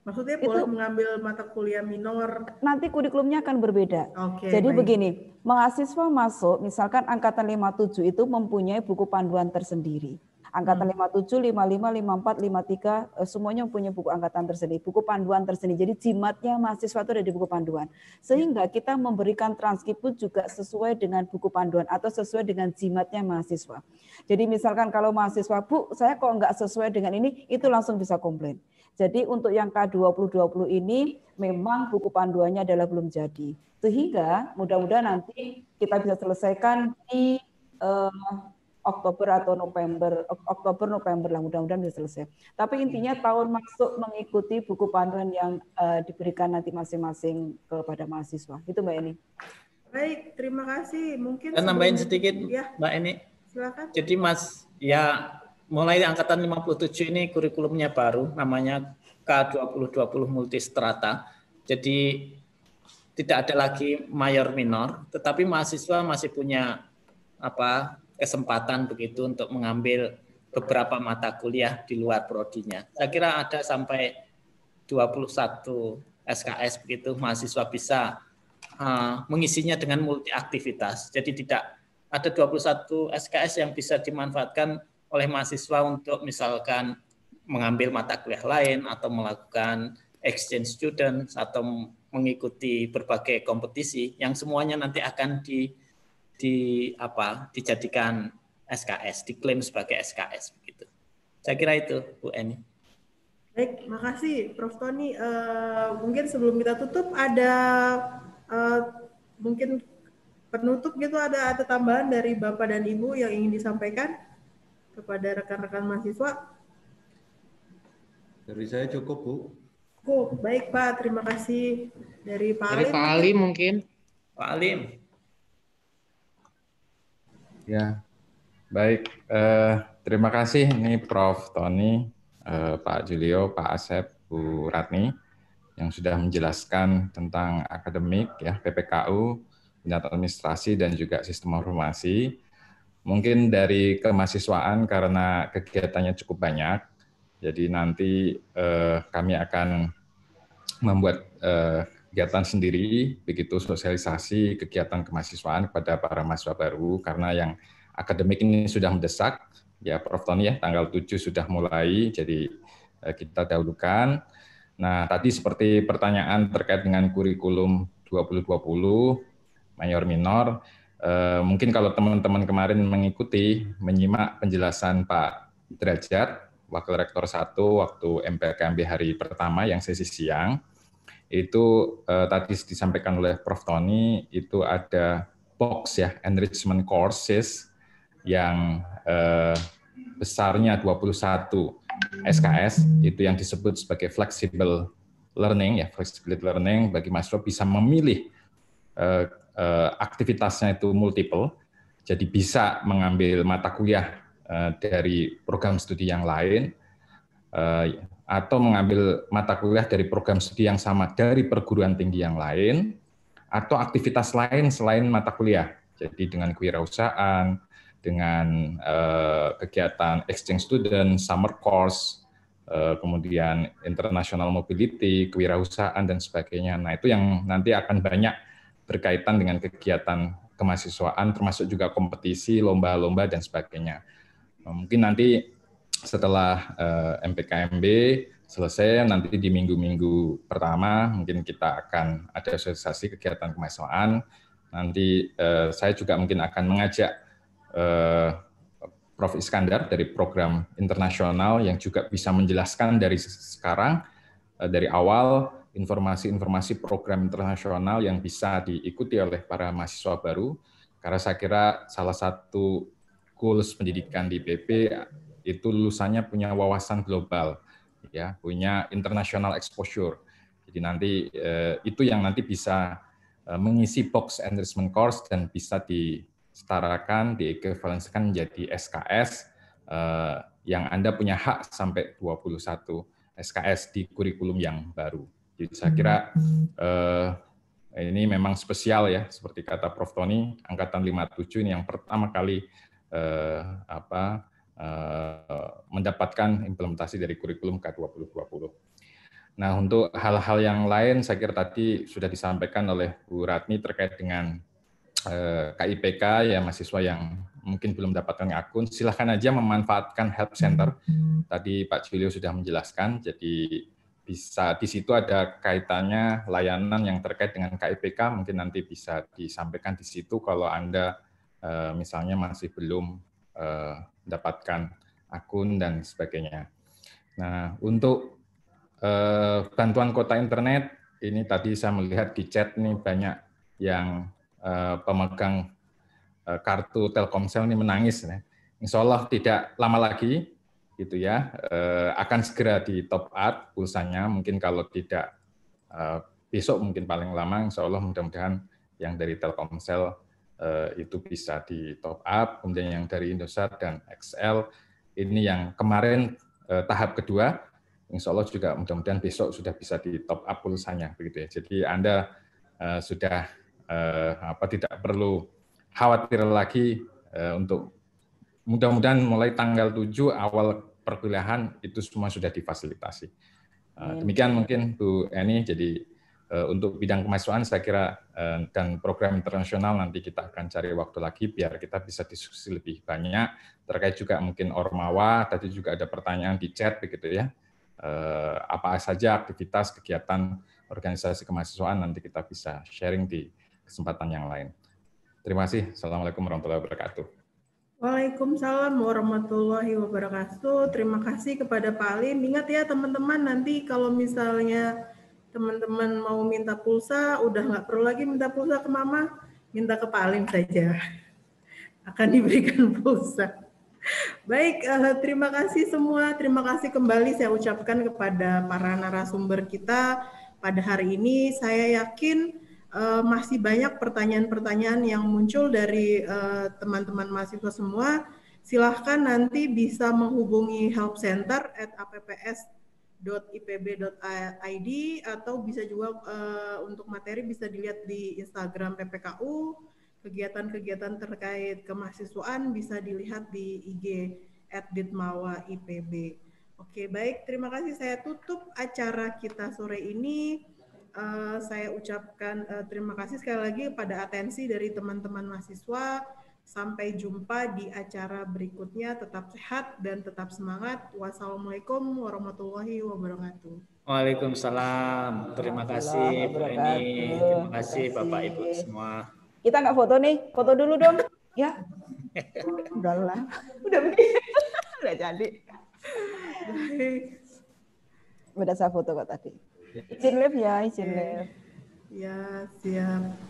Speaker 1: Maksudnya itu, boleh mengambil mata kuliah minor?
Speaker 4: Nanti kurikulumnya akan berbeda.
Speaker 1: Okay,
Speaker 4: Jadi
Speaker 1: baik.
Speaker 4: begini, mahasiswa masuk, misalkan angkatan 57 itu mempunyai buku panduan tersendiri Angkatan 57, 55, 54, 53 semuanya punya buku angkatan tersendiri, buku panduan tersendiri. Jadi jimatnya mahasiswa itu ada di buku panduan. Sehingga kita memberikan transkrip pun juga sesuai dengan buku panduan atau sesuai dengan jimatnya mahasiswa. Jadi misalkan kalau mahasiswa, Bu, saya kok nggak sesuai dengan ini, itu langsung bisa komplain. Jadi untuk yang K2020 ini memang buku panduannya adalah belum jadi. Sehingga mudah-mudahan nanti kita bisa selesaikan di uh, Oktober atau November, Oktober November lah mudah-mudahan bisa selesai. Tapi intinya tahun masuk mengikuti buku panduan yang uh, diberikan nanti masing-masing kepada mahasiswa. Itu Mbak Eni.
Speaker 1: Baik, terima kasih. Mungkin
Speaker 2: Dan nambahin sedikit
Speaker 1: ya.
Speaker 2: Mbak Eni.
Speaker 1: Silakan.
Speaker 2: Jadi Mas, ya mulai angkatan 57 ini kurikulumnya baru namanya K2020 multistrata. Jadi tidak ada lagi mayor minor, tetapi mahasiswa masih punya apa kesempatan begitu untuk mengambil beberapa mata kuliah di luar prodinya. Saya kira ada sampai 21 SKS begitu mahasiswa bisa uh, mengisinya dengan multi aktivitas. Jadi tidak ada 21 SKS yang bisa dimanfaatkan oleh mahasiswa untuk misalkan mengambil mata kuliah lain atau melakukan exchange students atau mengikuti berbagai kompetisi yang semuanya nanti akan di di apa dijadikan SKS, diklaim sebagai SKS begitu. Saya kira itu Bu Eni.
Speaker 1: Baik, makasih Prof Tony. Uh, mungkin sebelum kita tutup ada uh, mungkin penutup gitu ada ada tambahan dari Bapak dan Ibu yang ingin disampaikan kepada rekan-rekan mahasiswa.
Speaker 5: Dari saya cukup Bu.
Speaker 1: Cukup, baik Pak. Terima kasih dari Pak
Speaker 3: Dari Pak Alim mungkin.
Speaker 2: Pak Alim.
Speaker 7: Ya, baik. Eh, terima kasih ini Prof. Tony, eh, Pak Julio, Pak Asep, Bu Ratni yang sudah menjelaskan tentang akademik, ya PPKU, minat administrasi dan juga sistem informasi. Mungkin dari kemahasiswaan karena kegiatannya cukup banyak, jadi nanti eh, kami akan membuat eh, kegiatan sendiri, begitu sosialisasi kegiatan kemahasiswaan kepada para mahasiswa baru, karena yang akademik ini sudah mendesak, ya Prof. Tony ya, tanggal 7 sudah mulai, jadi eh, kita dahulukan. Nah, tadi seperti pertanyaan terkait dengan kurikulum 2020, mayor minor, eh, mungkin kalau teman-teman kemarin mengikuti, menyimak penjelasan Pak Derajat, Wakil Rektor 1 waktu MPKMB hari pertama yang sesi siang, itu eh, tadi disampaikan oleh Prof. Tony itu ada box ya enrichment courses yang eh, besarnya 21 SKS itu yang disebut sebagai flexible learning ya flexibility learning. Bagi mahasiswa bisa memilih eh, eh, aktivitasnya itu multiple. Jadi bisa mengambil mata kuliah eh, dari program studi yang lain. Eh, atau mengambil mata kuliah dari program studi yang sama dari perguruan tinggi yang lain, atau aktivitas lain selain mata kuliah. Jadi dengan kewirausahaan, dengan uh, kegiatan exchange student, summer course, uh, kemudian international mobility, kewirausahaan, dan sebagainya. Nah itu yang nanti akan banyak berkaitan dengan kegiatan kemahasiswaan, termasuk juga kompetisi, lomba-lomba, dan sebagainya. Nah, mungkin nanti setelah uh, eh, MPKMB selesai nanti di minggu-minggu pertama mungkin kita akan ada sosialisasi kegiatan kemahasiswaan. Nanti uh, saya juga mungkin akan mengajak uh, Prof Iskandar dari program internasional yang juga bisa menjelaskan dari sekarang uh, dari awal informasi-informasi program internasional yang bisa diikuti oleh para mahasiswa baru karena saya kira salah satu goals pendidikan di PP itu lulusannya punya wawasan global, ya, punya international exposure. Jadi nanti eh, itu yang nanti bisa eh, mengisi box enrichment course dan bisa disetarakan, diekvivalensikan menjadi SKS eh, yang Anda punya hak sampai 21 SKS di kurikulum yang baru. Jadi saya kira eh, ini memang spesial ya, seperti kata Prof. Tony, angkatan 57 ini yang pertama kali eh, apa mendapatkan implementasi dari kurikulum K2020. Nah, untuk hal-hal yang lain saya kira tadi sudah disampaikan oleh Bu Ratni terkait dengan eh, KIPK ya mahasiswa yang mungkin belum dapatkan akun, silahkan aja memanfaatkan help center. Tadi Pak Julio sudah menjelaskan, jadi bisa di situ ada kaitannya layanan yang terkait dengan KIPK, mungkin nanti bisa disampaikan di situ kalau Anda eh, misalnya masih belum eh, mendapatkan akun dan sebagainya. Nah, untuk eh, bantuan kota internet, ini tadi saya melihat di chat nih banyak yang pemegang kartu Telkomsel ini menangis. Ya. Insya Allah tidak lama lagi gitu ya eh, akan segera di top up pulsanya mungkin kalau tidak eh, besok mungkin paling lama insya Allah mudah-mudahan yang dari Telkomsel eh, itu bisa di top up kemudian yang dari Indosat dan XL ini yang kemarin tahap kedua insya Allah juga mudah-mudahan besok sudah bisa di top up pulsanya begitu ya jadi Anda sudah apa tidak perlu khawatir lagi untuk mudah-mudahan mulai tanggal 7 awal perkuliahan itu semua sudah difasilitasi. Eh, demikian mungkin Bu Eni. Jadi eh, untuk bidang kemahasiswaan saya kira eh, dan program internasional nanti kita akan cari waktu lagi biar kita bisa diskusi lebih banyak terkait juga mungkin ormawa. Tadi juga ada pertanyaan di chat begitu ya. Apa saja aktivitas kegiatan organisasi kemahasiswaan nanti kita bisa sharing di kesempatan yang lain. Terima kasih. Assalamualaikum warahmatullahi wabarakatuh.
Speaker 1: Waalaikumsalam warahmatullahi wabarakatuh. Terima kasih kepada Pak Alim. Ingat ya teman-teman, nanti kalau misalnya teman-teman mau minta pulsa, udah nggak perlu lagi minta pulsa ke Mama, minta ke Pak Alim saja. Akan diberikan pulsa. Baik, uh, terima kasih semua. Terima kasih kembali saya ucapkan kepada para narasumber kita pada hari ini. Saya yakin uh, masih banyak pertanyaan-pertanyaan yang muncul dari eh, teman-teman mahasiswa semua. Silahkan nanti bisa menghubungi help center at apps.ipb.id atau bisa juga uh, untuk materi bisa dilihat di Instagram PPKU. Kegiatan-kegiatan terkait kemahasiswaan bisa dilihat di IG at Ditmawa IPB. Oke, baik. Terima kasih. Saya tutup acara kita sore ini. Uh, saya ucapkan uh, terima kasih sekali lagi pada atensi dari teman-teman mahasiswa. Sampai jumpa di acara berikutnya. Tetap sehat dan tetap semangat. Wassalamualaikum warahmatullahi wabarakatuh.
Speaker 2: Waalaikumsalam. Terima kasih Bu Eni. Terima kasih Bapak Ibu semua.
Speaker 4: Kita nggak foto nih. Foto dulu dong. Ya. Udahlah. Udah begini. Udah jadi. Udah saya foto kok tadi. Izin live ya, izin live.
Speaker 1: Ya, siap.